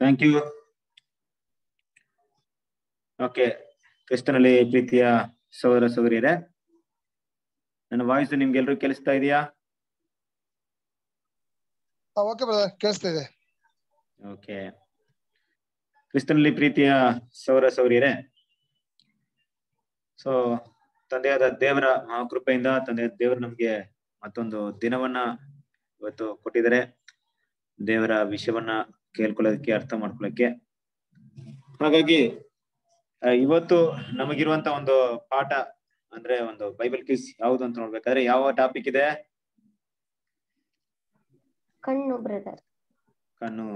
Thank you okay ಕ್ರಿಸ್ತನಲ್ಲಿ ಪ್ರೀತಿಯ ಸೋದರ ಸೋದರಿಯರೇ ನನ್ನ ವಾಯ್ಸ್ ನಿಮ್ಗೆಲ್ರೂ ಕೇಳಿಸ್ತಾ ಇದೆಯಾ? ಓಕೆ ಬ್ರದರ್ ಕೇಳಿಸ್ತಾ ಇದೆ. ಓಕೆ ಕ್ರಿಸ್ತನಲ್ಲಿ ಪ್ರೀತಿಯ ಸೌರ ಸೌರ್ಯರೇ ಸೊ ತಂದೆಯಾದ ದೇವರ ಮಹಾಕೃಪೆಯಿಂದ ತಂದೆ ದೇವರು ನಮ್ಗೆ ಮತ್ತೊಂದು ದಿನವನ್ನ ಇವತ್ತು ಕೊಟ್ಟಿದ್ದಾರೆ. ದೇವರ ವಿಷಯವನ್ನ ಕೇಳ್ಕೊಳ್ಳೋದಕ್ಕೆ ಅರ್ಥ ಮಾಡ್ಕೊಳ್ಳೋಕೆ ಹಾಗಾಗಿ ಇವತ್ತು ನಮಗಿರುವಂತ ಒಂದು ಪಾಠ ಅಂದ್ರೆ ಒಂದು ಬೈಬಲ್ ಕ್ವಿಸ್ ಯಾವುದು ಅಂತ ನೋಡ್ಬೇಕಾದ್ರೆ ಯಾವ ಟಾಪಿಕ್ ಇದೆ? ಕಣ್ಣು ಬ್ರದರ್ ಕಣ್ಣು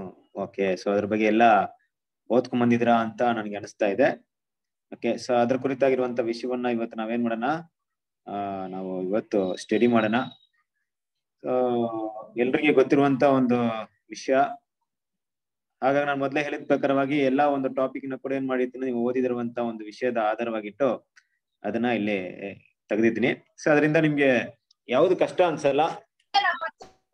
ಓಕೆ ಸೊ ಅದ್ರ ಬಗ್ಗೆ ಎಲ್ಲ ಓದ್ಕೊಂಡ್ ಬಂದಿದ್ರಾ ಅಂತ ನನಗೆ ಅನಿಸ್ತಾ ಇದೆ. ಓಕೆ ಸೊ ಅದ್ರ ಕುರಿತಾಗಿರುವಂತ ವಿಷಯವನ್ನ ಇವತ್ತು ನಾವೇನ್ ಮಾಡೋಣ? ಆ ನಾವು ಇವತ್ತು ಸ್ಟಡಿ ಮಾಡೋಣ. ಸೊ ಎಲ್ರಿಗೆ ಗೊತ್ತಿರುವಂತ ಒಂದು ವಿಷಯ ಹಾಗಾಗಿ ನಾನು ಮೊದಲೇ ಹೇಳಿದ ಪ್ರಕಾರವಾಗಿ ಎಲ್ಲಾ ಒಂದು ಟಾಪಿಕ್ನ ಕೂಡ ಏನ್ ಮಾಡಿದ್ದೀನಿ ನೀವು ಓದಿದಿರುವಂತ ಒಂದು ವಿಷಯದ ಆಧಾರವಾಗಿಟ್ಟು ಅದನ್ನ ಇಲ್ಲಿ ತೆಗೆದಿದ್ದೀನಿ. ಸೊ ಅದರಿಂದ ನಿಮ್ಗೆ ಯಾವ್ದು ಕಷ್ಟ ಅನ್ಸಲ್ಲ.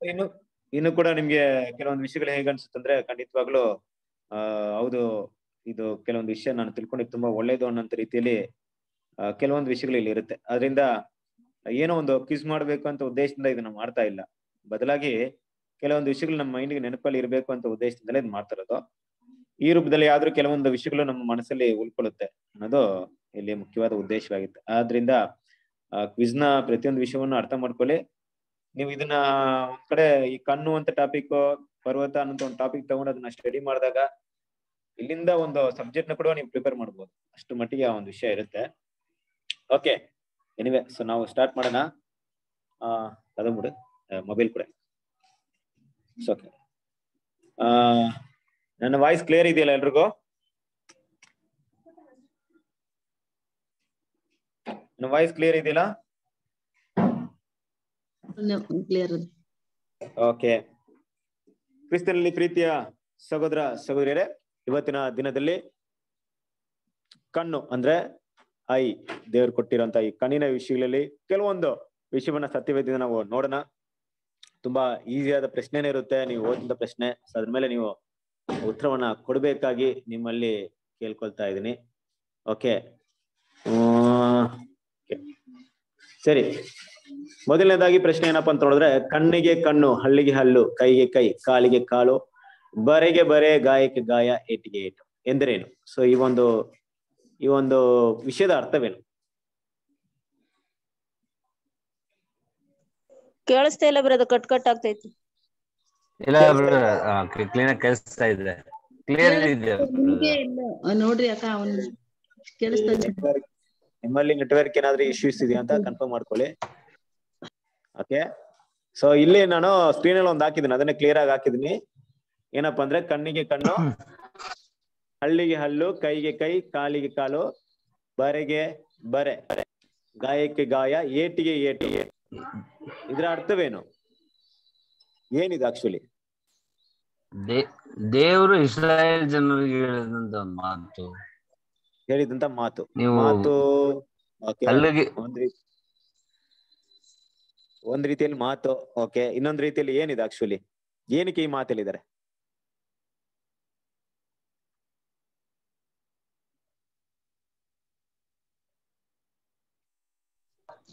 ಇನ್ನು ಇನ್ನು ಕೂಡ ನಿಮ್ಗೆ ಕೆಲವೊಂದು ವಿಷಯಗಳು ಹೇಗೆ ಅನ್ಸುತ್ತಂದ್ರೆ ಖಂಡಿತವಾಗ್ಲೂ, ಆ, ಹೌದು, ಇದು ಕೆಲವೊಂದು ವಿಷಯ ನಾನು ತಿಳ್ಕೊಂಡಿದ್ದು ತುಂಬಾ ಒಳ್ಳೇದು ಅನ್ನೋಂತ ರೀತಿಯಲ್ಲಿ ಕೆಲವೊಂದು ವಿಷಯಗಳು ಇಲ್ಲಿ ಇರುತ್ತೆ. ಅದರಿಂದ ಏನೋ ಒಂದು ಕ್ವಿಸ್ ಮಾಡ್ಬೇಕು ಅಂತ ಉದ್ದೇಶದಿಂದ ಇದನ್ನ ಮಾಡ್ತಾ ಇಲ್ಲ. ಬದಲಾಗಿ ಕೆಲವೊಂದು ವಿಷಯಗಳು ನಮ್ಮ ಮೈಂಡ್ಗೆ ನೆನಪಲ್ಲಿ ಇರಬೇಕು ಅಂತ ಉದ್ದೇಶದಿಂದಲೇ ಇದು ಮಾಡ್ತಿರೋದು ಈ ರೂಪದಲ್ಲಿ ಆದ್ರೂ ಕೆಲವೊಂದು ವಿಷಯಗಳು ನಮ್ಮ ಮನಸ್ಸಲ್ಲಿ ಉಳ್ಕೊಳ್ಳುತ್ತೆ ಅನ್ನೋದು ಇಲ್ಲಿ ಮುಖ್ಯವಾದ ಉದ್ದೇಶವಾಗಿತ್ತು. ಆದ್ರಿಂದ ಕ್ವಿಸ್ನ ಪ್ರತಿಯೊಂದು ವಿಷಯವನ್ನು ಅರ್ಥ ಮಾಡ್ಕೊಳ್ಳಿ. ನೀವು ಇದನ್ನ ಒಂದ್ ಕಡೆ ಈ ಕಣ್ಣು ಅಂತ ಟಾಪಿಕ್ ಪರ್ವತ ಅನ್ನೋ ಒಂದು ಟಾಪಿಕ್ ತಗೊಂಡು ಅದನ್ನ ಸ್ಟಡಿ ಮಾಡಿದಾಗ ಇಲ್ಲಿಂದ ಒಂದು ಸಬ್ಜೆಕ್ಟ್ನ ಕೂಡ ನೀವು ಪ್ರಿಪೇರ್ ಮಾಡ್ಬೋದು. ಅಷ್ಟು ಮಟ್ಟಿಗೆ ಆ ಒಂದು ವಿಷಯ ಇರುತ್ತೆ. ಓಕೆ ಎನಿವೆ ಸೊ ನಾವು ಸ್ಟಾರ್ಟ್ ಮಾಡೋಣ. ಆ ತಗೊಂಬಿಡು ಮೊಬೈಲ್ ಕೂಡ. ಓಕೆ ಆ ನನ್ನ ವಾಯ್ಸ್ ಕ್ಲಿಯರ್ ಇದೆಯಲ್ಲ ಎಲ್ರಿಗೂ? ನನ್ನ ವಾಯ್ಸ್ ಕ್ಲಿಯರ್ ಇದೆಯಲ್ಲ? ಕ್ಲಿಯರ್ ಓಕೆ ಕ್ರಿಸ್ತನಲ್ಲಿ ಪ್ರೀತಿಯ ಸಹೋದರ ಸಹೋದರಿಯರೇ ಇವತ್ತಿನ ದಿನದಲ್ಲಿ ಕಣ್ಣು ಅಂದ್ರೆ ಐ ದೇವ್ರು ಕೊಟ್ಟಿರುವಂತ ಈ ಕಣ್ಣಿನ ವಿಷಯಗಳಲ್ಲಿ ಕೆಲವೊಂದು ವಿಷಯವನ್ನ ಸತ್ಯವೇದಿಂದ ನಾವು ನೋಡೋಣ. ತುಂಬಾ ಈಸಿಯಾದ ಪ್ರಶ್ನೆನೇ ಇರುತ್ತೆ. ನೀವು ಓದಿದ ಪ್ರಶ್ನೆ. ಅದ್ರ ಮೇಲೆ ನೀವು ಉತ್ತರವನ್ನ ಕೊಡಬೇಕಾಗಿ ನಿಮ್ಮಲ್ಲಿ ಕೇಳ್ಕೊಳ್ತಾ ಇದ್ದೀನಿ. ಓಕೆ ಸರಿ. ಮೊದಲನೇದಾಗಿ ಪ್ರಶ್ನೆ ಏನಪ್ಪಾ ಅಂತ ನೋಡಿದ್ರೆ, ಕಣ್ಣಿಗೆ ಕಣ್ಣು, ಹಳ್ಳಿಗೆ ಹಲ್ಲು, ಕೈಗೆ ಕೈ, ಕಾಲಿಗೆ ಕಾಲು, ಬರೆಗೆ ಬರೆ, ಗಾಯಕ್ಕೆ ಗಾಯ, ಏಟಿಗೆ ಏಟು ಎಂದರೇನು? ಸೊ ಈ ಒಂದು ಈ ಒಂದು ವಿಷಯದ ಅರ್ಥವೇನು? ಕೇಳಿಸ್ತಾ ಇಲ್ಲ ಬ್ರದರ್ ಕಟ್ ಕಟ್ ಆಗ್ತೈತಿ. ಇಲ್ಲ ಕ್ಲೀನ್ ಆಗಿ ಕೇಳಿಸ್ತಾ ಇದೆ. ಕ್ಲಿಯರ್ ಇದೆ ನೋಡ್ರಿ ಅಕ್ಕ ಅವನು ಕೇಳಿಸ್ತಾ. ನಿಮ್ಮಲ್ಲಿ ನೆಟ್ವರ್ಕ್ ಏನಾದ್ರೂ ಇಶ್ಯೂಸ್ ಇದೆಯಾ ಅಂತ ಕನ್ಫರ್ಮ್ ಮಾಡ್ಕೊಳ್ಳಿ. ಓಕೆ ಸೊ ಇಲ್ಲಿ ನಾನು ಸ್ಕ್ರೀನ್ ಅಲ್ಲಿ ಒಂದು ಹಾಕಿದ್ದೀನಿ ಅದನ್ನ ಕ್ಲಿಯರ್ ಆಗಿ ಹಾಕಿದೀನಿ ಏನಪ್ಪಾ ಅಂದ್ರೆ ಕಣ್ಣಿಗೆ ಕಣ್ಣು ಹಳ್ಳಿಗೆ ಹಲ್ಲು ಕೈಗೆ ಕೈ ಕಾಲಿಗೆ ಕಾಲು ಬರೆಗೆ ಬರೆ ಗಾಯಕ್ಕೆ ಗಾಯ ಏಟಿಗೆ ಏಟು. ಇದರ ಅರ್ಥವೇನು? ಏನಿದೆ ಆಕ್ಚುಲಿ ದೇವರು ಇಸ್ರಾಯೇಲ್ ಜನರಿಗೆ ಹೇಳಿದಂತ ಮಾತು. ಹೇಳಿದಂತ ಮಾತು. ಮಾತು ಒಂದ್ ರೀತಿಯಲ್ಲಿ ಮಾತು ಓಕೆ ಇನ್ನೊಂದ್ ರೀತಿಯಲ್ಲಿ ಏನಿದೆ ಆಕ್ಚುಲಿ ಏನಕ್ಕೆ ಈ ಮಾತಲ್ಲಿದ್ದಾರೆ?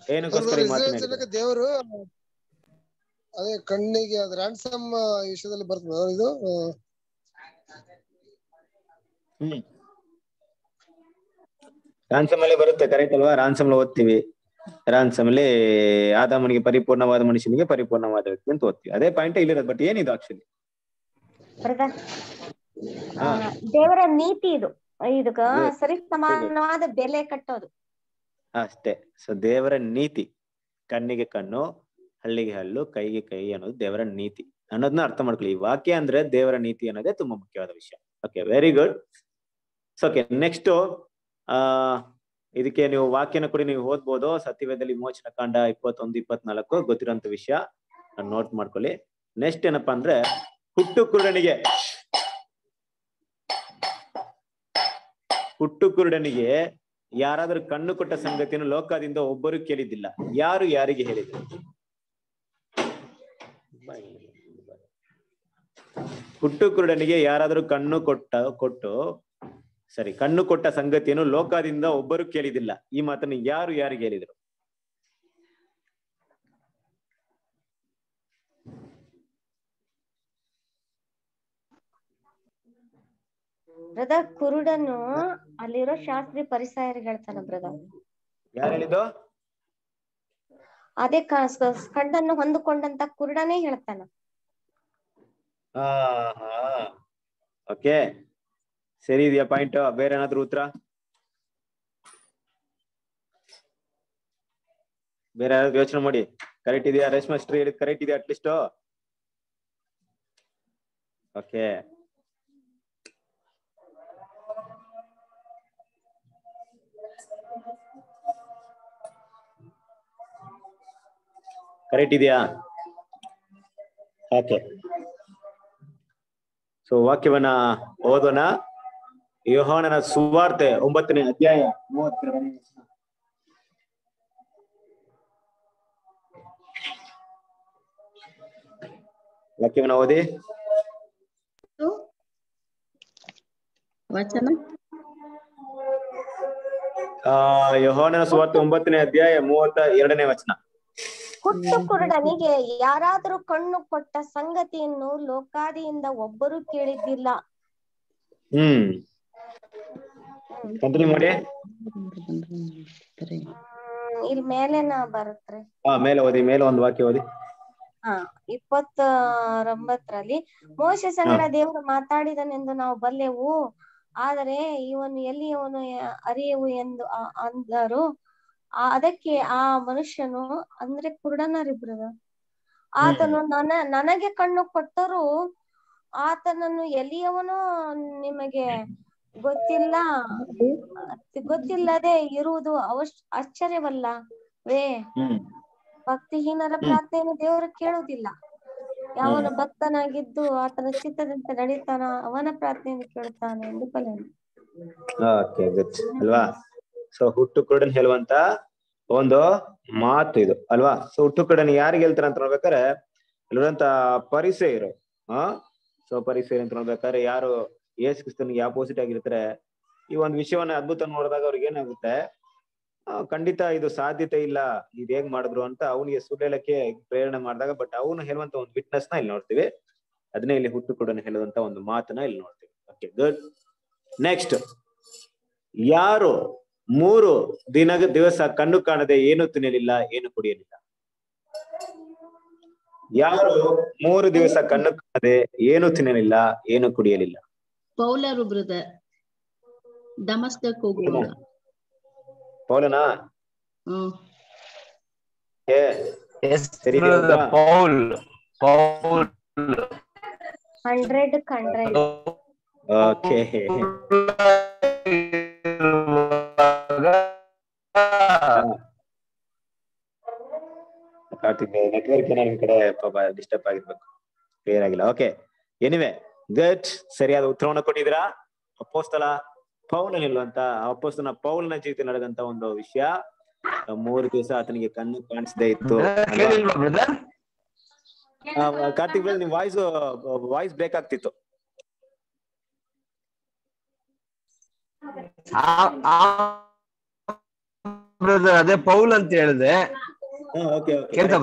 ಏನಕ್ಕೋಸ್ಕರ? ದೇವರು. ಅದೇ ಕಣ್ಣಿಗೆ ಅದು ರ್ಯಾನ್ಸಮ್ ವಿಷಯದಲ್ಲಿ ಬರ್ತದೆ. ಇದು? ರಾನ್ಸಮ್ ಅಲ್ಲಿ ಬರುತ್ತೆ ಕರೆಕ್ಟ್ ಅಲ್ವಾ? ರಾನ್ಸಮ್ ಓದ್ತೀವಿ. ರಾನ್ಸಮ್ ಅಲ್ಲಿ ಆದಾಮನಿಗೆ ಪರಿಪೂರ್ಣವಾದ ಮನುಷ್ಯನಿಗೆ ಪರಿಪೂರ್ಣವಾದ ವ್ಯಕ್ತಿ ಅಂತ ಓದ್ತೀವಿ. ಅದೇ ಪಾಯಿಂಟ್ ಇಲ್ಲಿರೋದು ಬಟ್ ಏನಿದು ಆಕ್ಚುಲಿ. ದೇವರ ನೀತಿ ಇದು. ಇದಕ್ಕ. ಸರಿ ಸಮಾನವಾದ ಬೆಲೆ ಕಟ್ಟೋದು. ಅಷ್ಟೇ. ಸೊ ದೇವರ ನೀತಿ, ಕಣ್ಣಿಗೆ ಕಣ್ಣು, ಹಳ್ಳಿಗೆ ಹಲ್ಲು, ಕೈಗೆ ಕೈ ಅನ್ನೋದು ದೇವರ ನೀತಿ ಅನ್ನೋದನ್ನ ಅರ್ಥ ಮಾಡ್ಕೊಳ್ಳಿ. ಈ ವಾಕ್ಯ ಅಂದ್ರೆ ದೇವರ ನೀತಿ ಅನ್ನೋದೇ ತುಂಬಾ ಮುಖ್ಯವಾದ ವಿಷಯ. Okay very good so okay next ಆ, ಇದಕ್ಕೆ ನೀವು ವಾಕ್ಯನ ಕೂಡ ನೀವು ಓದ್ಬೋದು. ಸತ್ಯವೇದಲ್ಲಿ ಮೋಚನ ಕಾಂಡ ಇಪ್ಪತ್ತೊಂದು, ಇಪ್ಪತ್ನಾಲ್ಕು ಗೊತ್ತಿರೋಂತ ವಿಷಯ ನೋಟ್ ಮಾಡ್ಕೊಳ್ಳಿ. ನೆಕ್ಸ್ಟ್ ಏನಪ್ಪಾ ಅಂದ್ರೆ ಹುಟ್ಟು ಕುರುಡನಿಗೆ ಹುಟ್ಟು ಕುರುಡನಿಗೆ ಯಾರಾದ್ರೂ ಕಣ್ಣು ಕೊಟ್ಟ ಸಂಗತಿಯನ್ನು ಲೋಕದಿಂದ ಒಬ್ಬರು ಕೇಳಿದ್ದಿಲ್ಲ. ಯಾರು ಯಾರಿಗೆ ಹೇಳಿದ್ರು? ಹುಟ್ಟು ಕುರುಡನಿಗೆ ಯಾರಾದರೂ ಕಣ್ಣು ಕೊಟ್ಟ, ಕೊಟ್ಟು, ಸರಿ, ಕಣ್ಣು ಕೊಟ್ಟ ಸಂಗತಿಯನ್ನು ಲೋಕದಿಂದ ಒಬ್ಬರು ಕೇಳಿದಿಲ್ಲ ಈ ಮಾತನ್ನು ಯಾರು ಯಾರಿಗೆ ಹೇಳಿದ್ರು? ಬ್ರದರ್ ಕುರುಡನು ಅಲ್ಲಿರೋ ಶಾಸ್ತ್ರಿ ಪರಿಸಾಯರಿಗೆ ಹೇಳ್ತಾನ ಬ್ರದ ಯಾರು ಹೇಳಿದ್ದು? ಅದೇ ಕಣ್ಣನ್ನು ಹೊಂದಿಕೊಂಡಂತ ಕುರುಡನೇ ಹೇಳ್ತಾನ. ಓಕೆ. ಸರಿ ಇದೆಯಾ ಪಾಯಿಂಟ್ ಬೇರೆ ಏನಾದ್ರು ಉತ್ತರ? ಬೇರೆ ಯಾರಾದ್ರೂ ಯೋಚನೆ ಮಾಡಿ. ಕರೆಕ್ಟ್ ಇದೆಯಾ? ರೇಷ್ಮಾ ಸ್ಟ್ರೀ ಹೇಳಿದ್ ಕರೆಕ್ಟ್ ಇದೆಯಾ ಅಟ್ಲೀಸ್ಟ್ ಓಕೆ. ಕರೆಕ್ಟ್ ಇದೆಯಾ? ಓಕೆ ಸೊ ವಾಕ್ಯವನ್ನ ಓದೋಣ. ಯೋಹಾನನ ಸುವಾರ್ತೆ ಒಂಬತ್ತನೇ ಅಧ್ಯಾಯ ಮೂವತ್ತೆರಡನೇ ವಚನ. ವಾಕ್ಯವನ್ನ ಓದಿ. ವಚನ. ಆ ಯೋಹಾನನ ಸುವಾರ್ತೆ ಒಂಬತ್ತನೇ ಅಧ್ಯಾಯ ಮೂವತ್ತ ಎರಡನೇ ವಚನ. ಹುಟ್ಟು ಕುರುಡನಿಗೆ ಯಾರಾದರೂ ಕಣ್ಣು ಕೊಟ್ಟ ಸಂಗತಿಯನ್ನು ಲೋಕಾದಿಯಿಂದ ಒಬ್ಬರು ಕೇಳಿದ್ದಿಲ್ಲ. ಹ್ಮ್. ಕಂಟಿನ್ಯೂ ಮಾಡಿ. ಇಲ್ಲಿ ಮೇಲೆನ ಬರುತ್ತ್ರಿ ಹಾ ಮೇಲೆ ಓದಿ ಮೇಲೆ ಒಂದು ವಾಕ್ಯ ಓದಿ. ಹಾ ಇಪ್ಪತ್ತೊಂಬತ್ತರಲ್ಲಿ ಮೋಶ ಸಂಗಡ ದೇವರು ಮಾತಾಡಿದನೆಂದು ನಾವು ಬಲ್ಲೆವು. ಆದರೆ ಇವನು ಎಲ್ಲಿಯವನು ಅರಿಯವು ಎಂದು ಅಂದರು. ಆ ಅದಕ್ಕೆ ಆ ಮನುಷ್ಯನು ಅಂದ್ರೆ ಕುರುಡನರಿಬ್ರು ಆತನು ನನ ನನಗೆ ಕಣ್ಣು ಕೊಟ್ಟರು ಆತನನ್ನು ಎಲ್ಲಿಯವನು ನಿಮಗೆ ಗೊತ್ತಿಲ್ಲ. ಗೊತ್ತಿಲ್ಲದೆ ಇರುವುದು ಅವಶ್ ಆಶ್ಚರ್ಯವಲ್ಲ. ವೇ ಭಕ್ತಿಹೀನರ ಪ್ರಾರ್ಥನೆಯನ್ನು ದೇವರು ಕೇಳುವುದಿಲ್ಲ. ಯಾವನ ಭಕ್ತನಾಗಿದ್ದು ಆತನ ಚಿತ್ತದಂತೆ ನಡೀತಾನ ಅವನ ಪ್ರಾರ್ಥನೆಯನ್ನು ಕೇಳುತ್ತಾನೆ ಎಂದು ಗುಡ್ ಅಲ್ವಾ? ಸೊ ಹುಟ್ಟು ಕುರುಡನ್ ಹೇಳುವಂತ ಒಂದು ಮಾತು ಇದು, ಅಲ್ವಾ? ಸೊ ಹುಟ್ಟು ಕುರುಡನ್ ಯಾರಿಗೆ ಹೇಳ್ತಾರೆ ಅಂತ ನೋಡ್ಬೇಕಾರೆ ಅಲ್ಲಿರುವಂತ ಪರಿಸೆಯರು, ಆ? ಸೊ ಪರಿಸೆಯರು ಅಂತ ನೋಡ್ಬೇಕಾದ್ರೆ ಯಾರು ಯೇಸು ಕ್ರಿಸ್ತನಿಗೆ ಆಪೋಸಿಟ್ ಆಗಿರ್ತಾರೆ, ಈ ಒಂದು ವಿಷಯವನ್ನ ಅದ್ಭುತ ನೋಡಿದಾಗ ಅವ್ರಿಗೆ ಏನಾಗುತ್ತೆ? ಖಂಡಿತ ಇದು ಸಾಧ್ಯತೆ ಇಲ್ಲ, ಇದ್ ಹೇಗ್ ಮಾಡಿದ್ರು ಅಂತ ಅವನಿಗೆ ಸುಳ್ಳೇಳಕ್ಕೆ ಪ್ರೇರಣೆ ಮಾಡಿದಾಗ ಬಟ್ ಅವನು ಹೇಳುವಂತ ಒಂದು ವಿಟ್ನೆಸ್ನ ಇಲ್ಲಿ ನೋಡ್ತೀವಿ. ಅದನ್ನೇ ಇಲ್ಲಿ ಹುಟ್ಟು ಕುರುಡನ್ ಹೇಳುವಂತ ಒಂದು ಮಾತನ್ನ ಇಲ್ಲಿ ನೋಡ್ತೀವಿ. ಓಕೆ ಗುಡ್ ನೆಕ್ಸ್ಟ್ ಯಾರು ಮೂರು ದಿನ ದಿವಸ ಕಣ್ಣು ಕಾಣದೆ ಏನು ತಿನ್ನಲಿಲ್ಲ ಏನು ಕುಡಿಯಲಿಲ್ಲ. ಯಾರು ಮೂರು ದಿವಸ ಕಣ್ಣು ಕಾಣದೆ ಏನು ತಿನ್ನಲಿಲ್ಲ ಏನು ಕುಡಿಯಲಿಲ್ಲ. ಪೌಲರು ಬ್ರದರ್ ಹೋಗುವಾಗ. ಪೌಲನಾ. Paul. Hundred hundred okay Karthik network ಏನೋ ನಿಮ್ ಕಡೆ ಪಾಪ ಡಿಸ್ಟರ್ಬ್ ಆಗಿರ್ಬೇಕು. ಕ್ಲಿಯರ್ ಆಗಿಲ್ಲ. ಓಕೆ ಎನಿವೆ ಗಟ್ ಸರಿಯಾದ ಉತ್ತರವನ್ನು ಕೊಟ್ಟಿದ್ದೀರಾ? ಅಪ್ಪೋಸ್ತಲ ಪೌಲ ನಿಲ್ಲುವಂತ ಅಪ್ಪೋಸ್ತನ ಪೌಲನ ಜೀವಿತ ನಡೆದಂತ ಒಂದು ವಿಷಯ. ಮೂರು ದಿವಸ ಆತನಿಗೆ ಕಣ್ಣು ಕಾಣಿಸದೇ ಇತ್ತು. ಕಾರ್ತಿಕ್ ಬ್ರದರ್ ನಿಮ್ ವಾಯ್ಸ್ ವಾಯ್ಸ್ ಬ್ರೇಕ್ ಆಗ್ತಿತ್ತು. ಬ್ರದರ್ ಅದೇ ಪೌಲ್ ಅಂತ ಹೇಳಿದೆ. ಓಕೆ ಕೇಳ್ತಾ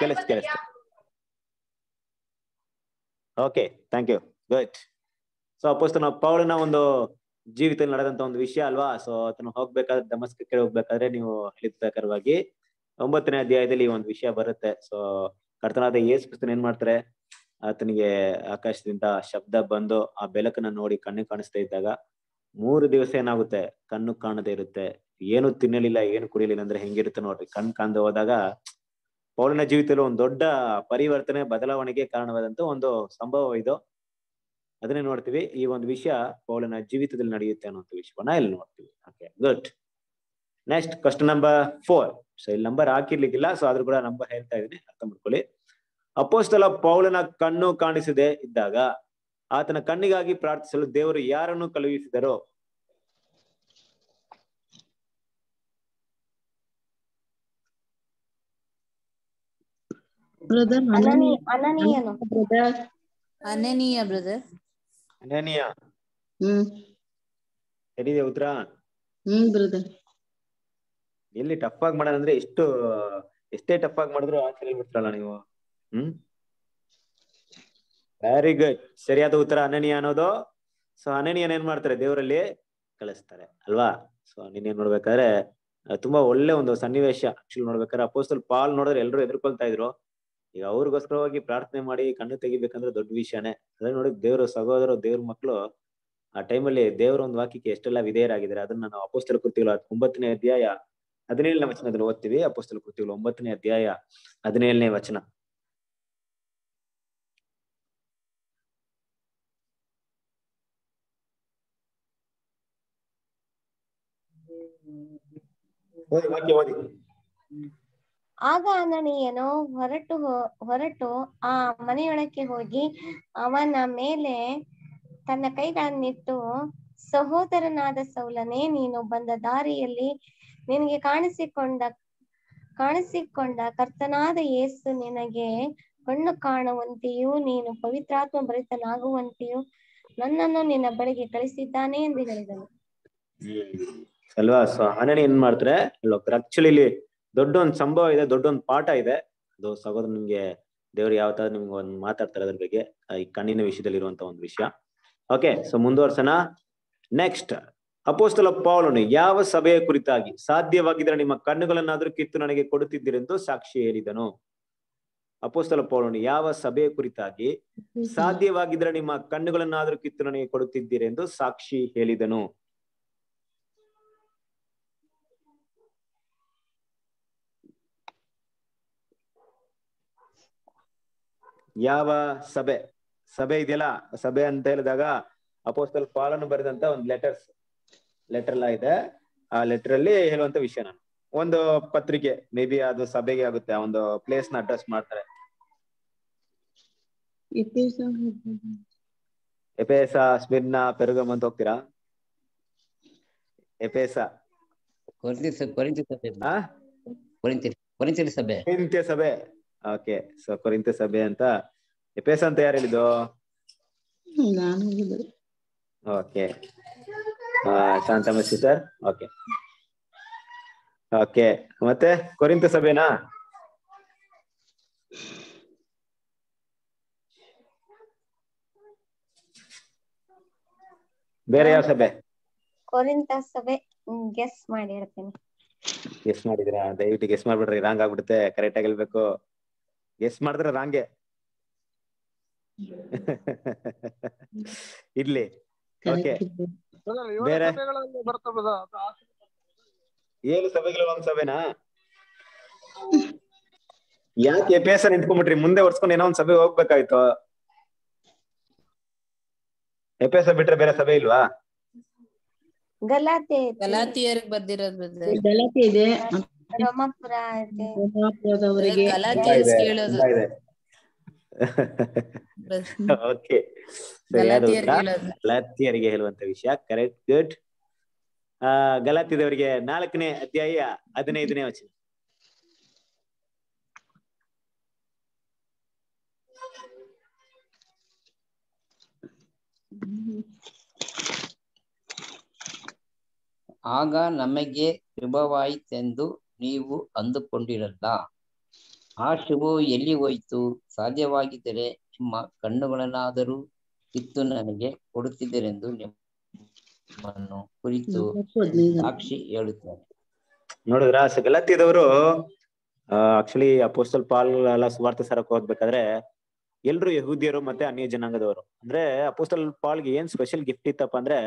ಕೇಳಿಸ್ತು okay thank you good so ಅಪ್ಪೋಸ್ತನ ಪೌಲನ ಒಂದು ಜೀವಿತದಲ್ಲಿ ನಡೆದಂತ ಒಂದು ವಿಷಯ ಅಲ್ವಾ? ಸೊ ಆತನು ಹೋಗ್ಬೇಕಾದ್ರೆ ದಮಸ್ಕಕ್ಕೆ ಹೋಗ್ಬೇಕಾದ್ರೆ ನೀವು ಹೇಳಿದ ಪ್ರಕಾರವಾಗಿ ಒಂಬತ್ತನೇ ಅಧ್ಯಾಯದಲ್ಲಿ ಒಂದು ವಿಷಯ ಬರುತ್ತೆ. ಸೊ ಕರ್ತನಾದ ಯೇಸು ಕ್ರಿಸ್ತನ್ ಏನ್ ಮಾಡ್ತಾರೆ? ಆತನಿಗೆ ಆಕಾಶದಿಂದ ಶಬ್ದ ಬಂದು ಆ ಬೆಳಕನ್ನ ನೋಡಿ ಕಣ್ಣು ಕಾಣಿಸ್ತಾ ಇದ್ದಾಗ ಮೂರು ದಿವಸ ಏನಾಗುತ್ತೆ? ಕಣ್ಣು ಕಾಣದೇ ಇರುತ್ತೆ. ಏನು ತಿನ್ನಲಿಲ್ಲ, ಏನು ಕುಡಿಯಲಿಲ್ಲ ಅಂದ್ರೆ ಹೆಂಗಿರುತ್ತೆ ನೋಡ್ರಿ. ಕಣ್ ಕಾಣದೆ ಹೋದಾಗ ಪೌಲನ ಜೀವಿತದಲ್ಲಿ ಒಂದು ದೊಡ್ಡ ಪರಿವರ್ತನೆ, ಬದಲಾವಣೆಗೆ ಕಾರಣವಾದಂತ ಒಂದು ಸಂಭವ ಇದು. ಅದನ್ನೇ ನೋಡ್ತೀವಿ. ಈ ಒಂದು ವಿಷಯ ಪೌಲನ ಜೀವಿತದಲ್ಲಿ ನಡೆಯುತ್ತೆ ಅನ್ನೋ ವಿಷಯವನ್ನ ಇಲ್ಲಿ ನೋಡ್ತೀವಿ. Okay good next question number four so ಇಲ್ಲಿ ನಂಬರ್ ಹಾಕಿರ್ಲಿಕ್ಕಿಲ್ಲ ಸೊ ಅದ್ರ ಕೂಡ ನಂಬರ್ ಹೇಳ್ತಾ ಇದೀನಿ ಅರ್ಥ ಮಾಡ್ಕೊಳ್ಳಿ. ಅಪೋಸ್ತಲ ಪೌಲನ ಕಣ್ಣು ಕಾಣಿಸದೆ ಇದ್ದಾಗ ಆತನ ಕಣ್ಣಿಗಾಗಿ ಪ್ರಾರ್ಥಿಸಲು ದೇವರು ಯಾರನ್ನು ಕಳುಹಿಸಿದರೋ ಬ್ರದರ್ ಅನನಿ ಅನನೀಯನು ಬ್ರದರ್ ಅನನೀಯ ಬ್ರದರ್ ಅನನೀಯ. ಹ್ಮ್. ಸರಿದೆ ಉತ್ತರ? ಹ್ಮ್ ಬ್ರದರ್ ಎಲ್ಲಿ ಟಫ್ ಆಗಿ ಮಾಡೋಣ ಅಂದ್ರೆ ಎಷ್ಟು ಎಷ್ಟೇ ಟಫ್ ಆಗಿ ಮಾಡಿದ್ರು ಆನ್ಸರ್ ಹೇಳ್ಬಿಡ್ತಾರಲ್ಲ ನೀವು? ಹ್ಮ್? ವೆರಿ ಗುಡ್ ಸರಿಯಾದ ಉತ್ತರ ಅನನೀಯ ಅನ್ನೋದು. ಸೊ ಅನನೀಯನ್ ಏನ್ ಮಾಡ್ತಾರೆ? ದೇವರಲ್ಲಿ ಕಳಿಸ್ತಾರೆ ಅಲ್ವಾ? ಸೊ ನೀನೇನ್ ನೋಡ್ಬೇಕಾದ್ರೆ ತುಂಬಾ ಒಳ್ಳೆ ಒಂದು ಸನ್ನಿವೇಶ. ಆಕ್ಚುಲಿ ನೋಡ್ಬೇಕಾದ್ರೆ ಅಪೋಸ್ತಲ್ ಪಾಲ್ ನೋಡಿದ್ರೆ ಎಲ್ಲರೂ ಎದುರ್ಕೊಳ್ತಾ ಇದ್ರು. ಈಗ ಅವ್ರಿಗೋಸ್ಕರವಾಗಿ ಪ್ರಾರ್ಥನೆ ಮಾಡಿ ಕಣ್ಣು ತೆಗಿಬೇಕಂದ್ರೆ ದೊಡ್ಡ ವಿಷಯನೇ. ಅದನ್ನ ನೋಡಿ ದೇವ್ರ ಸಹೋದರ, ದೇವ್ರ ಮಕ್ಕಳು ಆ ಟೈಮಲ್ಲಿ ದೇವರ ಒಂದು ವಾಕ್ಯಕ್ಕೆ ಎಷ್ಟೆಲ್ಲ ವಿಧೇಯರಾಗಿದ್ದಾರೆ, ಅದನ್ನ ನಾವು ಅಪೋಸ್ತಲ ಕೃತಿಗಳು ಒಂಬತ್ತನೇ ಅಧ್ಯಾಯ ಹದಿನೇಳನೇ ವಚನದಲ್ಲಿ ಓದ್ತೀವಿ. ಅಪೋಸ್ತಲ ಕೃತಿಗಳು ಒಂಬತ್ತನೇ ಅಧ್ಯಾಯ ಹದಿನೇಳನೇ ವಚನ. ಓದಿ, ವಾಕ್ಯ ಓದಿ. ಆಗ ಅನನೀಯನು ಹೊರಟು ಹೊರಟು ಆ ಮನೆಯೊಳಕ್ಕೆ ಹೋಗಿ ಅವನ ಮೇಲೆ ತನ್ನ ಕೈಗಳನ್ನಿಟ್ಟು, ಸಹೋದರನಾದ ಸೌಲನೇ, ನೀನು ಬಂದ ದಾರಿಯಲ್ಲಿ ನಿನಗೆ ಕಾಣಿಸಿಕೊಂಡ ಕಾಣಿಸಿಕೊಂಡ ಕರ್ತನಾದ ಯೇಸು ನಿನಗೆ ಕಣ್ಣು ಕಾಣುವಂತೆಯೂ, ನೀನು ಪವಿತ್ರಾತ್ಮ ಭರಿತನಾಗುವಂತೆಯೂ ನನ್ನನ್ನು ನಿನ್ನ ಬಳಿಗೆ ಕಳಿಸಿದ್ದಾನೆ ಎಂದು ಹೇಳಿದನು. ಅಲ್ವಾ? ಸೊ ಹನನಿ ಏನ್ ಮಾಡ್ತಾರೆ? ಆಕ್ಚುಲಿ ಇಲ್ಲಿ ದೊಡ್ಡ ಒಂದ್ ಸಂಭವ ಇದೆ ದೊಡ್ಡೊಂದು ಪಾಠ ಇದೆ. ಅದು ಸಹೋದರ ನಿಮ್ಗೆ ದೇವ್ರು ಯಾವ ತರ ನಿಮ್ಗೆ ಒಂದ್ ಮಾತಾಡ್ತಾರೆ ಅದ್ರ ಬಗ್ಗೆ ಈ ಕಣ್ಣಿನ ವಿಷಯದಲ್ಲಿ ಇರುವಂತ ಒಂದು ವಿಷಯ. ಓಕೆ ಸೊ ಮುಂದುವರ್ಸೋಣ. ನೆಕ್ಸ್ಟ್ ಅಪೋಸ್ತಲ ಪೌಲನು ಯಾವ ಸಭೆಯ ಕುರಿತಾಗಿ ಸಾಧ್ಯವಾಗಿದ್ರೆ ನಿಮ್ಮ ಕಣ್ಣುಗಳನ್ನಾದ್ರೂ ಕಿತ್ತು ನನಗೆ ಕೊಡುತ್ತಿದ್ದೀರೆಂದು ಸಾಕ್ಷಿ ಹೇಳಿದನು. ಅಪೋಸ್ತಲ ಪೌಲನು ಯಾವ ಸಭೆಯ ಕುರಿತಾಗಿ ಸಾಧ್ಯವಾಗಿದ್ರೆ ನಿಮ್ಮ ಕಣ್ಣುಗಳನ್ನಾದ್ರೂ ಕಿತ್ತು ನನಗೆ ಕೊಡುತ್ತಿದ್ದೀರೆಂದು ಸಾಕ್ಷಿ ಹೇಳಿದನು. ಯಾವ ಸಭೆ? ಸಭೆ ಇದೆಯಲ್ಲ? ಸಭೆ ಅಂತ ಹೇಳಿದಾಗ ಅಪೋಸ್ತಲ್ ಪಾಲನ್ನು ಬರೆದಂತ ಒಂದು ಲೆಟರ್ಸ್ ಲೆಟರ್ ಎಲ್ಲ ಇದೆ. ಆ ಲೆಟರ್ ಅಲ್ಲಿ ಹೇಳುವಂತ ವಿಷಯ ನಾನು. ಒಂದು ಪತ್ರಿಕೆ ಮೇ ಬಿ ಅದು ಸಭೆಗೆ ಆಗುತ್ತೆ ಆ ಒಂದು ಪ್ಲೇಸ್ನ ಅಡ್ರೆಸ್ ಮಾಡ್ತಾರೆ. ಎಫೆಸ ಎಪೇಸ ಸ್ಮಿರ್ನ ಪೆರುಗಮ್ ಅಂತ ಹೋಗ್ತೀರಾ? ಎಪೇಸ ಕೊರಿಂಥ ಕೊರಿಂಥ ಸಭೆ. ಆ? ಕೊರಿಂಥ ಕೊರಿಂಥ ಸಭೆ. ಕೊರಿಂಥ್ಯ ಸಭೆ. ಓಕೆ ಸೊ ಕೊರಿಂತ ಸಭೆ ಅಂತ ಎಪೇಸ್ ಅಂತ ಯಾರು ಹೇಳಿದ್ದು? Okay Shanthamma sir okay okay ಮತ್ತೆ ಕೊರಿಂತ ಸಭೆನಾ? ಬೇರೆ ಯಾವ ಸಭೆ? ಕೊರಿಂತ ಸಭೆ ಗೆಸ್ ಮಾಡಿ ಹೇಳ್ತೀನಿ. ಗೆಸ್ ಮಾಡಿದ್ರಾ ದಯವಿಟ್ಟು ಗೆಸ್ ಮಾಡ್ಬಿಡ್ರಿ ರಾಂಗ್ ಆಗ್ಬಿಡುತ್ತೆ. ಕರೆಕ್ಟ್ ಆಗಿ ಹೇಳ್ಬೇಕು. ಗೆಸ್ ಮಾಡಿದ್ರೆ ರಾಂಗೆ. ಇರ್ಲಿ. ಓಕೆ ಬೇರೆ? ಏಳು ಸಭೆಗಳು? ಒಂದ್ ಸಭೆನಾ? ಯಾಕೆ ಎಪೇಸ ನಿಂತ್ಕೊಂಡ್ಬಿಟ್ರಿ? ಮುಂದೆ ಒರ್ಸ್ಕೊಂಡು ಏನೋ ಒಂದ್ ಸಭೆ ಹೋಗ್ಬೇಕಾಯ್ತು. ಎಪೇಸ ಬಿಟ್ರೆ ಬೇರೆ ಸಭೆ ಇಲ್ವಾ? ಗಲಾತೆ ಐತೆ ಗಲಾತಿಯರಿಗೆ ಬರ್ದಿರೋದು ಬ್ರದರ್ ಗಲಾಟೆ ಇದೆ. ರೋಮಾಪುರ ರೋಮಾಪುರದವರಿಗೆ ಓಕೆ ಗಲಾತಿಯರಿಗೆ ಹೇಳುವಂತ ವಿಷಯ. ಕರೆಕ್ಟ್ ಗುಡ್ ಆ ಗಲಾತಿದವರಿಗೆ ನಾಲ್ಕನೇ ಅಧ್ಯಾಯ ಹದಿನೈದನೇ ವಚನ. ಆಗ ನಮಗೆ ಶುಭವಾಯಿತೆಂದು ನೀವು ಅಂದುಕೊಂಡಿರಲ್ಲ. ಆ ಶುಭವು ಎಲ್ಲಿ ಹೋಯಿತು? ಸಾಧ್ಯವಾಗಿದ್ದರೆ ನಿಮ್ಮ ಕಣ್ಣುಗಳನ್ನಾದರೂ ಕಿತ್ತು ನನಗೆ ಕೊಡುತ್ತಿದ್ದರೆಂದು ನಿಮ್ಮನ್ನು ಕುರಿತು ಸಾಕ್ಷಿ ಹೇಳುತ್ತಾರೆ ನೋಡಿದ್ರ ಗಲತ್ತಿದವರು ಆಕ್ಚುಲಿ ಅಪೋಸ್ತಲ್ ಪಾಲ್ ಎಲ್ಲ ಸುವಾರ್ಥ ಸರಕ್ಕೆ ಹೋಗ್ಬೇಕಾದ್ರೆ ಎಲ್ರು ಯಹೂದಿಯರು ಮತ್ತೆ ಅನ್ಯ ಜನಾಂಗದವರು. ಅಂದ್ರೆ ಅಪೋಸ್ಟಲ್ ಪಾಲ್ಗೆ ಏನ್ ಸ್ಪೆಷಲ್ ಗಿಫ್ಟ್ ಇತ್ತಪ್ಪ ಅಂದ್ರೆ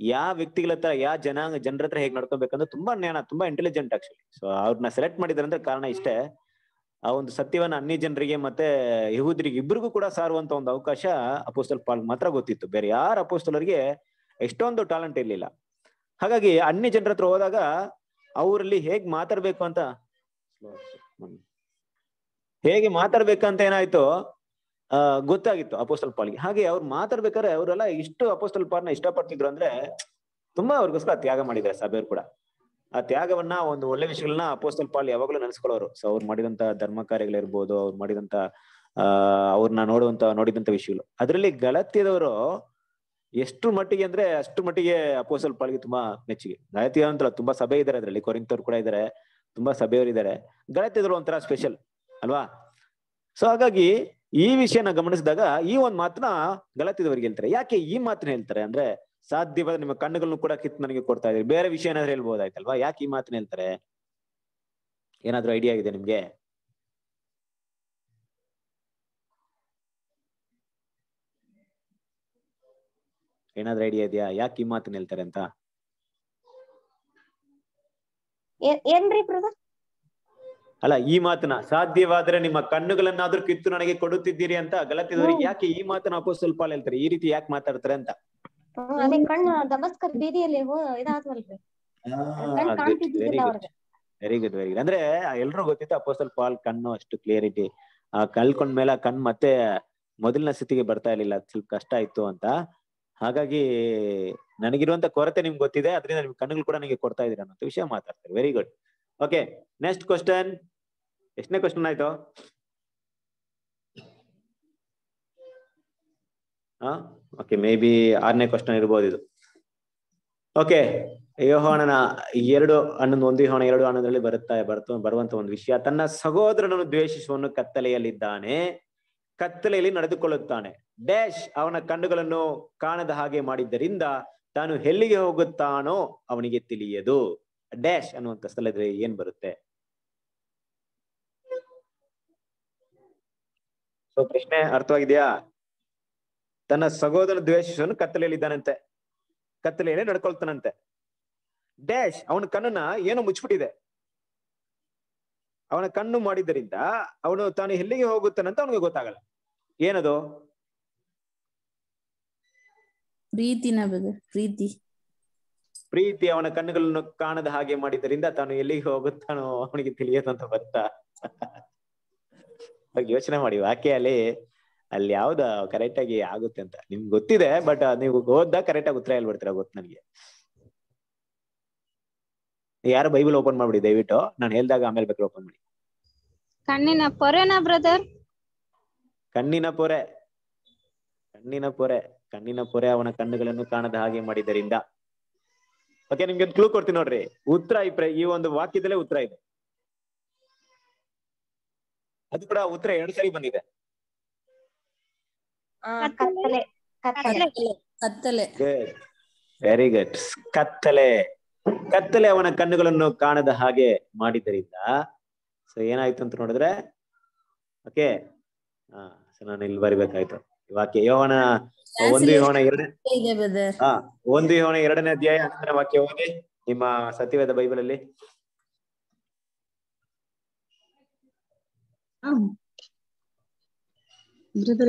ಯಾವ ವ್ಯಕ್ತಿಗಳ ಹತ್ರ ಯಾವ ಜನಾಂಗ, ಜನರ ಹತ್ರ ಹೇಗೆ ನಡ್ಕೊಬೇಕಂದ್ರೆ ತುಂಬಾ ಜ್ಞಾನ, ತುಂಬಾ ಇಂಟೆಲಿಜೆಂಟ್ ಆಕ್ಚುಲಿ ಸೊ ಅವ್ರನ್ನ ಸೆಲೆಕ್ಟ್ ಮಾಡಿದ್ರೆ ಅಂದ್ರೆ ಕಾರಣ ಇಷ್ಟೇ. ಆ ಒಂದು ಸತ್ಯವನ್ನ ಅನ್ಯ ಜನರಿಗೆ ಮತ್ತೆ ಯಹೂದರಿಗೆ ಇಬ್ಬರಿಗೂ ಕೂಡ ಸಾರುವಂತ ಒಂದು ಅವಕಾಶ ಅಪೋಸ್ತಲ್ ಪಾಲ್ ಮಾತ್ರ ಗೊತ್ತಿತ್ತು. ಬೇರೆ ಯಾರ ಅಪೋಸ್ತಲರಿಗೆ ಎಷ್ಟೊಂದು ಟ್ಯಾಲೆಂಟ್ ಇರ್ಲಿಲ್ಲ. ಹಾಗಾಗಿ ಅನ್ಯ ಜನರ ಹತ್ರ ಹೋದಾಗ ಅವರಲ್ಲಿ ಹೇಗ್ ಮಾತಾಡ್ಬೇಕು ಅಂತ, ಹೇಗೆ ಮಾತಾಡ್ಬೇಕಂತ ಏನಾಯ್ತು? ಗೊತ್ತಾಗಿತ್ತು ಅಪೋಸ್ಟಲ್ ಪಾಲ್ಗೆ. ಹಾಗೆ ಅವ್ರು ಮಾತಾಡ್ಬೇಕಾದ್ರೆ ಅವರೆಲ್ಲ ಇಷ್ಟು ಅಪೋಸ್ಟಲ್ ಪಾಲ್ನ ಇಷ್ಟಪಡ್ತಿದ್ರು ಅಂದ್ರೆ ತುಂಬಾ ಅವ್ರಿಗೋಸ್ಕರ ತ್ಯಾಗ ಮಾಡಿದ್ದಾರೆ ಸಭೆಯವ್ರು ಕೂಡ. ಆ ತ್ಯಾಗವನ್ನ ಒಂದು ಒಳ್ಳೆ ವಿಷಯಗಳನ್ನ ಅಪೋಸ್ಟಲ್ ಪಾಲ್ ಯಾವಾಗಲೂ ನೆನೆಸ್ಕೊಳ್ಳೋರು. ಸೊ ಅವ್ರು ಮಾಡಿದಂತ ಧರ್ಮ ಕಾರ್ಯಗಳಿರ್ಬೋದು, ಅವ್ರು ಮಾಡಿದಂತ ಅವ್ರನ್ನ ನೋಡುವಂತ, ನೋಡಿದಂತ ವಿಷಯಗಳು. ಅದರಲ್ಲಿ ಗಲತ್ಯದವರು ಎಷ್ಟು ಮಟ್ಟಿಗೆ ಅಂದ್ರೆ ಅಷ್ಟು ಮಟ್ಟಿಗೆ ಅಪೋಸಲ್ ಪಾಲ್ಗೆ ತುಂಬಾ ಮೆಚ್ಚುಗೆ. ಗಲತ್ಯ ಅಂತಲ್ಲ ತುಂಬಾ ಸಭೆ ಇದಾರೆ ಅದರಲ್ಲಿ. ಕೊರಿಂತವ್ರು ಕೂಡ ಇದಾರೆ. ತುಂಬಾ ಸಭೆಯವರು ಇದಾರೆ. ಗಲತ್ಯದವರು ಒಂಥರ ಸ್ಪೆಷಲ್ ಅಲ್ವಾ? ಸೊ ಹಾಗಾಗಿ ಈ ವಿಷಯನ ಗಮನಿಸಿದಾಗ ಈ ಒಂದ್ ಮಾತನ್ನ ಗಲತ್ಯದವರಿಗೆ ಹೇಳ್ತಾರೆ. ಯಾಕೆ ಈ ಮಾತನ್ನ ಹೇಳ್ತಾರೆ ಅಂದ್ರೆ ಸಾಧ್ಯವಾದ ನಿಮ್ಮ ಕಣ್ಣುಗಳನ್ನು ಕೂಡ ಕಿತ್ತು ನನಗೆ ಕೊಡ್ತಾ ಇದ್ರಿ ಬೇರೆ ವಿಷಯ ಏನಾದ್ರು ಹೇಳ್ಬೋದಾಯ್ತಲ್ವಾ? ಯಾಕೆ ಈ ಮಾತನ್ನ ಹೇಳ್ತಾರೆ? ಏನಾದ್ರೂ ಐಡಿಯಾ ಇದೆ ನಿಮ್ಗೆ? ಏನಾದ್ರೂ ಐಡಿಯಾ ಇದೆಯಾ? ಯಾಕೆ ಈ ಮಾತನ್ನ ಹೇಳ್ತಾರೆ ಅಂತ? ಏನ್ರಿ ಬ್ರದರ್? ಅಲ್ಲ ಈ ಮಾತನ್ನ ಸಾಧ್ಯವಾದ್ರೆ ನಿಮ್ಮ ಕಣ್ಣುಗಳನ್ನಾದ್ರೂ ಕಿತ್ತು ನನಗೆ ಕೊಡುತ್ತಿದ್ದೀರಿ ಅಂತ ಗಲತಿದವರಿಗೆ ಯಾಕೆ ಈ ಮಾತನ್ನ ಅಪೋ ಸ್ವಲ್ಪ ಹೇಳ್ತಾರೆ? ಈ ರೀತಿ ಯಾಕೆ ಮಾತಾಡ್ತಾರೆ ಅಂತ? ಕಣ್ ವೆರಿ ಗುಡ್ ವೆರಿ ಗುಡ್ ಅಂದ್ರೆ ಎಲ್ರು ಗೊತ್ತಿತ್ತು ಅಪೋಸಲ್ ಪಾಲ್ ಕಣ್ಣು ಅಷ್ಟು ಕ್ಲಿಯರಿಟಿ ಆ ಕಳ್ಕೊಂಡ್ ಮೇಲೆ ಆ ಕಣ್ಣು ಮತ್ತೆ ಮೊದಲಿನ ಸ್ಥಿತಿಗೆ ಬರ್ತಾ ಇರ್ಲಿಲ್ಲ ಸ್ವಲ್ಪ ಕಷ್ಟ ಇತ್ತು ಅಂತ. ಹಾಗಾಗಿ ನನಗಿರುವಂತ ಕೊರತೆ ನಿಮ್ಗೆ ಗೊತ್ತಿದೆ ಅದರಿಂದ ನಿಮ್ ಕಣ್ಣುಗಳು ಕೂಡ ನನಗೆ ಕೊಡ್ತಾ ಇದೀರ ಅನ್ನೋ ವಿಷಯ ಮಾತಾಡ್ತಾರೆ. Very good okay next question ಎಷ್ಟನೇ ಕ್ವಶನ್ ಆಯ್ತು? ಓಕೆ ಮೇ ಬಿ ಆರನೇ ಕ್ವಶನ್ ಇರ್ಬೋದು ಇದು. ಓಕೆ ಯೋಹಾನನ ಎರಡು ಹನ್ನೊಂದು, ಒಂದು ಯೋಹಾನ ಎರಡು ಹನ್ನೊಂದರಲ್ಲಿ ಬರುತ್ತಾ ಬರ್ತ ಬರುವಂತ ಒಂದು ವಿಷಯ. ತನ್ನ ಸಹೋದರನನ್ನು ದ್ವೇಷಿಸುವನು ಕತ್ತಲೆಯಲ್ಲಿದ್ದಾನೆ. ಕತ್ತಲೆಯಲ್ಲಿ ನಡೆದುಕೊಳ್ಳುತ್ತಾನೆ. ಡ್ಯಾಶ್ ಅವನ ಕಣ್ಣುಗಳನ್ನು ಕಾಣದ ಹಾಗೆ ಮಾಡಿದ್ದರಿಂದ ತಾನು ಎಲ್ಲಿಗೆ ಹೋಗುತ್ತಾನೋ ಅವನಿಗೆ ತಿಳಿಯದು. ಡ್ಯಾಶ್ ಅನ್ನುವಂತ ಸ್ಥಳದಲ್ಲಿ ಏನ್ ಬರುತ್ತೆ? ಸೊ ಪ್ರಶ್ನೆ ಅರ್ಥವಾಗಿದೆಯಾ? ತನ್ನ ಸಹೋದರ ದ್ವೇಷಿಸುವನು ಕತ್ತಲೆಯಲ್ಲಿದ್ದಾನಂತೆ. ಕತ್ತಲೆಯಲ್ಲಿ ನಡ್ಕೊಳ್ತಾನಂತೆ. ಡ್ಯಾಶ್ ಅವನ ಕಣ್ಣನ್ನ ಏನೋ ಮುಚ್ಚಿಬಿಟ್ಟಿದೆ. ಅವನ ಕಣ್ಣು ಮಾಡಿದ್ದರಿಂದ ಅವನು ತಾನು ಎಲ್ಲಿಗೆ ಹೋಗುತ್ತಾನಂತ ಅವನಿಗೆ ಗೊತ್ತಾಗಲ್ಲ. ಏನದು? ಪ್ರೀತಿನ ಪ್ರೀತಿ. ಪ್ರೀತಿ ಅವನ ಕಣ್ಣುಗಳನ್ನು ಕಾಣದ ಹಾಗೆ ಮಾಡಿದ್ದರಿಂದ ತಾನು ಎಲ್ಲಿಗೆ ಹೋಗುತ್ತಾನೋ ಅವನಿಗೆ ತಿಳಿಯದಂತ ಬರ್ತಾ. ಯೋಚನೆ ಮಾಡಿ ವಾಕ್ಯ ಅಲ್ಲಿ ಯಾವ್ದ ಕರೆಕ್ಟ್ ಆಗಿ ಆಗುತ್ತೆ ಅಂತ. ನಿಮ್ಗೆ ಗೊತ್ತಿದೆ ಬಟ್ ನೀವು ಓದ್ದಾಗ ಕರೆಕ್ಟ್ ಆಗಿ ಉತ್ತರ ಹೇಳ್ಬಿಡ್ತೀರಾ ಗೊತ್ತು ನನಗೆ. ಯಾರು ಬೈಬಲ್ ಓಪನ್ ಮಾಡ್ಬಿಡಿ ದಯವಿಟ್ಟು. ನಾನು ಹೇಳ್ದಾಗ ಆಮೇಲೆ ಬೇಕಾದ್ರೆ ಓಪನ್ ಮಾಡಿ. ಕಣ್ಣಿನ ಪೊರೆನಾ ಬ್ರದರ್ ಕಣ್ಣಿನ ಪೊರೆ. ಕಣ್ಣಿನ ಪೊರೆ. ಕಣ್ಣಿನ ಪೊರೆ ಅವನ ಕಣ್ಣುಗಳನ್ನು ಕಾಣದ ಹಾಗೆ ಮಾಡಿದ್ದರಿಂದ. ಓಕೆ ನಿಮ್ಗೆ ಒಂದು ಕ್ಲೂ ಕೊಡ್ತೀನಿ ನೋಡ್ರಿ. ಉತ್ತರ ಈ ಈ ಒಂದು ವಾಕ್ಯದಲ್ಲೇ ಉತ್ತರ ಇದೆ. ಅದು ಕೂಡ ಉತ್ತರ ಎರಡು ಸರಿ ಬಂದಿದೆ. ಕತ್ತಲೆ. ವೆರಿ ಗುಡ್ ಕತ್ತಲೆ. ಕತ್ತಲೆ. ಅವನ ಕಣ್ಣುಗಳನ್ನು ಕಾಣದ ಹಾಗೆ ಮಾಡಿದ್ದರಿಂದ ಸೊ ಏನಾಯ್ತು ಅಂತ ನೋಡಿದ್ರೆ ಓಕೆ ಹಾ ಸೊ ನಾನು ಇಲ್ಲಿ ಬರಿಬೇಕಾಯ್ತು. ಈ ವಾಕ್ಯ ಯೋವನ ಒಂದು ಯೋವನ ಎರಡನೇ ಹಾ ಒಂದು ಯೋವನ ಎರಡನೇ ಅಧ್ಯಾಯ ವಾಕ್ಯ ಓದಿ ನಿಮ್ಮ ಸತ್ಯವೇದ ಬೈಬಲ್ ಅಲ್ಲಿ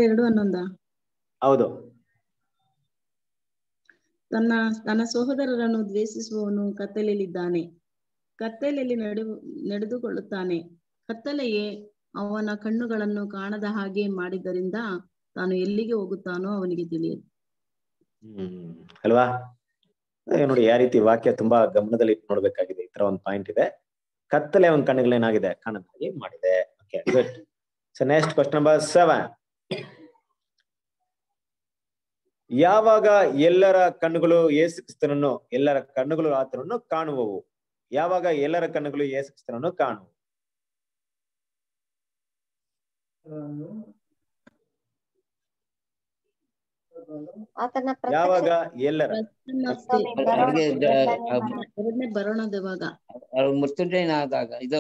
ಎರಡು ಹನ್ನೊಂದ ಹೌದು. ತನ್ನ ತನ್ನ ಸಹೋದರರನ್ನು ದ್ವೇಷಿಸುವವನು ಕತ್ತಲೆಯಲ್ಲಿದ್ದಾನೆ. ಕತ್ತಲೆಯಲ್ಲಿ ನಡೆ ನಡೆದುಕೊಳ್ಳುತ್ತಾನೆ. ಕತ್ತಲೆಯೇ ಅವನ ಕಣ್ಣುಗಳನ್ನು ಕಾಣದ ಹಾಗೆ ಮಾಡಿದ್ದರಿಂದ ತಾನು ಎಲ್ಲಿಗೆ ಹೋಗುತ್ತಾನೋ ಅವನಿಗೆ ತಿಳಿಯದು. ಹ್ಮ್ ಅಲ್ವಾ? ನೋಡಿ ಯಾವ ರೀತಿ ವಾಕ್ಯ ತುಂಬಾ ಗಮನದಲ್ಲಿ ನೋಡ್ಬೇಕಾಗಿದೆ. ಈ ತರ ಒಂದು ಪಾಯಿಂಟ್ ಇದೆ. ಕತ್ತಲೆ ಅವನ ಕಣ್ಣುಗಳೇನಾಗಿದೆ? ಕಾಣದ ಹಾಗೆ ಮಾಡಿದೆ. Okay good so next question number seven ಯಾವಾಗ ಎಲ್ಲರ ಕಣ್ಣುಗಳು ಯೇಸು ಕ್ರಿಸ್ತನನ್ನು ಎಲ್ಲರ ಕಣ್ಣುಗಳು ಆತನನ್ನು ಕಾಣುವವು? ಯಾವಾಗ ಎಲ್ಲರ ಕಣ್ಣುಗಳು ಯೇಸು ಕ್ರಿಸ್ತನನ್ನು ಕಾಣುವು ಆತನ ಯಾವಾಗ? ಎಲ್ಲರ. ಬರೋಣದವಾಗ ಮೃತ್ಯುಂಜಯನಾದಾಗ ಇದು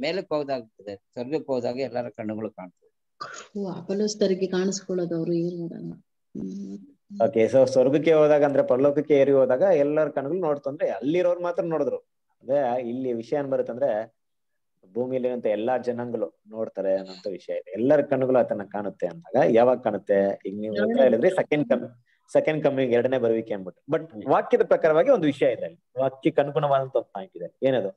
ಮೇಲಕ್ಕೆ ಹೋದಾಗ್ತದೆ. ಸ್ವರ್ಗಕ್ಕೆ ಹೋದಾಗ ಎಲ್ಲರ ಕಣ್ಣುಗಳು ಕಾಣ್ತದೆ ಅಪಲೋಸ್ತರಿಗೆ ಕಾಣಿಸ್ಕೊಳ್ಳೋದು ಅವರು ಏನ್ ಮಾಡಲ್ಲ ಓಕೆ ಸೊ ಸ್ವರ್ಗಕ್ಕೆ ಹೋದಾಗ ಅಂದ್ರೆ ಪರಲೋಕಕ್ಕೆ ಏರಿ ಹೋದಾಗ ಎಲ್ಲರ ಕಣ್ಗಳು ನೋಡ್ತಂದ್ರೆ ಅಲ್ಲಿರೋರು ಮಾತ್ರ ನೋಡಿದ್ರು. ಅದೇ ಇಲ್ಲಿ ವಿಷಯ ಏನ್ ಬರುತ್ತಂದ್ರೆ ಭೂಮಿಯಲ್ಲಿರುವಂತ ಎಲ್ಲಾ ಜನಾಂಗಗಳು ನೋಡ್ತಾರೆ ಅನ್ನೋಂತ ವಿಷಯ ಇದೆ. ಎಲ್ಲರ ಕಣ್ಣುಗಳು ಆತನ ಕಾಣುತ್ತೆ ಅಂದಾಗ ಯಾವಾಗ ಕಾಣುತ್ತೆ? ಈಗ ನೀವು ಉತ್ತರ ಹೇಳಿದ್ರೆ ಸೆಕೆಂಡ್ ಕಮ್ ಸೆಕೆಂಡ್ ಕಮ್ಮಿಂಗ್ ಎರಡನೇ ಬರುವಿಕೆ ಅಂದ್ಬಿಟ್ಟು. ಬಟ್ ವಾಕ್ಯದ ಪ್ರಕಾರವಾಗಿ ಒಂದು ವಿಷಯ ಇದೆ ಅಲ್ಲಿ. ವಾಕ್ಯಕ್ಕೆ ಅನುಗುಣವಾದಂತ ಒಂದು ಪಾಯಿಂಟ್ ಇದೆ ಏನದು?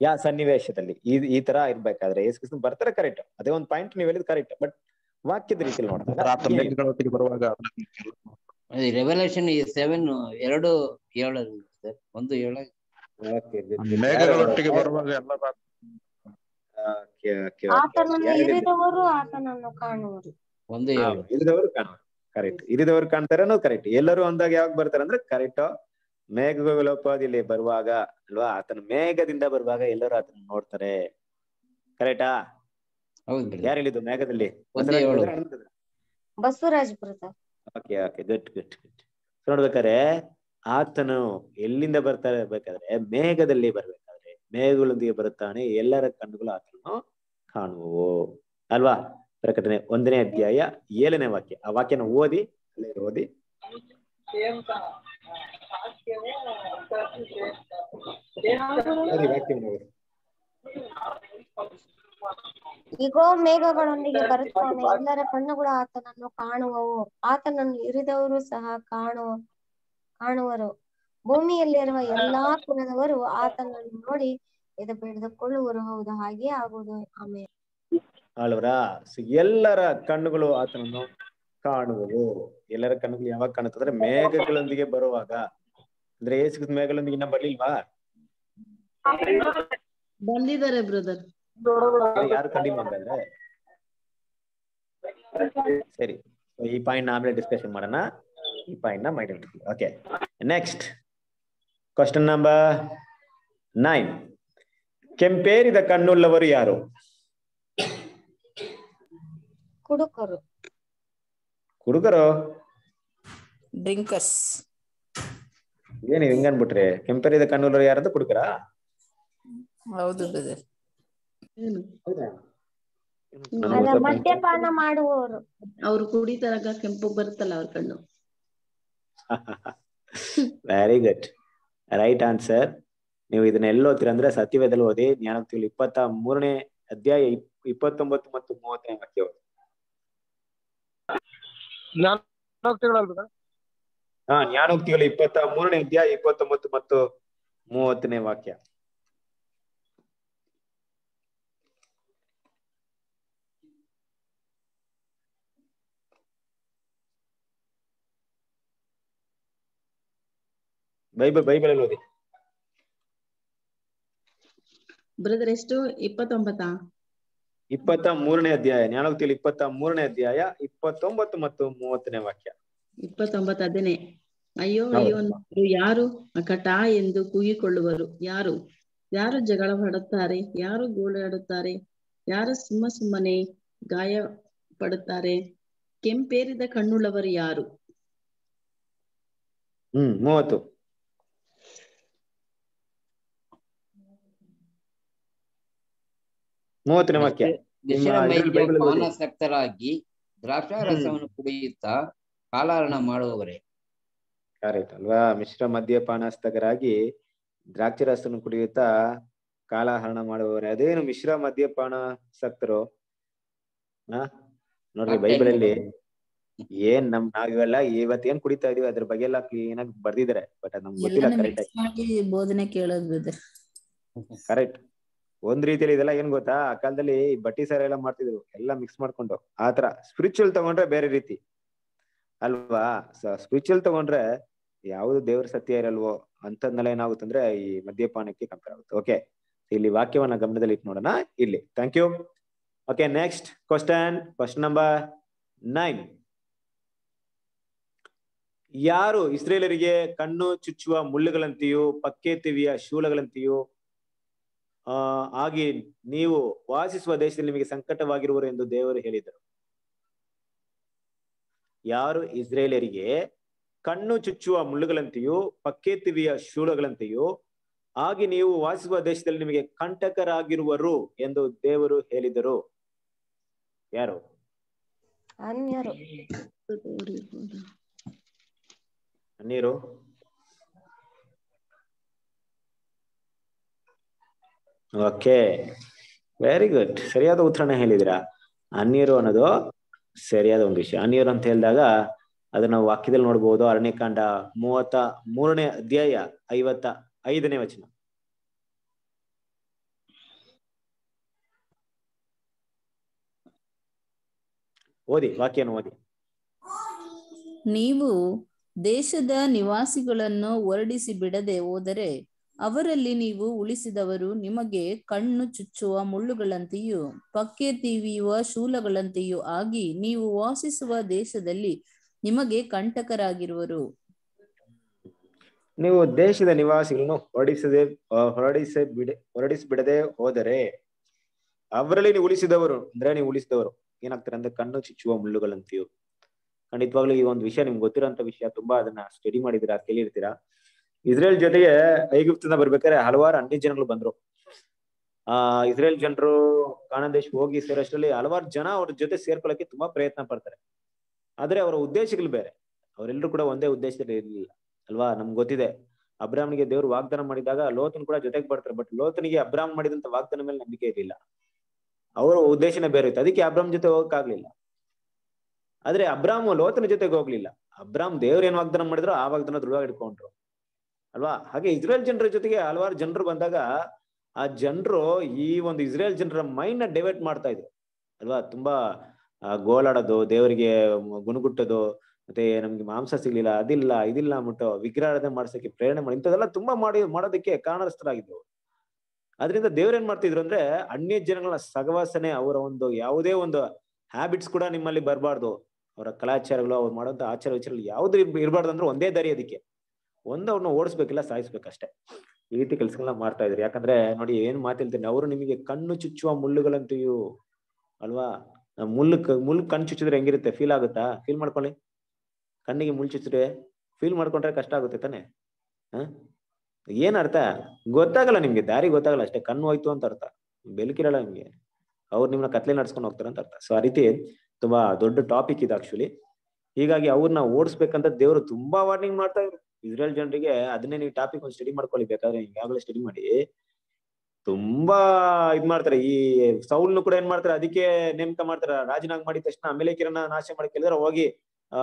ಯಾ ಸನ್ನಿವೇಶದಲ್ಲಿ. ಈ ಈ ತರ ಇರ್ಬೇಕಾದ್ರೆ ಯೇಸು ಕ್ರಿಸ್ತನ್ ಬರ್ತಾರೆ ಕರೆಕ್ಟ್ ಅದೇ ಒಂದು ಪಾಯಿಂಟ್ ನೀವು ಹೇಳಿದ್ ಕರೆಕ್ಟ್ ಬಟ್ ವಾಕ್ಯದ ರೀತಿಯಲ್ಲಿ ನೋಡ್ತಾರೆ ರೆವಲ್ಯೂಷನ್ ಸೆವೆನ್ ಎರಡು ಏಳು ಒಂದು ಏಳು. ಮೇಘಗಳೊಟ್ಟಿಗೆ ಬರುವಾಗ ಎಲ್ಲ? ಇರಿದವರು ಆತನನ್ನು ಕಾಣುವರು. ಒಂದು ಹಾ, ಏಳು. ಇರಿದವರು ಕಾಣುವರು ಕರೆಕ್ಟ್ ಇರಿದವರು ಕಾಣ್ತಾರೆ ಅನ್ನೋದು ಕರೆಕ್ಟ್ ಎಲ್ಲರೂ ಅಂದಾಗ ಯಾವಾಗ ಬರ್ತಾರೆ ಅಂದ್ರೆ ಕರೆಕ್ಟ್ ಮೇಘಗೋಲೋಪಾದಿಯಲ್ಲಿ ಬರುವಾಗ ಅಲ್ವಾ? ಆತನ ಮೇಘದಿಂದ ಬರುವಾಗ ಎಲ್ಲರೂ ಆತನ ನೋಡ್ತಾರೆ. ಕರೆಕ್ಟಾ ಯಾರು ಹೇಳಿದ್ದು ಮೇಘದಲ್ಲಿ? Basavaraj brother okay okay good good good ನೋಡ್ಬೇಕಾದ್ರೆ ಆತನು ಎಲ್ಲಿಂದ ಬರ್ತಾ ಇರ್ಬೇಕಾದ್ರೆ ಮೇಘದಲ್ಲಿ ಬರ್ಬೇಕಾದ್ರೆ ಮೇಘಗಳೊಂದಿಗೆ ಬರುತ್ತಾನೆ, ಎಲ್ಲರ ಕಣ್ಣುಗಳು ಆತನು ಕಾಣುವು ಅಲ್ವಾ? ಪ್ರಕಟಣೆ ಒಂದನೇ ಅಧ್ಯಾಯ ಏಳನೇ ವಾಕ್ಯ. ಆ ವಾಕ್ಯನ ಓದಿ, ಅಲ್ಲೇ ಓದಿ. ಈಗೋ ಮೇಘಗಳೊಂದಿಗೆ ಬರುತ್ತಾನೆ, ಎಲ್ಲರ ಕಣ್ಣುಗಳು ಆತನನ್ನು ಕಾಣುವವು. ಆತನನ್ನು ಇರಿದವರು ಸಹ ಕಾಣುವ ಕಾಣುವರು. ಭೂಮಿಯಲ್ಲಿರುವ ಎಲ್ಲಾ ಕುಲದವರು ಆತನನ್ನು ನೋಡಿ ಇದು ಬೆಳೆದುಕೊಳ್ಳುವರು ಹೌದು ಹಾಗೆ ಆಗುವುದು. ಆಮೇಲೆ ಅಲ್ವರ ಎಲ್ಲರ ಕಣ್ಣುಗಳು ಆತನನ್ನು ಕಾಣುವವು. ಎಲ್ಲರ ಕಣ್ಣುಗಳು ಯಾವಾಗ ಕಾಣುತ್ತಂದ್ರೆ ಮೇಘಗಳೊಂದಿಗೆ ಬರುವಾಗ. ಅಂದ್ರೆ ಏಸು ಮೇಘಗಳೊಂದಿಗೆ ಇನ್ನ ಬರ್ಲಿಲ್ವಾ? ಬಂದಿದ್ದಾರೆ ಬ್ರದರ್ ಯಾರು ಕಂಡಿಲ್ಲ ಹಂಗಾದ್ರೆ ಸರಿ ಈ ಪಾಯಿಂಟ್ ಆಮೇಲೆ ಡಿಸ್ಕಷನ್ ಮಾಡೋಣ. ಈ ಪಾಯಿಂಟ್ನ mind okay next question number nine ಕೆಂಪೇರಿದ ಕಣ್ಣುಳ್ಳವರು ಯಾರು? ಕುಡುಕರು. ಕುಡುಕರು? ಡ್ರಿಂಕರ್ಸ್. ಏನ್ ಹಿಂಗ ಅನ್ಬಿಟ್ರಿ. ಕೆಂಪೇರಿದ ಕಣ್ಣುಳ್ಳವರು ಯಾರಂತ ಕುಡುಕರ? ಹೌದು ಬ್ರದರ್. ಏನು? ಅದ ಮದ್ಯಪಾನ ಮಾಡುವವರು. ಅವ್ರು ಕುಡಿತಾರಾಗ ಕೆಂಪು ಬರುತ್ತಲ್ಲ ಅವ್ರ ಕಣ್ಣು. ವೆರಿ ಗುಡ್ ರೈಟ್ ಆನ್ಸರ್ ನೀವು ಇದನ್ನ ಎಲ್ಲ ಓದ್ತೀರ ಅಂದ್ರೆ ಸತ್ಯವೇದಲ್ಲಿ ಓದಿ ಜ್ಞಾನೋಕ್ತಿಗಳು ಇಪ್ಪತ್ತ ಮೂರನೇ ಅಧ್ಯಾಯ ಇಪ್- ಇಪ್ಪತ್ತೊಂಬತ್ತು ಮತ್ತು ಮೂವತ್ತನೇ ವಾಕ್ಯ ಓದಿ. ಹಾ ಜ್ಞಾನೋಕ್ತಿಗಳು ಇಪ್ಪತ್ತ ಮೂರನೇ ಅಧ್ಯಾಯ ಇಪ್ಪತ್ತೊಂಬತ್ತು ಮತ್ತು ಮೂವತ್ತನೇ ವಾಕ್ಯ. ಬೈಬಲ್ ಬೈಬಲ್ ಅಲ್ಲಿ ಓದಿ. ಬ್ರದರ್ ಎಷ್ಟು? ಇಪ್ಪತ್ತೊಂಬತ್ತಾ? ಇಪ್ಪತ್ತ ಮೂರನೇ ಅಧ್ಯಾಯ ಜ್ಞಾನೋಕ್ತಿಯಲ್ಲಿ ಇಪ್ಪತ್ತ ಮೂರನೇ ಅಧ್ಯಾಯ ಇಪ್ಪತ್ತೊಂಬತ್ತು ಮತ್ತು ಮೂವತ್ತನೇ ವಾಕ್ಯ. ಇಪ್ಪತ್ತೊಂಬತ್ತು ಅದನ್ನೇ ಅಯ್ಯೋ. ಅಯ್ಯೋ ಯಾರು? ಅಕಟ ಎಂದು ಕೂಗಿಕೊಳ್ಳುವರು. ಯಾರು? ಯಾರು ಜಗಳ ಪಡುತ್ತಾರೆ ಯಾರು ಗೋಳಾಡುತ್ತಾರೆ? ಯಾರು ಸುಮ್ಮ ಸುಮ್ಮನೆ ಗಾಯ ಪಡುತ್ತಾರೆ ಕೆಂಪೇರಿದ ಕಣ್ಣುಳ್ಳವರು ಯಾರು? ಹ್ಮ್ ಮೂವತ್ತು. ಮೂವತ್ತನೇ ವಾಕ್ಯ. ಪಾನಾಸಕ್ತರಾಗಿ ದ್ರಾಕ್ಷಾರಸವನ್ನು ಕುಡಿಯುತ್ತಾ ಕಾಲಹರಣ ಮಾಡುವವರೇ. ಕರೆಕ್ಟ್ ಅಲ್ವಾ ಮಿಶ್ರ ಮದ್ಯಪಾನಸ್ತಕರಾಗಿ ದ್ರಾಕ್ಷಿ ರಸವನ್ನು ಕುಡಿಯುತ್ತಾ ಕಾಲಹರಣ ಮಾಡುವವರೇ. ಅದೇನು ಮಿಶ್ರ ಮದ್ಯಪಾನಾಸಕ್ತರು ಹಾ? ನೋಡ್ರಿ ಬೈಬಲ್ ಅಲ್ಲಿ ಏನ್ ನಮ್ ನಾವೆಲ್ಲ ಇವತ್ ಏನ್ ಕುಡಿತಾ ಇದೀವಿ ಅದ್ರ ಬಗ್ಗೆ ಎಲ್ಲ ಕ್ಲೀನ್ ಆಗಿ ಬರ್ದಿದ್ದಾರೆ. ಬಟ್ ಅದ್ ನಮ್ಗೆ ಗೊತ್ತಿಲ್ಲ ಕರೆಕ್ಟ್ ಬೋಧನೆ ಕೇಳೋದು ಕರೆಕ್ಟ್ ಒಂದ್ ರೀತಿಯಲ್ಲಿ ಇದೆಲ್ಲ ಏನ್ ಗೊತ್ತಾ? ಆ ಕಾಲದಲ್ಲಿ ಬಟ್ಟಿ ಸಾರ ಎಲ್ಲ ಮಾಡ್ತಿದ್ರು, ಎಲ್ಲ ಮಿಕ್ಸ್ ಮಾಡ್ಕೊಂಡು. ಆತರ ಸ್ಪಿರಿಚುವಲ್ ತಗೊಂಡ್ರೆ ಬೇರೆ ರೀತಿ. ಅಲ್ವಾ? ಸ್ಪಿರಿಚುವಲ್ ತಗೊಂಡ್ರೆ ಯಾವ್ದು ದೇವ್ರ ಸತ್ಯ ಇರಲ್ವೋ ಅಂತದ್ನೆಲ್ಲ ಏನಾಗುತ್ತಂದ್ರೆ ಈ ಮದ್ಯಪಾನಕ್ಕೆ ಕಂಪೇರ್ ಆಗುತ್ತೆ. ಓಕೆ ಇಲ್ಲಿ ವಾಕ್ಯವನ್ನ ಗಮನದಲ್ಲಿ ಇಟ್ ನೋಡೋಣ ಇಲ್ಲಿ. Thank you okay next question question number nine ಯಾರು ಇಸ್ರೇಲರಿಗೆ ಕಣ್ಣು ಚುಚ್ಚುವ ಮುಳ್ಳುಗಳಂತೆಯೂ, ಪಕ್ಕೆ ತಿವಿಯ ಶೂಲಗಳಂತೆಯೂ ಆ ಆಗಿ ನೀವು ವಾಸಿಸುವ ದೇಶದಲ್ಲಿ ನಿಮಗೆ ಸಂಕಟವಾಗಿರುವರು ಎಂದು ದೇವರು ಹೇಳಿದರು. ಯಾರು ಇಸ್ರೇಲಿಯರಿಗೆ ಕಣ್ಣು ಚುಚ್ಚುವ ಮುಳ್ಳುಗಳಂತೆಯೂ ಪಕ್ಕೇತಿವಿಯ ಶೂಳಗಳಂತೆಯೂ ಶೂಲಗಳಂತೆಯೂ ಆಗಿ ನೀವು ವಾಸಿಸುವ ದೇಶದಲ್ಲಿ ನಿಮಗೆ ಕಂಟಕರಾಗಿರುವರು ಎಂದು ದೇವರು ಹೇಳಿದರು. ಯಾರು? ಅನ್ಯರು? ಓಕೆ ವೆರಿ ಗುಡ್ ಸರಿಯಾದ ಉತ್ತರನ ಹೇಳಿದಿರಾ ಅನ್ಯರು ಅನ್ನೋದು ಸರಿಯಾದ ಒಂದು ವಿಷಯ ಅನ್ಯರು ಅಂತ ಹೇಳಿದಾಗ ಅದನ್ನ ವಾಕ್ಯದಲ್ಲಿ ನೋಡಬಹುದು ಅರಣ್ಯಕಾಂಡ ಮೂವತ್ತ ಮೂರನೇ ಅಧ್ಯಾಯ ಐವತ್ತ ಐದನೇ ವಚನ. ಓದಿ, ವಾಕ್ಯನ ಓದಿ. ನೀವು ದೇಶದ ನಿವಾಸಿಗಳನ್ನು ಹೊರಡಿಸಿ ಬಿಡದೆ ಹೋದರೆ ಅವರಲ್ಲಿ ನೀವು ಉಳಿಸಿದವರು ನಿಮಗೆ ಕಣ್ಣು ಚುಚ್ಚುವ ಮುಳ್ಳುಗಳಂತೆಯೂ, ಪಕ್ಕೆ ತೀವಿಯುವ ಶೂಲಗಳಂತೆಯೂ ಆಗಿ ನೀವು ವಾಸಿಸುವ ದೇಶದಲ್ಲಿ ನಿಮಗೆ ಕಂಟಕರಾಗಿರುವರು. ನೀವು ದೇಶದ ನಿವಾಸಿಗಳನ್ನು ಹೊರಡಿಸದೆ ಹೊರಡಿಸ ಬಿಡ, ಹೊರಡಿಸಿಬಿಡದೆ ಹೋದರೆ ಅವರಲ್ಲಿ ನೀವು ಉಳಿಸಿದವರು, ಅಂದ್ರೆ ನೀವು ಉಳಿಸಿದವರು ಏನಾಗ್ತಾರೆ ಅಂದ್ರೆ ಕಣ್ಣು ಚುಚ್ಚುವ ಮುಳ್ಳುಗಳಂತೆಯೂ. ಖಂಡಿತವಾಗ್ಲೂ ಈ ಒಂದು ವಿಷಯ ನಿಮ್ಗೆ ಗೊತ್ತಿರೋ ವಿಷಯ, ತುಂಬಾ ಅದನ್ನ ಸ್ಟಡಿ ಮಾಡಿದಿರಾ ಕೇಳಿರ್ತೀರಾ. ಇಸ್ರೇಲ್ ಜೊತೆಗೆ ಐಗುಪ್ತದಿಂದ ಬರ್ಬೇಕಾದ್ರೆ ಹಲವಾರು ಅನ್ಯ ಜನಗಳು ಬಂದ್ರು. ಆ, ಇಸ್ರೇಲ್ ಜನರು ಕಾನಂದೇಶ್ ಹೋಗಿ ಸೇರೋಷ್ಟರಲ್ಲಿ ಹಲವಾರು ಜನ ಅವ್ರ ಜೊತೆ ಸೇರ್ಕೊಳ್ಳಕ್ಕೆ ತುಂಬಾ ಪ್ರಯತ್ನ ಪಡ್ತಾರೆ. ಆದ್ರೆ ಅವರ ಉದ್ದೇಶಗಳು ಬೇರೆ. ಅವರೆಲ್ಲರೂ ಕೂಡ ಒಂದೇ ಉದ್ದೇಶದಲ್ಲಿ ಇರಲಿಲ್ಲ, ಅಲ್ವಾ? ನಮ್ಗೆ ಗೊತ್ತಿದೆ. ಅಬ್ರಾಮ್ನಿಗೆ ದೇವ್ರು ವಾಗ್ದಾನ ಮಾಡಿದಾಗ ಲೋತನ್ ಕೂಡ ಜೊತೆಗೆ ಬರ್ತಾರೆ ಬಟ್ ಲೋತನಿಗೆ ಅಬ್ರಾಮ್ ಮಾಡಿದಂತ ವಾಗ್ದಾನ ಮೇಲೆ ನಂಬಿಕೆ ಇರಲಿಲ್ಲ. ಅವರ ಉದ್ದೇಶನೇ ಬೇರೆ ಇತ್ತು. ಅದಕ್ಕೆ ಅಬ್ರಾಮ್ ಜೊತೆ ಹೋಗಕ್ಕಾಗ್ಲಿಲ್ಲ ಆದ್ರೆ ಅಬ್ರಾಮ್ ಲೋತನ ಜೊತೆಗೆ ಹೋಗ್ಲಿಲ್ಲ. ಅಬ್ರಾಮ್ ದೇವ್ರ ಏನ್ ವಾಗ್ದಾನ ಮಾಡಿದ್ರು ಆ ವಾಗ್ದಾನ ದೃಢವಾಗಿ ಇಟ್ಕೊಂಡ್ರು. ಅಲ್ವಾ? ಹಾಗೆ ಇಸ್ರೇಲ್ ಜನರ ಜೊತೆಗೆ ಹಲವಾರು ಜನರು ಬಂದಾಗ ಆ ಜನರು ಈ ಒಂದು ಇಸ್ರೇಲ್ ಜನರ ಮೈಂಡ್ನ ಡೈವರ್ಟ್ ಮಾಡ್ತಾ ಇದ್ರು. ಅಲ್ವಾ? ತುಂಬಾ ಗೋಲಾಡೋದು, ದೇವರಿಗೆ ಗುಣಗುಟ್ಟೋದು, ಮತ್ತೆ ನಮ್ಗೆ ಮಾಂಸ ಸಿಗ್ಲಿಲ್ಲ, ಅದಿಲ್ಲ, ಇದಿಲ್ಲ ಅಂದ್ಬಿಟ್ಟು ವಿಗ್ರಹಾರಾಧನೆ ಮಾಡ್ಸಕ್ಕೆ ಪ್ರೇರಣೆ ಮಾಡಿ ಇಂಥದೆಲ್ಲ ತುಂಬಾ ಮಾಡಿ, ಮಾಡೋದಕ್ಕೆ ಕಾರಣಸ್ಥರಾಗಿದ್ರು ಅದರಿಂದ ದೇವ್ರ ಏನ್ ಮಾಡ್ತಿದ್ರು ಅಂದ್ರೆ ಅನ್ಯ ಜನಗಳ ಸಹವಾಸನೆ, ಅವರ ಒಂದು ಯಾವುದೇ ಒಂದು ಹ್ಯಾಬಿಟ್ಸ್ ಕೂಡ ನಿಮ್ಮಲ್ಲಿ ಬರಬಾರ್ದು. ಅವರ ಕಲಾಚಾರಗಳು, ಅವ್ರು ಮಾಡುವಂತ ಆಚಾರ ವಿಚಾರಗಳು ಯಾವ್ದು ಇರಬಾರ್ದು ಅಂದ್ರೆ ಒಂದೇ ದಾರಿ ಅದಕ್ಕೆ. ಒಂದು ಅವ್ರನ್ನ ಓಡಿಸ್ಬೇಕಿಲ್ಲ ಸಾಯಿಸ್ಬೇಕಷ್ಟೇ. ಈ ರೀತಿ ಕೆಲ್ಸಗಳನ್ನ ಮಾಡ್ತಾ ಇದ್ರು. ಯಾಕಂದ್ರೆ ನೋಡಿ ಏನ್ ಮಾತಿಲ್ತೀನಿ, ಅವರು ನಿಮಗೆ ಕಣ್ಣು ಚುಚ್ಚುವ ಮುಳ್ಳುಗಳಂತೆಯೂ ಅಲ್ವಾ? ಮುಳ್ಳು ಮುಳ್ಳು ಕಣ್ಣು ಚುಚ್ಚಿದ್ರೆ ಹೆಂಗಿರುತ್ತೆ? ಫೀಲ್ ಆಗುತ್ತಾ? ಫೀಲ್ ಮಾಡ್ಕೊಳ್ಳಿ. ಕಣ್ಣಿಗೆ ಮುಳ್ಳು ಚುಚ್ಚಿದ್ರೆ ಫೀಲ್ ಮಾಡ್ಕೊಂಡ್ರೆ ಕಷ್ಟ ಆಗುತ್ತೆ ತಾನೆ? ಹ? ಏನ್ ಅರ್ಥ? ಗೊತ್ತಾಗಲ್ಲ ನಿಮ್ಗೆ. ದಾರಿ ಗೊತ್ತಾಗಲ್ಲ ಅಷ್ಟೇ. ಕಣ್ಣು ಹೋಯ್ತು ಅಂತ ಅರ್ಥ. ಬೆಳಕಿರಲ್ಲ ನಿಮ್ಗೆ. ಅವ್ರು ನಿಮ್ನ ಕತ್ಲೆ ನಡ್ಸ್ಕೊಂಡು ಹೋಗ್ತಾರೆ ಅಂತ ಅರ್ಥ. ಸೊ ಆ ರೀತಿ ತುಂಬಾ ದೊಡ್ಡ ಟಾಪಿಕ್ ಇದು ಆಕ್ಚುಲಿ ಹೀಗಾಗಿ ಅವ್ರನ್ನ ಓಡಿಸ್ಬೇಕಂತ ದೇವರು ತುಂಬಾ ವಾರ್ನಿಂಗ್ ಮಾಡ್ತಾ ಇದ್ರು. ಇಸ್ರೇಲ್ ಜನರಿಗೆ ಅದನ್ನೇ ನೀವು ಟಾಪಿಕ್ ಒಂದು ಸ್ಟಡಿ ಮಾಡ್ಕೊಳ್ಳಿ ಬೇಕಾದ್ರೆ ಈಗಾಗಲೇ ಸ್ಟಡಿ ಮಾಡಿ. ತುಂಬಾ ಇದ್ ಮಾಡ್ತಾರೆ. ಈ ಸೌಲ್ನು ಕೂಡ ಏನ್ ಮಾಡ್ತಾರೆ, ಅದಕ್ಕೆ ನೇಮಕ ಮಾಡ್ತಾರೆ. ರಾಜನಾಗ್ ಮಾಡಿದ ತಕ್ಷಣ ಅಮೆಲೇಕಿರನ್ನ ನಾಶ ಮಾಡಿ ಕೇಳಿದ್ರೆ ಹೋಗಿ, ಆ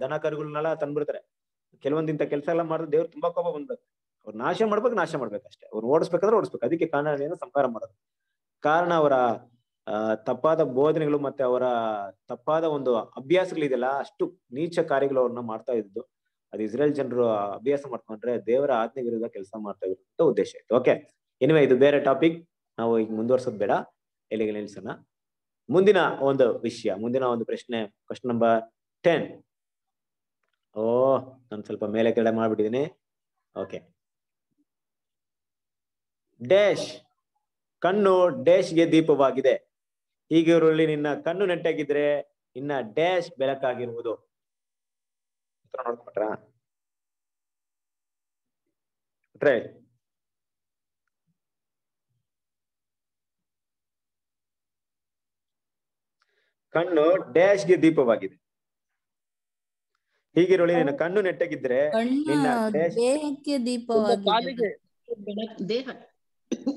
ದನ ಕರುಗಳನ್ನೆಲ್ಲ ತಂದ್ಬಿಡ್ತಾರೆ. ಕೆಲವೊಂದಿಂತ ಕೆಲಸ ಎಲ್ಲ ಮಾಡಿದ್ರೆ ದೇವ್ರು ತುಂಬಾ ಕೋಪ ಬಂದ್ಬಿಡುತ್ತೆ. ಅವ್ರು ನಾಶ ಮಾಡ್ಬೇಕು, ನಾಶ ಮಾಡ್ಬೇಕಷ್ಟೇ. ಅವ್ರು ಓಡಿಸ್ಬೇಕಾದ್ರೆ ಓಡಿಸ್ಬೇಕು. ಅದಕ್ಕೆ ಕಾರಣ ಸಂಹಾರ ಮಾಡೋದು. ಕಾರಣ ಅವರ ತಪ್ಪಾದ ಬೋಧನೆಗಳು ಮತ್ತೆ ಅವರ ತಪ್ಪಾದ ಒಂದು ಅಭ್ಯಾಸಗಳಿದೆಯಲ್ಲ, ಅಷ್ಟು ನೀಚ ಕಾರ್ಯಗಳು ಅವ್ರನ್ನ ಮಾಡ್ತಾ ಇದ್ದು ಅದು ಇಸ್ರೇಲ್ ಜನರು ಅಭ್ಯಾಸ ಮಾಡ್ಕೊಂಡ್ರೆ ದೇವರ ಆಜ್ಞೆ ವಿರುದ್ಧ ಕೆಲಸ ಮಾಡ್ತಾ ಇರೋ ಉದ್ದೇಶ ಇತ್ತು. ಓಕೆ ಎನಿವೆ ಇದು ಬೇರೆ ಟಾಪಿಕ್ ನಾವು ಈಗ ಮುಂದುವರ್ಸೋದ್ ಬೇಡ. ಎಲ್ಲಿಗೆ ನಿಲ್ಸೋಣ? ಮುಂದಿನ ಒಂದು ವಿಷಯ, ಮುಂದಿನ ಒಂದು ಪ್ರಶ್ನೆ ಕ್ವಶನ್ ನಂಬರ್ ಟೆನ್ ಓ ನಾನು ಸ್ವಲ್ಪ ಮೇಲೆ ಕೆಳಗೆ ಮಾಡ್ಬಿಟ್ಟಿದೀನಿ ಓಕೆ ಡ್ಯಾಶ್ ಕಣ್ಣು ಡ್ಯಾಶ್ಗೆ ದೀಪವಾಗಿದೆ. ಹೀಗಿರುವಲ್ಲಿ ನಿನ್ನ ಕಣ್ಣು ನೆಟ್ಟಾಗಿದ್ರೆ ನಿನ್ನ ಡ್ಯಾಶ್ ಬೆಳಕಾಗಿರುವುದು. ಉತ್ತರ ನೋಡ್ಕೊಂಡ್ಬಿಟ್ರಾ ಉತ್ತರ ಹೇಳಿ. ಕಣ್ಣು ಡ್ಯಾಶ್ಗೆ ದೀಪವಾಗಿದೆ. ಹೀಗೆ ನಿನ್ನ ಕಣ್ಣು ನೆಟ್ಟಗಿದ್ರೆ ನಿನ್ನ ಡ್ಯಾಶ್ ದೇಹಕ್ಕೆ ದೀಪವಾಗಿದೆ.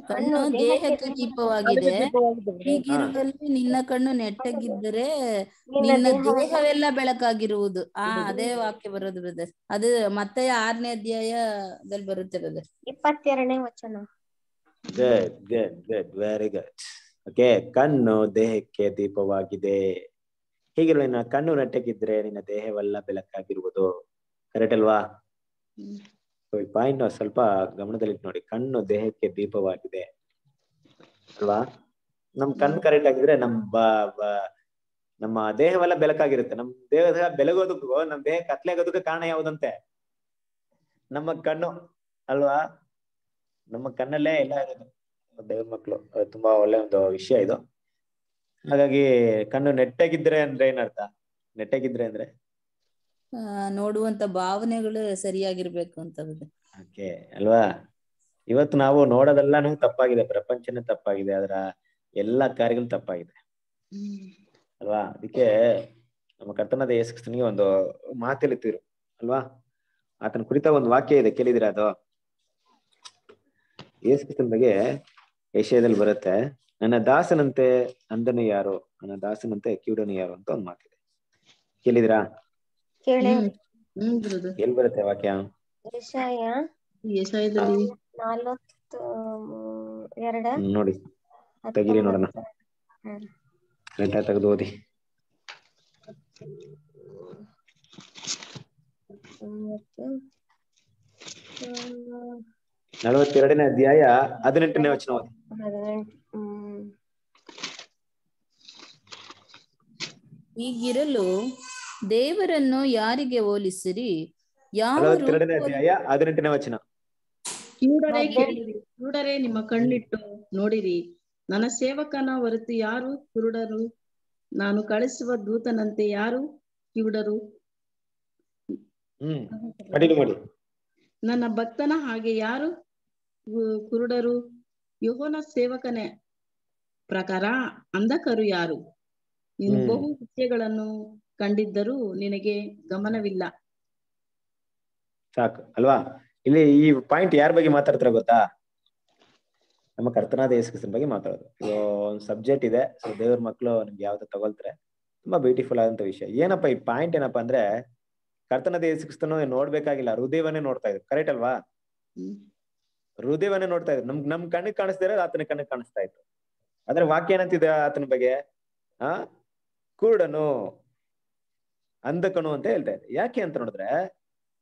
ಕಣ್ಣು ದೇಹಕ್ಕೆ ದೀಪವಾಗಿದೆ ಹೀಗಿರುವಲ್ಲಿ ನಿನ್ನ ಕಣ್ಣು ನೆಟ್ಟಗಿದ್ದರೆ ನಿನ್ನ ದೇಹವೆಲ್ಲ ಬೆಳಕಾಗಿರುವುದು. ಆ ಅದೇ ವಾಕ್ಯ ಬರೋದು ಬ್ರದರ್. ಅದು ಮತ್ತೆ ಆರನೇ ಅಧ್ಯಾಯದಲ್ಲಿ ಬರುತ್ತೆ ಬ್ರದರ್. ಇಪ್ಪತ್ತೆರಡನೇ ವಚನ. Good good good very good okay ಕಣ್ಣು ದೇಹಕ್ಕೆ ದೀಪವಾಗಿದೆ. ಹೀಗೆ ನಿನ್ನ ಕಣ್ಣು ನೆಟ್ಟಗಿದ್ರೆ ನಿನ್ನ ದೇಹವೆಲ್ಲ ಬೆಳಕಾಗಿರುವುದು. ಕರೆಕ್ಟ್ ಅಲ್ವಾ? ಈ ಪಾಯಿಂಟ್ ಸ್ವಲ್ಪ ಗಮನದಲ್ಲಿ ನೋಡಿ. ಕಣ್ಣು ದೇಹಕ್ಕೆ ದೀಪವಾಗಿದೆ. ಅಲ್ವಾ? ನಮ್ ಕಣ್ಣು ಕರೆಕ್ಟ್ ಆಗಿದ್ರೆ ನಮ್ ನಮ್ಮ ದೇಹವೆಲ್ಲ ಬೆಳಕಾಗಿರುತ್ತೆ. ನಮ್ ದೇಹದ ಬೆಳಗೋದಕ್ಕೂ ನಮ್ ದೇಹ ಕತ್ಲೆಗೋದಕ್ಕೆ ಕಾರಣ ಯಾವುದಂತೆ? ನಮ್ಮ ಕಣ್ಣು. ಅಲ್ವಾ? ನಮ್ಮ ಕಣ್ಣಲ್ಲೇ ಎಲ್ಲ ಇರೋದು. ದೇವ್ರ ಮಕ್ಕಳು ತುಂಬಾ ಒಳ್ಳೆ ಒಂದು ವಿಷಯ ಇದು. ಹಾಗಾಗಿ ಕಣ್ಣು ನೆಟ್ಟಗಿದ್ರೆ ಅಂದ್ರೆ ಏನರ್ಥ? ನೆಟ್ಟಗಿದ್ರೆ ಅಂದ್ರೆ? ನೋಡುವಂತ ಭಾವನೆಗಳು ಸರಿಯಾಗಿರ್ಬೇಕು ಅಂತ ಅಲ್ವಾ? ಇವತ್ತು ನಾವು ನೋಡೋದೆಲ್ಲಾನು ತಪ್ಪಾಗಿದೆ, ಪ್ರಪಂಚನೇ ತಪ್ಪಾಗಿದೆ ಅದರ ಎಲ್ಲಾ ಕಾರ್ಯಗಳು ತಪ್ಪಾಗಿದೆ. ಅಲ್ವಾ? ಅದಕ್ಕೆ ನಮ್ಮ ಕರ್ತನಾದ ಯೇಸುಕ್ರಿಸ್ತನಿಗೆ ಒಂದು ಮಾತೆಲಿತ್ತಿರು ಅಲ್ವಾ? ಆತನ ಕುರಿತ ಒಂದು ವಾಕ್ಯ ಇದೆ ಕೇಳಿದಿರ ಅದು? ಯೇಸುಕ್ರಿಸ್ತನ ಬಗ್ಗೆ ಏಷ್ಯಾದಲ್ಲಿ ಬರುತ್ತೆ, ನನ್ನ ದಾಸನಂತೆ ಅಂದನು ಯಾರು ನನ್ನ ದಾಸನಂತೆ ಕಿವುಡನು ಯಾರು ಅಂತ ಒಂದು ಮಾತಿದೆ. ಕೇಳಿದಿರಾ ಬ್ರದರ್ ಬರುತ್ತೆ ವಾಕ್ಯ? ಯಶಾಯ ಯಶಾಯದಲ್ಲಿ ನಲ್ವತ್ತು ಎರಡ? ನೋಡಿ ತೆಗಿರಿ ನೋಡೋಣ. ಗಂಟೆ ತೆಗೆದು ಓದಿ. ನಲವತ್ತೆರಡನೇ ಅಧ್ಯಾಯ ಹದಿನೆಂಟನೇ ವಚನ ಓದಿ. ಈಗಿರಲು ದೇವರನ್ನು ಯಾರಿಗೆ ಹೋಲಿಸಿರಿ? ಯಾವ ನಲವತ್ತೆರಡನೇ ಅಧ್ಯಾಯ ಹದಿನೆಂಟನೇ ವಚನ. ಕಿವುಡರೇ ಕೇಳಿರಿ. ಕಿವುಡರೇ ನಿಮ್ಮ ಕಣ್ಣಿಟ್ಟು ನೋಡಿರಿ. ನನ್ನ ಸೇವಕನ ಹೊರತು ಯಾರು? ಕುರುಡರು. ನಾನು ಕಳಿಸುವ ದೂತನಂತೆ ಯಾರು? ಕಿವುಡರು. ನನ್ನ ಭಕ್ತನ ಹಾಗೆ ಯಾರು? ಕುರುಡರು. ಯೆಹೋವನ ಸೇವಕನೇ. ಪ್ರಕಾರ ಅಂಧಕರು ಯಾರು? ನೀನು. ಬಹು ವಿಷಯಗಳನ್ನು ಕಂಡಿದ್ದರೂ ನಿನಗೆ ಗಮನವಿಲ್ಲ. ಸಾಕು. ಅಲ್ವಾ? ಇಲ್ಲಿ ಈ ಪಾಯಿಂಟ್ ಯಾರ ಬಗ್ಗೆ ಮಾತಾಡ್ತಾರೆ ಗೊತ್ತಾ? ನಮ್ಮ ಕರ್ತನಾದ ಯೇಸುಕ್ರಿಸ್ತನ ಬಗ್ಗೆ ಮಾತಾಡೋದು. ಇದು ಒಂದು ಸಬ್ಜೆಕ್ಟ್ ಇದೆ. ಸೊ ದೇವ್ರ ಮಕ್ಕಳು ನಿಮ್ಗೆ ಯಾವ್ದು ತಗೊಳ್ತಾರೆ? ತುಂಬಾ ಬ್ಯೂಟಿಫುಲ್ ಆದಂತ ವಿಷಯ. ಏನಪ್ಪಾ ಈ ಪಾಯಿಂಟ್ ಏನಪ್ಪಾ ಅಂದ್ರೆ ಕರ್ತನಾದ ಯೇಸು ಕ್ರಿಸ್ತನು ನೋಡ್ಬೇಕಾಗಿಲ್ಲ. ಹೃದಯವನ್ನೇ ನೋಡ್ತಾ ಇದ್ರು. ಕರೆಕ್ಟ್ ಅಲ್ವಾ. ಹೃದಯವನ್ನೇ ನೋಡ್ತಾ ಇದ್ರು. ನಮ್ ನಮ್ ಕಣ್ಣಿಗೆ ಕಾಣಿಸ್ತಾ ಇರೋದು ಆತನ ಕಣ್ಣಿಗೆ ಕಾಣಿಸ್ತಾ ಇತ್ತು. ಆದ್ರೆ ವಾಕ್ಯ ಏನಂತಿದೆ ಆತನ ಬಗ್ಗೆ? ಆ? ಕುರುಡನು ಅಂಧಕನು ಅಂತ ಹೇಳ್ತಾ ಇದ್ದೆ. ಯಾಕೆ ಅಂತ ನೋಡಿದ್ರೆ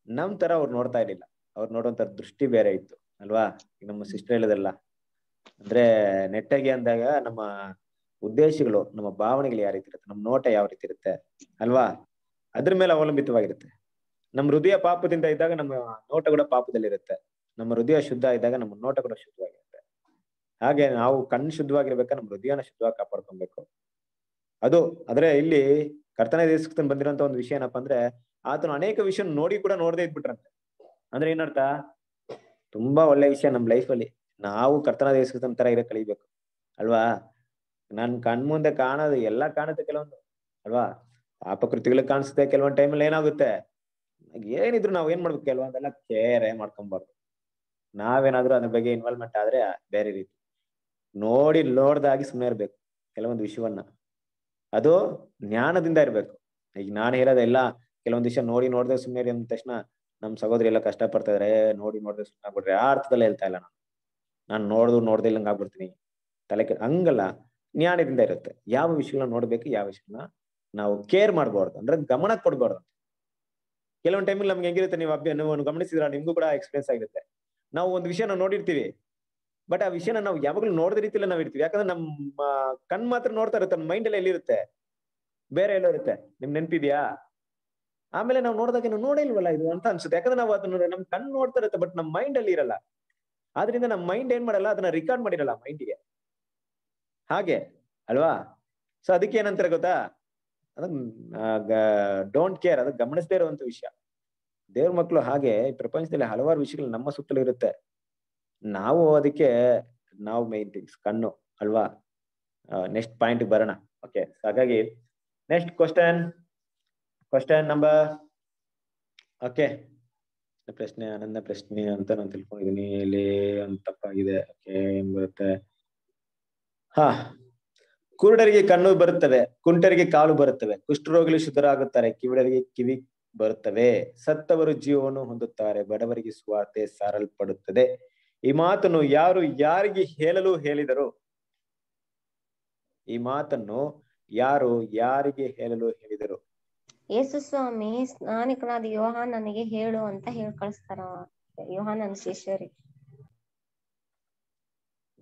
ನಮ್ ತರ ಅವ್ರು ನೋಡ್ತಾ ಇರ್ಲಿಲ್ಲ. ಅವ್ರು ನೋಡುವಂತ ದೃಷ್ಟಿ ಬೇರೆ ಇತ್ತು, ಅಲ್ವಾ? ನಮ್ಮ ಸಿಸ್ಟರ್ ಹೇಳೋದಲ್ಲ ಅಂದ್ರೆ ನೆಟ್ಟಗೆ ಅಂದಾಗ ನಮ್ಮ ಉದ್ದೇಶಗಳು, ನಮ್ಮ ಭಾವನೆಗಳು ಯಾವ ರೀತಿ ಇರುತ್ತೆ? ನಮ್ಮ ನೋಟ ಯಾವ ರೀತಿ ಇರುತ್ತೆ? ಅಲ್ವಾ? ಅದ್ರ ಮೇಲೆ ಅವಲಂಬಿತವಾಗಿರುತ್ತೆ. ನಮ್ಮ ಹೃದಯ ಪಾಪದಿಂದ ಇದ್ದಾಗ ನಮ್ಮ ನೋಟ ಕೂಡ ಪಾಪದಲ್ಲಿರುತ್ತೆ ನಮ್ಮ ಹೃದಯ ಶುದ್ಧ ಇದ್ದಾಗ ನಮ್ಮ ನೋಟ ಕೂಡ ಶುದ್ಧವಾಗಿರುತ್ತೆ. ಹಾಗೆ ನಾವು ಕಣ್ಣು ಶುದ್ಧವಾಗಿರ್ಬೇಕಾ ನಮ್ಮ ಹೃದಯನ ಶುದ್ಧವಾಗಿ ಕಾಪಾಡ್ಕೊಬೇಕು. ಅದು, ಆದ್ರೆ ಇಲ್ಲಿ ಕರ್ತನ ದೇಶಕ್ಕೆ ಬಂದಿರೋಂತ ಒಂದು ವಿಷಯ ಏನಪ್ಪಾ ಅಂದ್ರೆ, ಆತನು ಅನೇಕ ವಿಷಯ ನೋಡಿ ಕೂಡ ನೋಡದೆ ಇದ್ಬಿಟ್ರಂತೆ. ಅಂದ್ರೆ ಏನರ್ಥ? ತುಂಬಾ ಒಳ್ಳೆ ವಿಷಯ ನಮ್ ಲೈಫ್ ಅಲ್ಲಿ. ನಾವು ಕರ್ತನ ದೇವಸ್ಥಾನ ತರ ಇರೋ ಕಲಿಬೇಕು ಅಲ್ವಾ? ನನ್ ಕಣ್ಮುಂದೆ ಕಾಣೋದು ಎಲ್ಲಾ ಕಾಣುತ್ತೆ ಕೆಲವೊಂದು. ಅಲ್ವಾ? ಪಾಪಕೃತಿಗಳು ಕಾಣಿಸುತ್ತೆ, ಕೆಲವೊಂದ್ ಟೈಮಲ್ಲಿ ಏನಾಗುತ್ತೆ? ಏನಿದ್ರು ನಾವ್ ಏನ್ ಮಾಡ್ಬೇಕು ಕೆಲವೊಂದೆಲ್ಲ ಕೇರೆ ಮಾಡ್ಕೊಂಬಾರ್ದು. ನಾವೇನಾದ್ರೂ ಅದ್ರ ಬಗ್ಗೆ ಇನ್ವಾಲ್ವ್ಮೆಂಟ್ ಆದ್ರೆ ಬೇರೆ ರೀತಿ. ನೋಡಿ ನೋಡ್ದಾಗಿ ಸುಮ್ಮನೆ ಇರ್ಬೇಕು. ಕೆಲವೊಂದು ವಿಷಯವನ್ನ. ಅದು ಜ್ಞಾನದಿಂದ ಇರಬೇಕು. ಈಗ ನಾನು ಹೇಳೋದೆಲ್ಲ ಕೆಲವೊಂದ್ ವಿಷಯ ನೋಡಿ ನೋಡ್ದೆ ಸುಮ್ಮನೆ ಅಂದ ತಕ್ಷಣ ನಮ್ ಸಹೋದರಿ ಎಲ್ಲ ಕಷ್ಟ ಪಡ್ತಾ ನೋಡಿ ನೋಡ್ದೆ ಸುಮ್ಮನೆ ಆಗ್ಬಿಟ್ರೆ ಆ ಅರ್ಥದಲ್ಲಿ ಹೇಳ್ತಾ ಇಲ್ಲ ನಾನು. ನಾನು ನೋಡ್ದು ನೋಡದೆ ಇಲ್ಲಂಗ್ ಆಗ್ಬಿಡ್ತೀನಿ. ತಲೆ ಹಂಗಲ್ಲ. ಜ್ಞಾನದಿಂದ ಇರುತ್ತೆ. ಯಾವ ವಿಷಯಗಳನ್ನ ನೋಡ್ಬೇಕು, ಯಾವ ವಿಷಯನ ನಾವು ಕೇರ್ ಮಾಡ್ಬಾರ್ದು. ಅಂದ್ರೆ ಗಮನ ಕೊಡ್ಬಾರ್ದು. ಕೆಲವೊಂದ್ ಟೈಮಲ್ಲಿ ನಮ್ಗೆ ಹೆಂಗಿರುತ್ತೆ, ನೀವು ಅಭ್ಯ, ನೀವು ಗಮನಿಸಿದ್ರ, ನಿಮ್ಗೂ ಕೂಡ ಎಕ್ಸ್ಪೀರಿಯನ್ಸ್ ಆಗಿರುತ್ತೆ. ನಾವು ಒಂದು ವಿಷಯನ ನೋಡಿರ್ತೀವಿ. ಬಟ್ ಆ ವಿಷಯನ ನಾವು ಯಾವಾಗ್ಲೂ ನೋಡಿದ ರೀತಿಯಲ್ಲಿ ನಾವ್ ಇರ್ತೀವಿ. ಯಾಕಂದ್ರೆ ನಮ್ಮ ಕಣ್ ಮಾತ್ರ ನೋಡ್ತಾ ಇರುತ್ತೆ, ನಮ್ಮ ಮೈಂಡ್ ಎಲ್ಲ ಎಲ್ಲಿರುತ್ತೆ? ಬೇರೆ ಎಲ್ಲೋ ಇರುತ್ತೆ. ನಿಮ್ ನೆನ್ಪಿದ್ಯಾ? ಆಮೇಲೆ ನಾವು ನೋಡಿದಾಗ ನಾವು ನೋಡಿಲ್ವಲ್ಲ ಇದು ಅಂತ ಅನ್ಸುತ್ತೆ. ಯಾಕಂದ್ರೆ ನಾವು ಅದನ್ನ ನಮ್ ಕಣ್ ನೋಡ್ತಾ ಇರುತ್ತೆ ಬಟ್ ನಮ್ ಮೈಂಡ್ ಅಲ್ಲಿ ಇರಲ್ಲ. ಆದ್ರಿಂದ ನಮ್ ಮೈಂಡ್ ಏನ್ ಮಾಡಲ್ಲ, ಅದನ್ನ ರಿಕಾರ್ಡ್ ಮಾಡಿರಲ್ಲ ಮೈಂಡಿಗೆ ಹಾಗೆ, ಅಲ್ವಾ? ಸೊ ಅದಕ್ಕೆ ಏನಂತಾರೆ ಗೊತ್ತಾ? ಅದ ಡೋಂಟ್ ಕೇರ್ ಅದಕ್ಕೆ ಗಮನಿಸದೇ ಇರುವಂತ ವಿಷಯ. ದೇವ್ರ ಮಕ್ಕಳು ಹಾಗೆ ಪ್ರಪಂಚದಲ್ಲಿ ಹಲವಾರು ವಿಷಯಗಳು ನಮ್ಮ ಸುತ್ತಲೂ ಇರುತ್ತೆ. ನಾವು ಅದಕ್ಕೆ, ನಾವು ಮೇನ್ ಥಿಂಗ್ಸ್ ಕಣ್ಣು, ಅಲ್ವಾ? ನೆಕ್ಸ್ಟ್ ಪಾಯಿಂಟ್ ಬರೋಣ. ಓಕೆ ಹಾಗಾಗಿ next question question number okay ಪ್ರಶ್ನೆ ಆನಂದ ಪ್ರಶ್ನೆ ಅಂತ ನಾನು ತಿಳ್ಕೊಂಡಿದೀನಿ ಇಲ್ಲಿ ಒಂದು ತಪ್ಪಾಗಿದೆ ಓಕೆ ಏನ್ ಬರುತ್ತೆ? ಹಾ, ಕುರುಡರಿಗೆ ಕಣ್ಣು ಬರುತ್ತವೆ, ಕುಂಟರಿಗೆ ಕಾಲು ಬರುತ್ತವೆ. ಕುಷ್ಠರೋಗಿಗಳು ಶುದ್ಧರಾಗುತ್ತಾರೆ ಕಿವಿಡರಿಗೆ ಕಿವಿ ಬರುತ್ತವೆ. ಸತ್ತವರು ಜೀವವನ್ನು ಹೊಂದುತ್ತಾರೆ, ಬಡವರಿಗೆ ಸುವಾರ್ತೆ ಸಾರಲ್ಪಡುತ್ತದೆ. ಈ ಮಾತನ್ನು ಯಾರು ಯಾರಿಗೆ ಹೇಳಲು ಹೇಳಿದರು ಈ ಮಾತನ್ನು ಯಾರು ಯಾರಿಗೆ ಹೇಳಲು ಹೇಳಿದರು. ಯೇಸು ಸ್ವಾಮಿ ಸ್ನಾನಿಕನಾದ ಯೋಹಾನನಿಗೆ ಹೇಳು ಅಂತ ಹೇಳಿ ಕಳಿಸ್ತಾರ ಯೋಹಾನನ ಶಿಷ್ಯರಿಗೆ.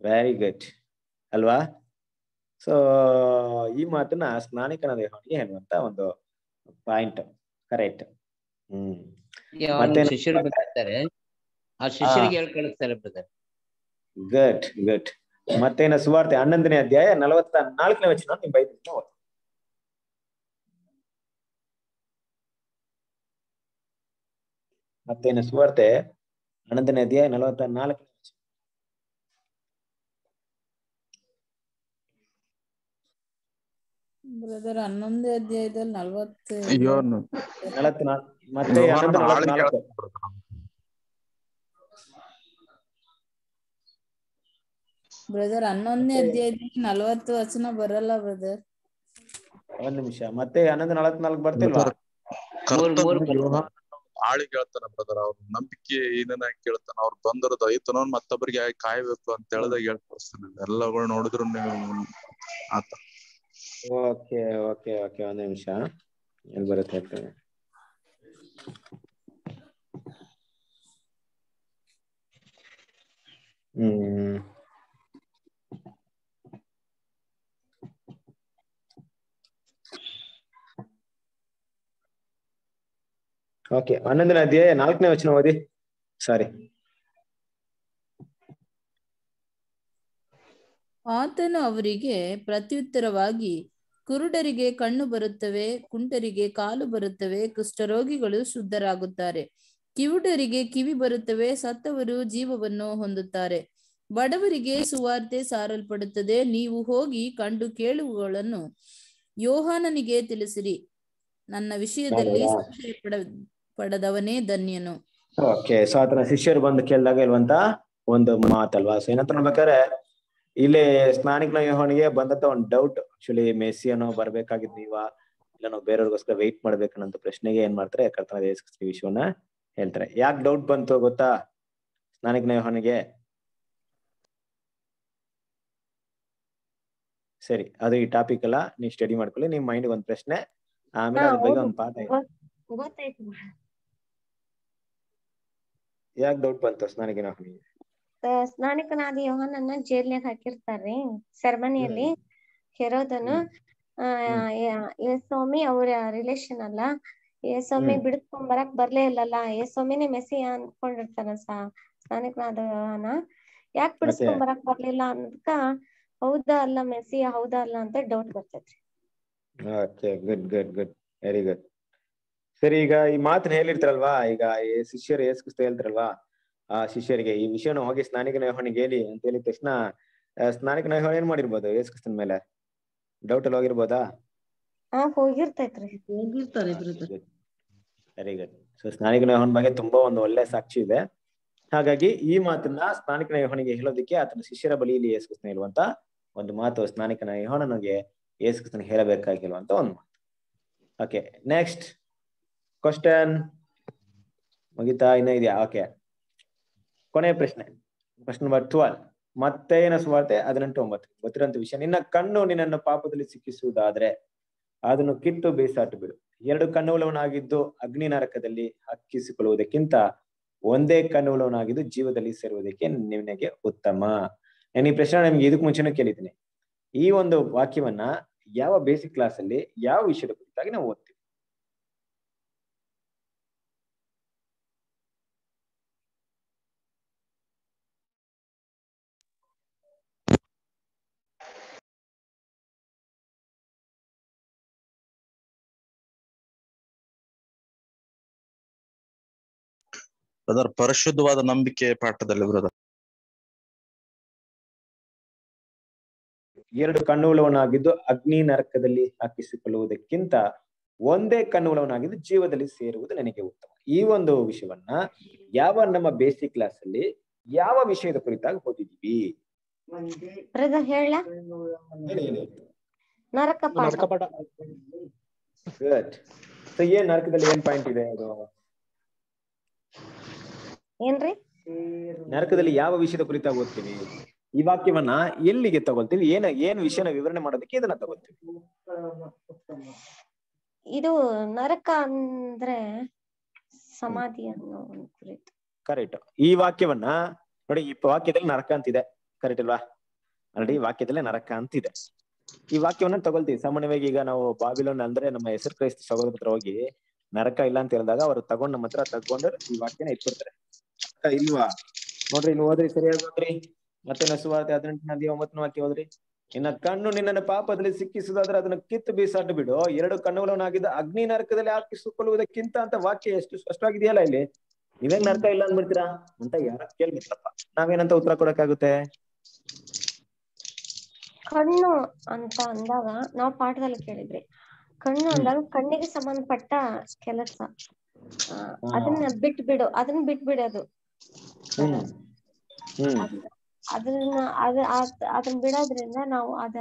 ವೆರಿ ಗುಡ್ ಅಲ್ವಾ? ಸೊ ಈ ಮಾತನ್ನ ಸ್ನಾನಿಕನಾದ ಯೋಹಾನಿಗೆ ಹೇಳುವಂತ ಒಂದು ಪಾಯಿಂಟ್ ಕರೆಕ್ಟ್ ಹ್ಮ್. ಶಿಷ್ಯರು ಆ ಶಿಷ್ಯರಿಗೆ ಹೇಳಿ ಕಳಿಸ್ತಾರೆ ಬ್ರದರ್ ಗುಡ್ ಗುಡ್ ಮತ್ತೇನ ಸುವಾರ್ತೆ ಹನ್ನೊಂದನೇ ಅಧ್ಯಾಯ ನಲವತ್ತ ನಾಲ್ಕನೇ ವಚನ ನಿಮ್ ಬೈಬಲ್ ಓದಿ ಮತ್ತೇನ ಸುವಾರ್ತೆ ಹನ್ನೊಂದನೇ ಅಧ್ಯಾಯ ನಲವತ್ತ ನಾಲ್ಕನೇ ವಚನ. ಬ್ರದರ್ ಹನ್ನೊಂದೇ ಅಧ್ಯಾಯದಲ್ಲಿ ನಲ್ವತ್ತು ಯೋನು ನಲವತ್ನಾಲ್ಕು ಮತ್ತೆ ಹನ್ನೊಂದು ಯೋಹಾನನ ಆಳಿಗೆ ನಲವತ್ನಾಲ್ಕು ಹೇಳ್ತಾರೆ ನಮ್ಗೆ. ಬ್ರದರ್ ಹನ್ನೊಂದನೇ ಅಧ್ಯಾಯದಲ್ಲಿ ನಲವತ್ತು ವಚನ ಬರಲ್ಲ ಬ್ರದರ್ ಒಂದ್ ನಿಮಿಷ. ಮತ್ತೆ ಹನ್ನೊಂದು ನಲವತ್ನಾಲ್ಕು ಬರ್ತಿಲ್ವಾ? ಆಳಿಗೆ ಹೇಳ್ತಾನೆ ಬ್ರದರ್ ಅವ್ರ ನಂಬಿಕೆ ಏನೇನ ಕೇಳ್ತಾನ ಅವ್ರ ಬಂದಿರೋದು ಐತನೋ ಮತ್ತೊಬ್ಬರಿಗೆ ಕಾಯ್ಬೇಕು ಅಂತ ಹೇಳ್ದಾಗ ಹೇಳ್ಕೊಡ್ತಾನೆ ಎಲ್ಲಗಳು ನೋಡಿದ್ರು ನೀವು ಆತ. Okay okay okay. ಒಂದ್ ನಿಮಿಷ. ಎಲ್ಲಿ ಬರುತ್ತೆ ಹೇಳ್ತೇನೆ. ಹ್ಮ್. ಓಕೆ ಹನ್ನೊಂದನೇ ಅಧ್ಯಾಯ ನಾಲ್ಕನೇ ವಚನ ಓದಿ. ಸಾರಿ ಆತನು ಅವರಿಗೆ ಪ್ರತ್ಯುತ್ತರವಾಗಿ ಕುರುಡರಿಗೆ ಕಣ್ಣು ಬರುತ್ತವೆ ಕುಂಟರಿಗೆ ಕಾಲು ಬರುತ್ತವೆ ಕುಷ್ಠರೋಗಿಗಳು ಶುದ್ಧರಾಗುತ್ತಾರೆ. ಕಿವುಡರಿಗೆ ಕಿವಿ ಬರುತ್ತವೆ ಸತ್ತವರು ಜೀವವನ್ನು ಹೊಂದುತ್ತಾರೆ. ಬಡವರಿಗೆ ಸುವಾರ್ತೆ ಸಾರಲ್ಪಡುತ್ತದೆ ನೀವು ಹೋಗಿ ಕಂಡು ಕೇಳುವುಗಳನ್ನು ಯೋಹಾನನಿಗೆ ತಿಳಿಸಿರಿ. ನನ್ನ ವಿಷಯದಲ್ಲಿ? ಸಂಶಯ ಪಡದವನೇ ಧನ್ಯನು. ಓಕೆ ಸೊ ಆತನ ಶಿಷ್ಯರು ಬಂದು ಕೇಳಿದಾಗ ಇಲ್ವಂತ ಒಂದು ಮಾತಲ್ವಾ? ಸೊ ಏನಂತ ನೋಡ್ಬೇಕಾದ್ರೆ ಇಲ್ಲಿ ಸ್ನಾನಿಕನ ಯೋಹನಿಗೆ ಬಂದಂತ ಒಂದು ಡೌಟ್ ಆಕ್ಚುಲಿ ಮೆಸ್ಸಿಯನೋ ಬರ್ಬೇಕಾಗಿದ್ ನೀವ ಇಲ್ಲ ನಾವು ಬೇರೆಯವ್ರಿಗೋಸ್ಕರ ವೆಯ್ಟ್ ಮಾಡ್ಬೇಕನ್ನೋ ಪ್ರಶ್ನೆಗೆ ಏನ್ ಮಾಡ್ತಾರೆ? ಕರ್ತನ ಯೇಸು ಕ್ರಿಸ್ತ ವಿಷಯವನ್ನ ಹೇಳ್ತಾರೆ. ಯಾಕೆ ಡೌಟ್ ಬಂತು ಗೊತ್ತಾ ಸ್ನಾನಿಕನ ಯೋಹನಿಗೆ? ಸರಿ ಅದು ಈ ಟಾಪಿಕ್ ಎಲ್ಲ ನೀವು ಸ್ಟಡಿ ಮಾಡ್ಕೊಳ್ಳಿ ನಿಮ್ ಮೈಂಡ್ ಒಂದ್ ಪ್ರಶ್ನೆ ಆಮೇಲೆ ಅದ್ರ ಬಗ್ಗೆ. ಒಂದ್ ಪಾಠ ಯಾಕೆ ಡೌಟ್ ಬಂತು? ಸ್ನಾನಿಕನ ಸ್ನಾನಿಕನಾದ ಯೋಹಾನನ್ನ ಜೈಲ್ನಾಗ ಹಾಕಿರ್ತಾರ್ರಿ ಸೆರೆಮನಿಯಲ್ಲಿ ಹೆರೋದನು ಆ ಯಾ- ಯೇಸ್ವಾಮಿ ಅವ್ರ ರಿಲೇಷನ್ ಅಲ್ಲ. ಯೇಸ್ವಾಮಿ ಹ್ಮ್. ಬಿಡಿಸ್ಕೊಂಡ್ ಬರಕ್ ಬರ್ಲೇ ಇಲ್ಲಲ್ಲ. ಯೇಸ್ವಾಮಿನೇ ಮೆಸ್ಸಿ ಅನ್ಕೊಂಡಿರ್ತಾನ ಸ ಸ್ನಾನಿಕನಾದ ಯೋಹಾನ. ಯಾಕ್ ಬಿಡಿಸ್ಕೊಂಡ್ ಬರಕ್ ಬರ್ಲಿಲ್ಲ ಅನ್ನೋದಕ್ಕ ಹೌದಾ ಅಲ್ಲ ಮೆಸ್ಸಿ ಹೌದಾ ಅಲ್ಲ ಅಂತ ಡೌಟ್ ಬರ್ತೈತ್ರಿ. Okay good good good very good ಸರಿ ಈಗ ಈ ಮಾತನ್ನ ಹೇಳಿರ್ತಾರಲ್ವಾ? ಈಗ ಶಿಷ್ಯರು ಏಸ್ ಕ್ರಿಸ್ತ ಹೇಳ್ತಾರಲ್ವಾ? ಆ ಶಿಷ್ಯರಿಗೆ ಈ ವಿಷಯನ ಹೋಗಿ ಸ್ನಾನಿಕ ಯೋಹನಿಗೆ ಹೇಳಿ ಅಂತ ಹೇಳಿದ ತಕ್ಷಣ ಸ್ನಾನಿಕ ಸ್ನಾನಿಕನ ಯೋಹನ ಏನ್ ಮಾಡಿರ್ಬೋದು ಏಸ್ ಕ್ರಿಸ್ತನ ಮೇಲೆ? ಡೌಟ್ ಅಲ್ಲಿ ಹೋಗಿರ್ಬೋದಾ? ವೆರಿ ಗುಡ್ ಸೊ ಸ್ನಾನಿಕ ಯೋಹನ ಬಗ್ಗೆ ತುಂಬಾ ಒಂದು ಒಳ್ಳೆ ಸಾಕ್ಷಿ ಇದೆ. ಹಾಗಾಗಿ ಈ ಮಾತನ್ನ ಸ್ನಾನಿಕ ಯೋಹನಿಗೆ ಹೇಳೋದಕ್ಕೆ ಆತನ ಶಿಷ್ಯರ ಬಳಿಯಲ್ಲಿ ಏಸ್ಕಿಸ್ತನ ಇರುವಂತ ಹೇಳುವಂತ ಒಂದು ಮಾತು ಸ್ನಾನಿಕ ಯೋಹನನಿಗೆ ಯೇಸು ಕ್ರಿಸ್ತನ ಹೇಳಬೇಕಾಗಿರುವಂತ ಒಂದು ಮಾತು. ಓಕೆ ನೆಕ್ಸ್ಟ್ ಕ್ವಶನ್ ಮುಗಿತಾ, ಇನ್ನ ಇದೆಯಾ? ಓಕೆ ಕೊನೆಯ ಪ್ರಶ್ನೆ. ಕ್ವಶನ್ ನಂಬರ್ ಟ್ವೆಲ್ ಮತ್ತೇನ ಸುಮಾರ್ತೆ ಹದಿನೆಂಟು ಒಂಬತ್ತು. ಗೊತ್ತಿರೋಂಥ ವಿಷಯ. ನಿನ್ನ ಕಣ್ಣು ನಿನ್ನನ್ನು ಪಾಪದಲ್ಲಿ ಸಿಕ್ಕಿಸುವುದಾದ್ರೆ ಅದನ್ನು ಕಿತ್ತು ಬೇಸಾಟು ಬಿಡು. ಎರಡು ಕಣ್ಣುಗಳವನಾಗಿದ್ದು ಅಗ್ನಿ ನರಕದಲ್ಲಿ ಹಕ್ಕಿಸಿಕೊಳ್ಳುವುದಕ್ಕಿಂತ ಒಂದೇ ಕಣ್ಣುಗಳವನಾಗಿದ್ದು ಜೀವದಲ್ಲಿ ಸೇರುವುದಕ್ಕೆ ನಿನಗೆ ಉತ್ತಮ. ನಾನು ಈ ಪ್ರಶ್ನೆ ನಿಮ್ಗೆ ಇದಕ್ ಮುಂಚೆನೂ ಕೇಳಿದ್ದೀನಿ. ಈ ಒಂದು ವಾಕ್ಯವನ್ನ ಯಾವ ಬೇಸಿಕ್ ಕ್ಲಾಸ್ ಅಲ್ಲಿ, ಯಾವ ವಿಷಯದ ಕುರಿತಾಗಿ ನಾವು ಓದ್ತೀವಿ? ಬ್ರದರ್ ಪರಿಶುದ್ಧವಾದ ನಂಬಿಕೆ ಪಾಠದಲ್ಲಿ ಬ್ರದರ್. ಎರಡು ಕಣ್ಣುಗಳವನಾಗಿದ್ದು ಅಗ್ನಿ ನರಕದಲ್ಲಿ ಹಾಕಿಸಿಕೊಳ್ಳುವುದಕ್ಕಿಂತ ಒಂದೇ ಕಣ್ಣುಗಳವನಾಗಿದ್ದು ಜೀವದಲ್ಲಿ ಸೇರುವುದು ನನಗೆ ಉತ್ತಮ. ಈ ಒಂದು ವಿಷಯವನ್ನ ಯಾವ ನಮ್ಮ ಬೇಸಿಕ್ ಕ್ಲಾಸ್ ಅಲ್ಲಿ ಯಾವ ವಿಷಯದ ಕುರಿತಾಗಿ ಓದಿದೀವಿ ಹೇಳ. ಹೇಳಿ ಹೇಳಿ. ನರಕ ಪಾಠ. ಗುಡ್ ಸೊ ಏನ್ ನರಕದಲ್ಲಿ ಏನ್ ಪಾಯಿಂಟ್ ಇದೆ ಅದು? ಏನ್ರಿ? ನರಕದಲ್ಲಿ ಯಾವ ವಿಷಯದ ಕುರಿತಾಗಿ ಓದ್ತೀವಿ ಈ ವಾಕ್ಯವನ್ನ ಎಲ್ಲಿಗೆ ತಗೊಳ್ತೀವಿ? ಏನ ಏನ್ ವಿಷಯನ ವಿವರಣೆ ಮಾಡೋದಕ್ಕೆ ಇದನ್ನ ತಗೊಳ್ತೀವಿ. ಇದು ನರಕ ಅಂದ್ರೆ ಸಮಾಧಿ ಅನ್ನೋ ಕುರಿತು. ಕರೆಕ್ಟ್. ಈ ವಾಕ್ಯವನ್ನ ನೋಡಿ ಈ ವಾಕ್ಯದಲ್ಲಿ ನರಕ ಅಂತಿದೆ. ಕರೆಕ್ಟ್ ಅಲ್ವಾ? ಆಲ್ರೆಡಿ ವಾಕ್ಯದಲ್ಲೇ ನರಕ ಅಂತಿದೆ. ಈ ವಾಕ್ಯವನ್ನ ತಗೊಳ್ತೀವಿ. ಸಾಮಾನ್ಯವಾಗಿ ಈಗ ನಾವು ಬಾಬಿಲೋನ್ ಅಂದ್ರೆ ನಮ್ಮ ಹೆಸರು ಕ್ರೈಸ್ತ ಸಹೋದರ ಹತ್ರ ಹೋಗಿ ನರಕ ಇಲ್ಲ ಅಂತ ಹೇಳಿದಾಗ ಅವ್ರು ತಗೊಂಡ್ ನಮ್ಮ ಹತ್ರ ತಗೊಂಡು ಈ ವಾಕ್ಯನ ಇಟ್ಬಿಡ್ತಾರೆ. ಇಲ್ವಾ? ನೋಡ್ರಿ ನೀವು ಹೋದ್ರಿ ಸರಿಯಾಗಿ ಹೋದ್ರಿ. ಮತ್ತೆ ನಸುವಾರ್ತೆ ಹದಿನೆಂಟನೇ ನದಿ ಒಂಬತ್ತನೇ ವಾಕ್ಯ ಹೋದ್ರಿ. ನಿನ್ನ ಕಣ್ಣು ನಿನ್ನನ್ನು ಪಾಪದಲ್ಲಿ ಸಿಕ್ಕಿಸುದಾದ್ರೆ ಅದನ್ನ ಕಿತ್ತು ಬೀಸಾಟ್ ಬಿಡು. ಎರಡು ಕಣ್ಣುಗಳವನಾಗಿದ್ದ ಅಗ್ನಿ ನರಕದಲ್ಲಿ ಹಾಕಿಸಿಕೊಳ್ಳುವುದಕ್ಕಿಂತ ಅಂತ ವಾಕ್ಯ ಎಷ್ಟು ಸ್ಪಷ್ಟವಾಗಿದೆಯಲ್ಲ ಇಲ್ಲಿ? ನೀವೇನ್ ನರಕ ಇಲ್ಲ ಅಂದ್ಬಿಡ್ತೀರಾ? ಅಂತ ಯಾರ ಕೇಳ್ಬಿಟ್ರಪ್ಪ. ನಾವೇನಂತ ಉತ್ತರ ಕೊಡಕ್ಕಾಗುತ್ತೆ? ಕಣ್ಣು ಅಂತ ಅಂದಾಗ ನಾವು ಪಾಠದಲ್ಲಿ ಕೇಳಿದ್ರಿ ಕಣ್ಣು ಅಂದಾಗ ಕಣ್ಣಿಗೆ ಸಂಬಂಧಪಟ್ಟ ಕೆಲಸ. ಆ, ಅದನ್ನ ಬಿಟ್ ಬಿಡು ಅದನ್ನ ಬಿಟ್ ಬಿಡೋದು ಅದನ್ನ ಅದ ಅದ್- ಅದನ್ನ ಬಿಡೋದ್ರಿಂದ ನಾವು ಅದ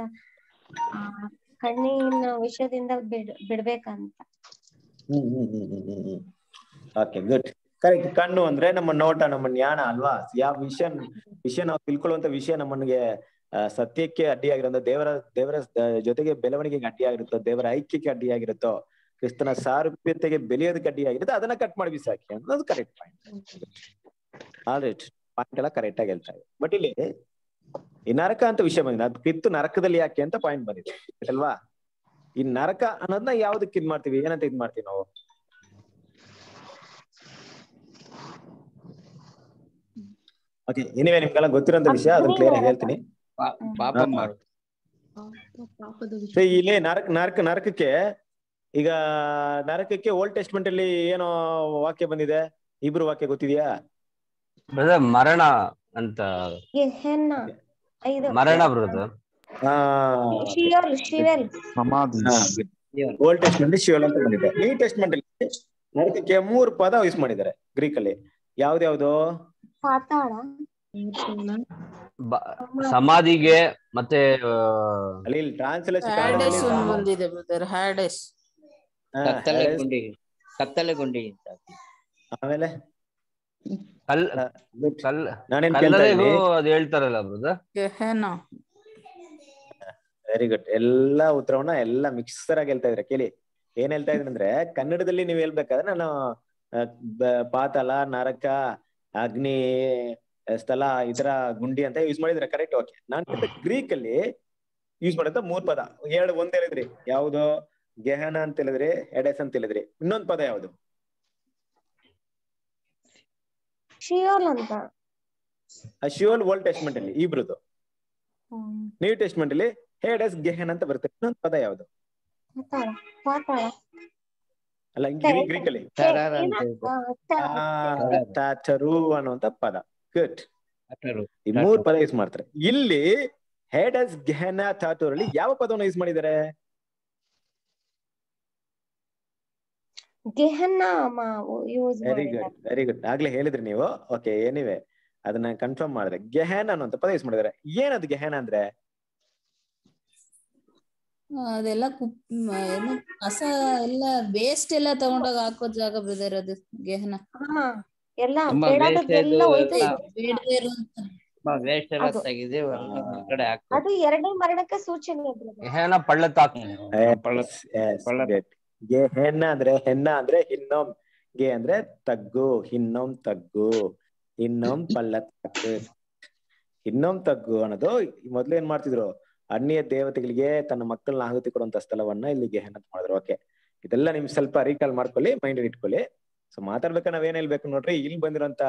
ಕಣ್ಣಿನ ವಿಷಯದಿಂದ ಬಿಡ್ ಬಿಡ್ಬೇಕಂತ. ಓಕೆ ಗುಡ್ ಕರೆಕ್ಟ್ ಕಣ್ಣು ಅಂದ್ರೆ ನಮ್ಮ ನೋಟ ನಮ್ಮ ಜ್ಞಾನ ಅಲ್ವಾ? ಯಾವ ವಿಷಯ ವಿಷಯ ನಾವು ತಿಳ್ಕೊಳ್ಳುವಂತ ವಿಷಯ ನಮ್ಮನ್ಗೆ ಸತ್ಯಕ್ಕೆ ಅಡ್ಡಿಯಾಗಿರೋ ದೇವರ ದೇವರ ಜೊತೆಗೆ ಬೆಳವಣಿಗೆಗೆ ಅಡ್ಡಿಯಾಗಿರುತ್ತೋ ದೇವರ ಐಕ್ಯಕ್ಕೆ ಅಡ್ಡಿಯಾಗಿರುತ್ತೋ ಕ್ರಿಸ್ತನ ಸಾರೂಪ್ಯತೆಗೆ ಬೆಳೆಯೋದಕ್ಕೆ ಅಡ್ಡಿಯಾಗಿರುತ್ತೆ ಅದನ್ನ ಕಟ್ ಮಾಡಿ ಬಿಸಾಕಿ. ಅನ್ನೋದು ಕರೆಕ್ಟ್ ಪಾಯಿಂಟ್ ಆಲ್ರೈಟ್ ಪಾಯಿಂಟ್ ಎಲ್ಲ ಕರೆಕ್ಟ್ ಆಗಿ ಹೇಳ್ತಾ ಇದೆ ಬಟ್ ಇಲ್ಲಿ ಈ ನರಕ ಅಂತ ವಿಷಯ ಬಂದಿದೆ. ಅದು ಕಿತ್ತು ನರಕದಲ್ಲಿ ಯಾಕೆ ಅಂತ ಪಾಯಿಂಟ್ ಬಂದಿದೆ. ಅಲ್ವಾ? ಈ ನರಕ ಅನ್ನೋದನ್ನ ಯಾವ್ದಕ್ಕೆ ಇದ್ ಮಾಡ್ತೀವಿ? ಏನಂತ ಇದ್ ಮಾಡ್ತೀವಿ ನಾವು? ಓಕೆ ಏನಿವೆ ನಿಮ್ಗೆಲ್ಲ ಗೊತ್ತಿರೋಂತ ವಿಷಯ. ಅದನ್ನ ಕ್ಲಿಯರ್ ಆಗಿ ಹೇಳ್ತೀನಿ. ಇಲ್ಲಿ ನರಕ ನರಕ ನರಕಕ್ಕೆ ಈಗ ನರಕಕ್ಕೆ ಓಲ್ಡ್ ಟೆಸ್ಟ್ಮೆಂಟ್ ಅಲ್ಲಿ ಏನೋ ವಾಕ್ಯ ಬಂದಿದೆ. ಇಬ್ರು ವಾಕ್ಯ ಗೊತ್ತಿದ್ಯಾ? ಬ್ರದರ್ ಮರಣ ಅಂತ ಮರಣ ಬ್ರದರ್ ಆ ಶಿವಲ್ ಶಿವೆಲ್. ಸಮಾಧಿ. ಓಲ್ಡ್ ಟೆಸ್ಟ್ಮೆಂಟ್ ಶಿವಲ್ ಅಂತ ಬಂದಿದೆ. ನ್ಯೂ ಟೆಸ್ಟ್ಮೆಂಟ್ ಅಲ್ಲಿ ನರಕಕ್ಕೆ ಮೂರು ಪದ ಯೂಸ್ ಮಾಡಿದ್ದಾರೆ ಗ್ರೀಕ್ ಅಲ್ಲಿ ಯಾವ್ದ್ಯಾವ್ದು ಸಮಾಧಿಗೆ ಮತ್ತೆ ಅಲ್ಲಿ ಟ್ರಾನ್ಸ್ಲೇಷನ್ ಬಂದಿದೆ? ಬ್ರದರ್ ಹ್ಯಾಡೆಸ್ ಕತ್ತಲೆ ಗುಂಡಿ ಕತ್ತಲೆ ಗುಂಡಿ ಅಂತ. ಆಮೇಲೆ? ಕಲ್ ಆ, ಕಲ್ ನಾನೇನ್ ಕೇಳ್ತಾ ಅದು ಹೇಳ್ತಾರಲ್ಲ ಬ್ರದರ್? ವೆರಿ ಗುಡ್ ಎಲ್ಲಾ ಉತ್ತರವನ್ನ ಎಲ್ಲ ಮಿಕ್ಸರ್ ಆಗಿ ಹೇಳ್ತಾ ಇದ್ರೆ. ಕೇಳಿ ಏನ್ ಹೇಳ್ತಾ ಇದ್ದೀನಿ ಅಂದ್ರೆ ಕನ್ನಡದಲ್ಲಿ ನೀವ್ ಹೇಳ್ಬೇಕಾದ್ರೆ ನಾನು ಪಾತಲ ನರಕ ಅಗ್ನಿ ಸ್ಥಳ ಇದರ ಗುಂಡಿ ಅಂತ ಯೂಸ್ ಮಾಡಿದ್ರೆ ಕರೆಕ್ಟ್ ಓಕೆ ನಾನ್ ಗ್ರೀಕ್ ಅಲ್ಲಿ ಯೂಸ್ ಮಾಡಂತ ಮೂರ್ ಪದ. ಎರಡು ಒಂದ್ ಹೇಳಿದ್ರಿ. ಯಾವ್ದು? ಗೆಹನ ಅಂತ ಹೇಳಿದ್ರಿ ಎಡೆಸ್ ಅಂತ ಹೇಳಿದ್ರಿ. ಇನ್ನೊಂದ್ ಪದ ಯಾವ್ದು? ಶಿಯೋಲ್ ಅಂತ. ಶಿಯೋಲ್ ಓಲ್ಡ್ ಟೆಸ್ಟ್ಮೆಂಟ್ ಅಲ್ಲಿ ಇಬ್ರದ್ದು ಹ್ಮ್. ನ್ಯೂ ಟೆಸ್ಟ್ಮೆಂಟ್ ಅಲ್ಲಿ ಹೇಡಸ್ ಗೆಹನ್ ಅಂತ ಬರುತ್ತೆ. ಇನ್ನೊಂದು ಪದ ಯಾವುದು? ಅಲ್ಲ ಗ್ರೀಕ್ ಅಲ್ಲಿ. ಟರರ್ ಅಂತ ಏನ? ಆ, ಟ- ಟಾಚರು ಅನ್ನುವಂತ ಪದ. ಗುಡ್. ಈ ಮೂರ್ ಪದ ಯೂಸ್ ಮಾಡ್ತಾರೆ. ಇಲ್ಲಿ ಹೇಡಸ್ ಗೆಹನ ಥಾಟೂರ್ ಅಲ್ಲಿ ಯಾವ ಪದವನ್ನು ಯೂಸ್ ಮಾಡಿದ್ದಾರೆ? Gehenna use very good very good ಆಗ್ಲೇ ಹೇಳಿದ್ರಿ ನೀವು. ಓಕೆ ಏನಿವೆ? ಅದನ್ನ ಕನ್ಫರ್ಮ್ ಮಾಡಿದ್ರೆ. ಗೆಹನ್ ಅನ್ನುವಂತ ಪದ ಯೂಸ್ ಮಾಡಿದ್ದಾರೆ. ಏನದು ಗೆಹನ ಅಂದ್ರೆ? ಅದೆಲ್ಲ ಕುಪ್ ಏನು ಕಸ ಎಲ್ಲ ವೇಸ್ಟ್ ಎಲ್ಲ ತಗೊಂಡಾಗ ಹಾಕೋ ಜಾಗ ಬ್ರದರ್ ಅದು ಗೆಹನ. ಹಾ ಎಲ್ಲ ಬೇಡಾದದ್ದೆಲ್ಲ ಎಲ್ಲ- ಬೇಡದೇ ಇರುವಂತ. ವೇಸ್ಟ್ ಎಲ್ಲ ಅದು. ಎರಡನೇ ಮರಣಕ್ಕೆ ಸೂಚನೆ. ಏನ ಪಳ್ಳತ್ತಾಕ್ ಪಳ್ಳ Yes, ಪಳ್ಳ- great. ಗೆ ಹೆಣ್ಣ ಅಂದ್ರೆ ಹೆಣ್ಣ ಅಂದ್ರೆ ಹಿನ್ನೊಮ್ಗೆ ಅಂದ್ರೆ ತಗ್ಗು ಹಿನ್ನೊಮ್ ತಗ್ಗು ಇನ್ನೊಮ್ ಪಳ್ಳತ್ತಾಕು ಇನ್ನೊಮ್ ತಗ್ಗು ಅನ್ನೋದು ಮೊದ್ಲು ಏನ್ ಮಾಡ್ತಿದ್ರು? ಅನ್ಯ ದೇವತೆಗಳಿಗೆ ತನ್ನ ಮಕ್ಕಳನ್ನ ಆಹುತಿ ಕೊಡುವಂತ ಸ್ಥಳವನ್ನ ಇಲ್ಲಿ ಗೆಹನ್ ಅಂತ ಮಾಡಿದ್ರು. ಓಕೆ. ಇದೆಲ್ಲ ನಿಮ್ ಸ್ವಲ್ಪ ರೀಕಾಲ್ ಮಾಡ್ಕೊಳ್ಳಿ ಮೈಂಡ್ ಇಟ್ಕೊಳ್ಳಿ. ಸೊ ಮಾತಾಡ್ಬೇಕಾ ನಾವ್ ಏನ್ ಹೇಳ್ಬೇಕು ನೋಡ್ರಿ? ಇಲ್ಲಿ ಬಂದಿರುವಂತ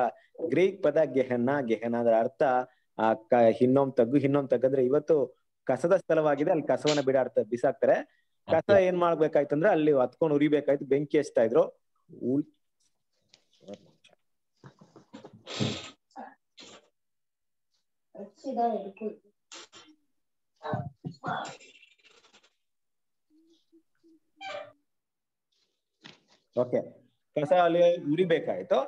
ಗ್ರೀಕ್ ಪದ ಗೆಹನ್ನ ಗೆಹನ ಅದರ ಅರ್ಥ. ಆ ಕ ಹಿನ್ನೊಮ್ ತಗ್ಗು ಹಿನ್ನೊಮ್ ತಗ್ಗಂದ್ರೆ ಇವತ್ತು ಕಸದ ಸ್ಥಳವಾಗಿದೆ. ಅಲ್ಲಿ ಕಸವನ್ನ ಬಿಡಾಡ್ತ ಬಿಸಾಕ್ತಾರೆ. ಕಸ ಏನ್ ಮಾಡ್ಬೇಕಾಯ್ತು ಅಂದ್ರೆ ಅಲ್ಲಿ ಹತ್ಕೊಂಡು ಉರಿಬೇಕಾಯ್ತು ಬೆಂಕಿ ಹಚ್ತಾ ಇದ್ರು. ಓಕೆ ಕಸ ಅಲ್ಲಿ ಉರಿಬೇಕಾಯ್ತು.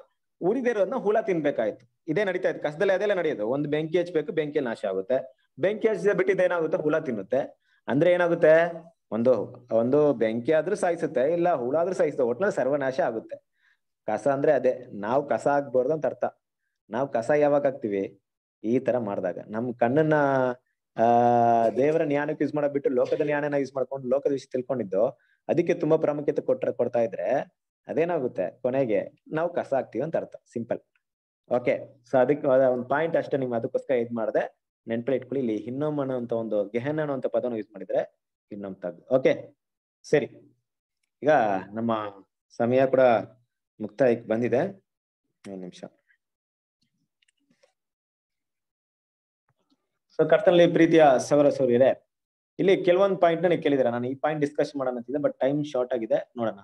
ಉರಿದಿರೋದನ್ನ ಹುಳ ತಿನ್ಬೇಕಾಯ್ತು. ಇದೇ ನಡೀತಾ ಇತ್ತು. ಕಸದಲ್ಲಿ ಅದೆಲ್ಲ ನಡೆಯೋದು. ಒಂದು ಬೆಂಕಿ ಹಚ್ಬೇಕು ಬೆಂಕಿ ನಾಶ ಆಗುತ್ತೆ. ಬೆಂಕಿ ಹಚ್ಚಿದ ಬಿಟ್ಟಿದ್ದು ಏನಾಗುತ್ತೆ? ಹುಳ ತಿನ್ನುತ್ತೆ. ಅಂದ್ರೆ ಏನಾಗುತ್ತೆ? ಒಂದು ಒಂದು ಬೆಂಕಿ ಆದ್ರೂ ಸಾಯಿಸುತ್ತೆ, ಇಲ್ಲ ಹುಳ ಆದ್ರೂ ಸಾಯಿಸುತ್ತೆ, ಒಟ್ನಲ್ಲಿ ಸರ್ವನಾಶ ಆಗುತ್ತೆ. ಕಸ ಅಂದ್ರೆ ಅದೇ, ನಾವು ಕಸ ಆಗ್ಬಾರ್ದು ಅಂತ ಅರ್ಥ. ನಾವು ಕಸ ಯಾವಾಗ ಹಾಕ್ತಿವಿ? ಈ ತರ ಮಾಡಿದಾಗ. ನಮ್ ಕಣ್ಣನ್ನ, ಆ, ದೇವರ ಜ್ಞಾನಕ್ಕೆ ಯೂಸ್ ಮಾಡೋ ಬಿಟ್ಟು ಲೋಕದ ಜ್ಞಾನನ ಯೂಸ್ ಮಾಡ್ಕೊಂಡು ಲೋಕದ ವಿಷಯ ತಿಳ್ಕೊಂಡಿದ್ದು, ಅದಕ್ಕೆ ತುಂಬಾ ಪ್ರಾಮುಖ್ಯತೆ ಕೊಟ್ರ, ಕೊಡ್ತಾ ಇದ್ರೆ ಅದೇನಾಗುತ್ತೆ? ಕೊನೆಗೆ ನಾವು ಕಸ ಹಾಕ್ತಿವಿ ಅಂತ ಅರ್ಥ. ಸಿಂಪಲ್ ಓಕೆ ಸೊ ಅದಕ್ಕೆ ಒಂದು ಪಾಯಿಂಟ್ ಅಷ್ಟೇ, ನಿಮ್ಗೆ ಅದಕ್ಕೋಸ್ಕರ ಇದ್ ಮಾಡಿದೆ ನೆನ್ಪಲ್ಲಿ ಇಟ್ಕೊಳ್ಳಿ. ಇಲ್ಲಿ ಹಿನ್ನೊಮ್ ಅಂತ ಒಂದು ಗೆಹನ ಅಂತ ಪದವನ್ನು ಯೂಸ್ ಮಾಡಿದ್ರೆ ತಗ್ ಓಕೆ ಸರಿ. ಈಗ ನಮ್ಮ ಸಮಯ ಕೂಡ ಮುಕ್ತಾಯಕ್ಕೆ ಬಂದಿದೆ. ಒಂದು ನಿಮಿಷ. ಸೊ ಕರ್ತನಲ್ಲಿ ಪ್ರೀತಿಯ ಸವರ ಸೌರ್ಯರೇ ಇಲ್ಲಿ ಕೆಲವೊಂದು ಪಾಯಿಂಟ್ ನೀವು ಕೇಳಿದಿರ ನಾನು ಈ ಪಾಯಿಂಟ್ ಡಿಸ್ಕಸ್ ಮಾಡೋಣ ಅಂತಿದ್ದೆ ಬಟ್ ಟೈಮ್ ಶಾರ್ಟ್ ಆಗಿದೆ. ನೋಡೋಣ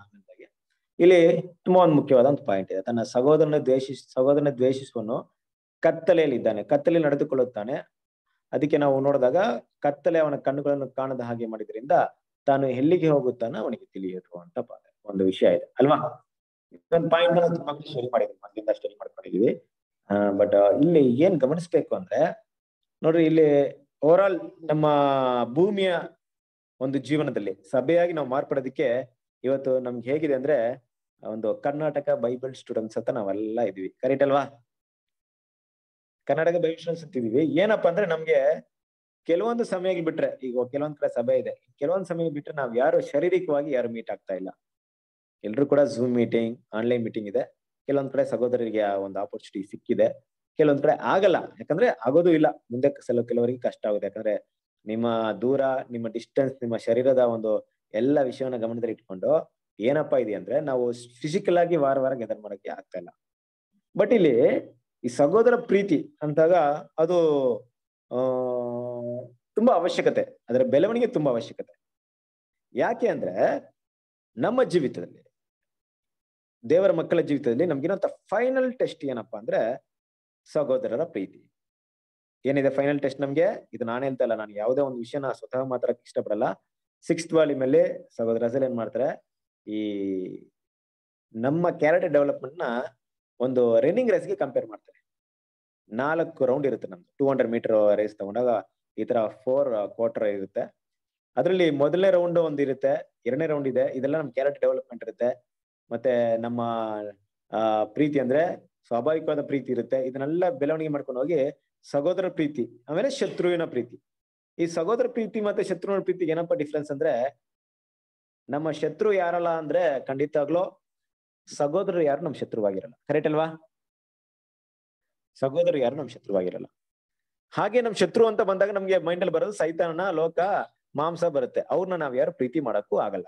ಇಲ್ಲಿ ತುಂಬಾ ಒಂದು ಮುಖ್ಯವಾದ ಪಾಯಿಂಟ್ ಇದೆ. ತನ್ನ ಸಹೋದರನ ದ್ವೇಷಿಸ್ ಸಹೋದರನ ದ್ವೇಷಿಸುವನು ಕತ್ತಲೆಯಲ್ಲಿ ಇದ್ದಾನೆ ಕತ್ತಲೆಯಲ್ಲಿ ನಡೆದುಕೊಳ್ಳುತ್ತಾನೆ. ಅದಕ್ಕೆ ನಾವು ನೋಡಿದಾಗ ಕತ್ತಲೆ ಅವನ ಕಣ್ಣುಗಳನ್ನು ಕಾಣದ ಹಾಗೆ ಮಾಡಿದ್ರಿಂದ ತಾನು ಎಲ್ಲಿಗೆ ಹೋಗುತ್ತಾನೋ ಅವನಿಗೆ ತಿಳಿಯದು ಅಂತ ಒಂದು ವಿಷಯ ಇದೆ, ಅಲ್ವಾ? ಇದೊಂದು ಪಾಯಿಂಟ್ ತುಂಬಾ ಸ್ಟಡಿ ಮಾಡಿದ್ವಿ ಮೊದಲಿಂದ ಸ್ಟಡಿ ಮಾಡ್ಕೊಂಡಿದೀವಿ. ಬಟ್ ಇಲ್ಲಿ ಏನ್ ಗಮನಿಸ್ಬೇಕು ಅಂದ್ರೆ, ನೋಡ್ರಿ, ಇಲ್ಲಿ ಓವರ್ ಆಲ್ ನಮ್ಮ ಭೂಮಿಯ ಒಂದು ಜೀವನದಲ್ಲಿ ಸಭೆಯಾಗಿ ನಾವು ಮಾರ್ಪಡೋದಕ್ಕೆ ಇವತ್ತು ನಮ್ಗೆ ಹೇಗಿದೆ ಅಂದ್ರೆ ಒಂದು ಕರ್ನಾಟಕ ಬೈಬಲ್ ಸ್ಟೂಡೆಂಟ್ಸ್ ಅಂತ ನಾವೆಲ್ಲ ಇದೀವಿ ಕರೆಕ್ಟ್ ಅಲ್ವಾ? ಕರ್ನಾಟಕ ಭವಿಷ್ಯ ಸ್ಟೂಡೆಂಟ್ಸ್ ಅಂತ ಇದೀವಿ ಏನಪ್ಪಾ ಅಂದ್ರೆ ನಮ್ಗೆ ಕೆಲವೊಂದು ಸಮಯಕ್ಕೆ ಬಿಟ್ರೆ, ಈಗ ಕೆಲವೊಂದ್ ಕಡೆ ಸಭೆ ಇದೆ. ಕೆಲವೊಂದ್ ಸಮಯ ಬಿಟ್ರೆ ನಾವ್ ಯಾರು ಶಾರೀರಿಕವಾಗಿ ಯಾರು ಮೀಟ್ ಆಗ್ತಾ ಇಲ್ಲ. ಎಲ್ರು ಕೂಡ ಝೂಮ್ ಮೀಟಿಂಗ್ ಆನ್ಲೈನ್ ಮೀಟಿಂಗ್ ಇದೆ. ಕೆಲವೊಂದ್ ಕಡೆ ಸಹೋದರರಿಗೆ ಆ ಒಂದು ಆಪರ್ಚುನಿಟಿ ಸಿಕ್ಕಿದೆ. ಕೆಲವೊಂದ್ ಕಡೆ ಆಗಲ್ಲ. ಯಾಕಂದ್ರೆ ಆಗೋದು ಇಲ್ಲ. ಮುಂದೆ ಸಲ ಕೆಲವರಿಗೆ ಕಷ್ಟ ಆಗುತ್ತೆ. ಯಾಕಂದ್ರೆ ನಿಮ್ಮ ದೂರ, ನಿಮ್ಮ ಡಿಸ್ಟೆನ್ಸ್ ನಿಮ್ಮ ಶರೀರದ ಒಂದು ಎಲ್ಲ ವಿಷಯವನ್ನ ಗಮನದಲ್ಲಿ ಇಟ್ಕೊಂಡು ಏನಪ್ಪಾ ಇದೆ ಅಂದ್ರೆ ನಾವು ಫಿಸಿಕಲ್ ಆಗಿ ವಾರ ವಾರ ಗೆದರ್ ಮಾಡೋಕೆ ಆಗ್ತಾ ಇಲ್ಲ. ಬಟ್ ಇಲ್ಲಿ ಈ ಸಹೋದರ ಪ್ರೀತಿ ಅಂತಾಗ ಅದು, ಆ, ತುಂಬಾ ಅವಶ್ಯಕತೆ. ಅದರ ಬೆಳವಣಿಗೆ ತುಂಬಾ ಅವಶ್ಯಕತೆ. ಯಾಕೆ ಅಂದ್ರೆ, ನಮ್ಮ ಜೀವಿತದಲ್ಲಿ, ದೇವರ ಮಕ್ಕಳ ಜೀವಿತದಲ್ಲಿ ನಮ್ಗಿನಂತ ಫೈನಲ್ ಟೆಸ್ಟ್ ಏನಪ್ಪಾ ಅಂದ್ರೆ, ಸಹೋದರರ ಪ್ರೀತಿ. ಏನಿದೆ ಫೈನಲ್ ಟೆಸ್ಟ್ ನಮ್ಗೆ? ಇದು ನಾನೇ ಅಂತ ಇಲ್ಲ ನಾನು ಯಾವುದೇ ಒಂದು ವಿಷಯನ ಸ್ವತಃ ಮಾತ್ರ ಇಷ್ಟಪಡಲ್ಲ. ಸಿಕ್ಸ್ತ್ ವಾಲ್ಯೂಮಲ್ಲಿ ಸಹೋದರ ರಸಲ್ ಏನ್ ಮಾಡ್ತಾರೆ, ಈ ನಮ್ಮ ಕ್ಯಾರೆಕ್ಟರ್ ಡೆವಲಪ್ಮೆಂಟ್ನ ಒಂದು ರನ್ನಿಂಗ್ ರೇಸ್ಗೆ ಕಂಪೇರ್ ಮಾಡ್ತಾರೆ. ನಾಲ್ಕು ರೌಂಡ್ ಇರುತ್ತೆ ನಮ್ದು. ಟೂ ಹಂಡ್ರೆಡ್ ಮೀಟರ್ ರೇಸ್ ತಗೊಂಡಾಗ ಈ ತರ ಫೋರ್ ಕ್ವಾರ್ಟರ್ ಇರುತ್ತೆ. ಅದರಲ್ಲಿ ಮೊದಲನೇ ರೌಂಡ್ ಒಂದು ಇರುತ್ತೆ, ಎರಡನೇ ರೌಂಡ್ ಇದೆ. ಇದೆಲ್ಲ ನಮ್ ಕ್ಯಾರೆಕ್ಟರ್ ಡೆವಲಪ್ಮೆಂಟ್ ಇರುತ್ತೆ. ಮತ್ತೆ ನಮ್ಮ ಪ್ರೀತಿ ಅಂದ್ರೆ ಸ್ವಾಭಾವಿಕವಾದ ಪ್ರೀತಿ ಇರುತ್ತೆ. ಇದನ್ನೆಲ್ಲ ಬೆಳವಣಿಗೆ ಮಾಡ್ಕೊಂಡು ಹೋಗಿ ಸಹೋದರ ಪ್ರೀತಿ, ಆಮೇಲೆ ಶತ್ರುವಿನ ಪ್ರೀತಿ. ಈ ಸಹೋದರ ಪ್ರೀತಿ ಮತ್ತೆ ಶತ್ರುವಿನ ಪ್ರೀತಿಗೆ ಏನಪ್ಪ ಡಿಫ್ರೆನ್ಸ್ ಅಂದ್ರೆ ನಮ್ಮ ಶತ್ರು ಯಾರಲ್ಲ ಅಂದ್ರೆ ಖಂಡಿತವಾಗ್ಲೂ ಸಹೋದರರು ಯಾರು ನಮ್ ಶತ್ರುವಾಗಿರಲ್ಲ. ಕರೆಕ್ಟ್ ಅಲ್ವಾ? ಸಹೋದರರು ಯಾರು ನಮ್ ಶತ್ರುವಾಗಿರಲ್ಲ. ಹಾಗೆ ನಮ್ ಶತ್ರು ಅಂತ ಬಂದಾಗ ನಮ್ಗೆ ಮೈಂಡ್ ಅಲ್ಲಿ ಬರೋದು ಸೈತಾನ ಲೋಕ, ಮಾಂಸ ಬರುತ್ತೆ. ಅವ್ರನ್ನ ನಾವ್ ಯಾರು ಪ್ರೀತಿ ಮಾಡಕ್ಕೂ ಆಗಲ್ಲ.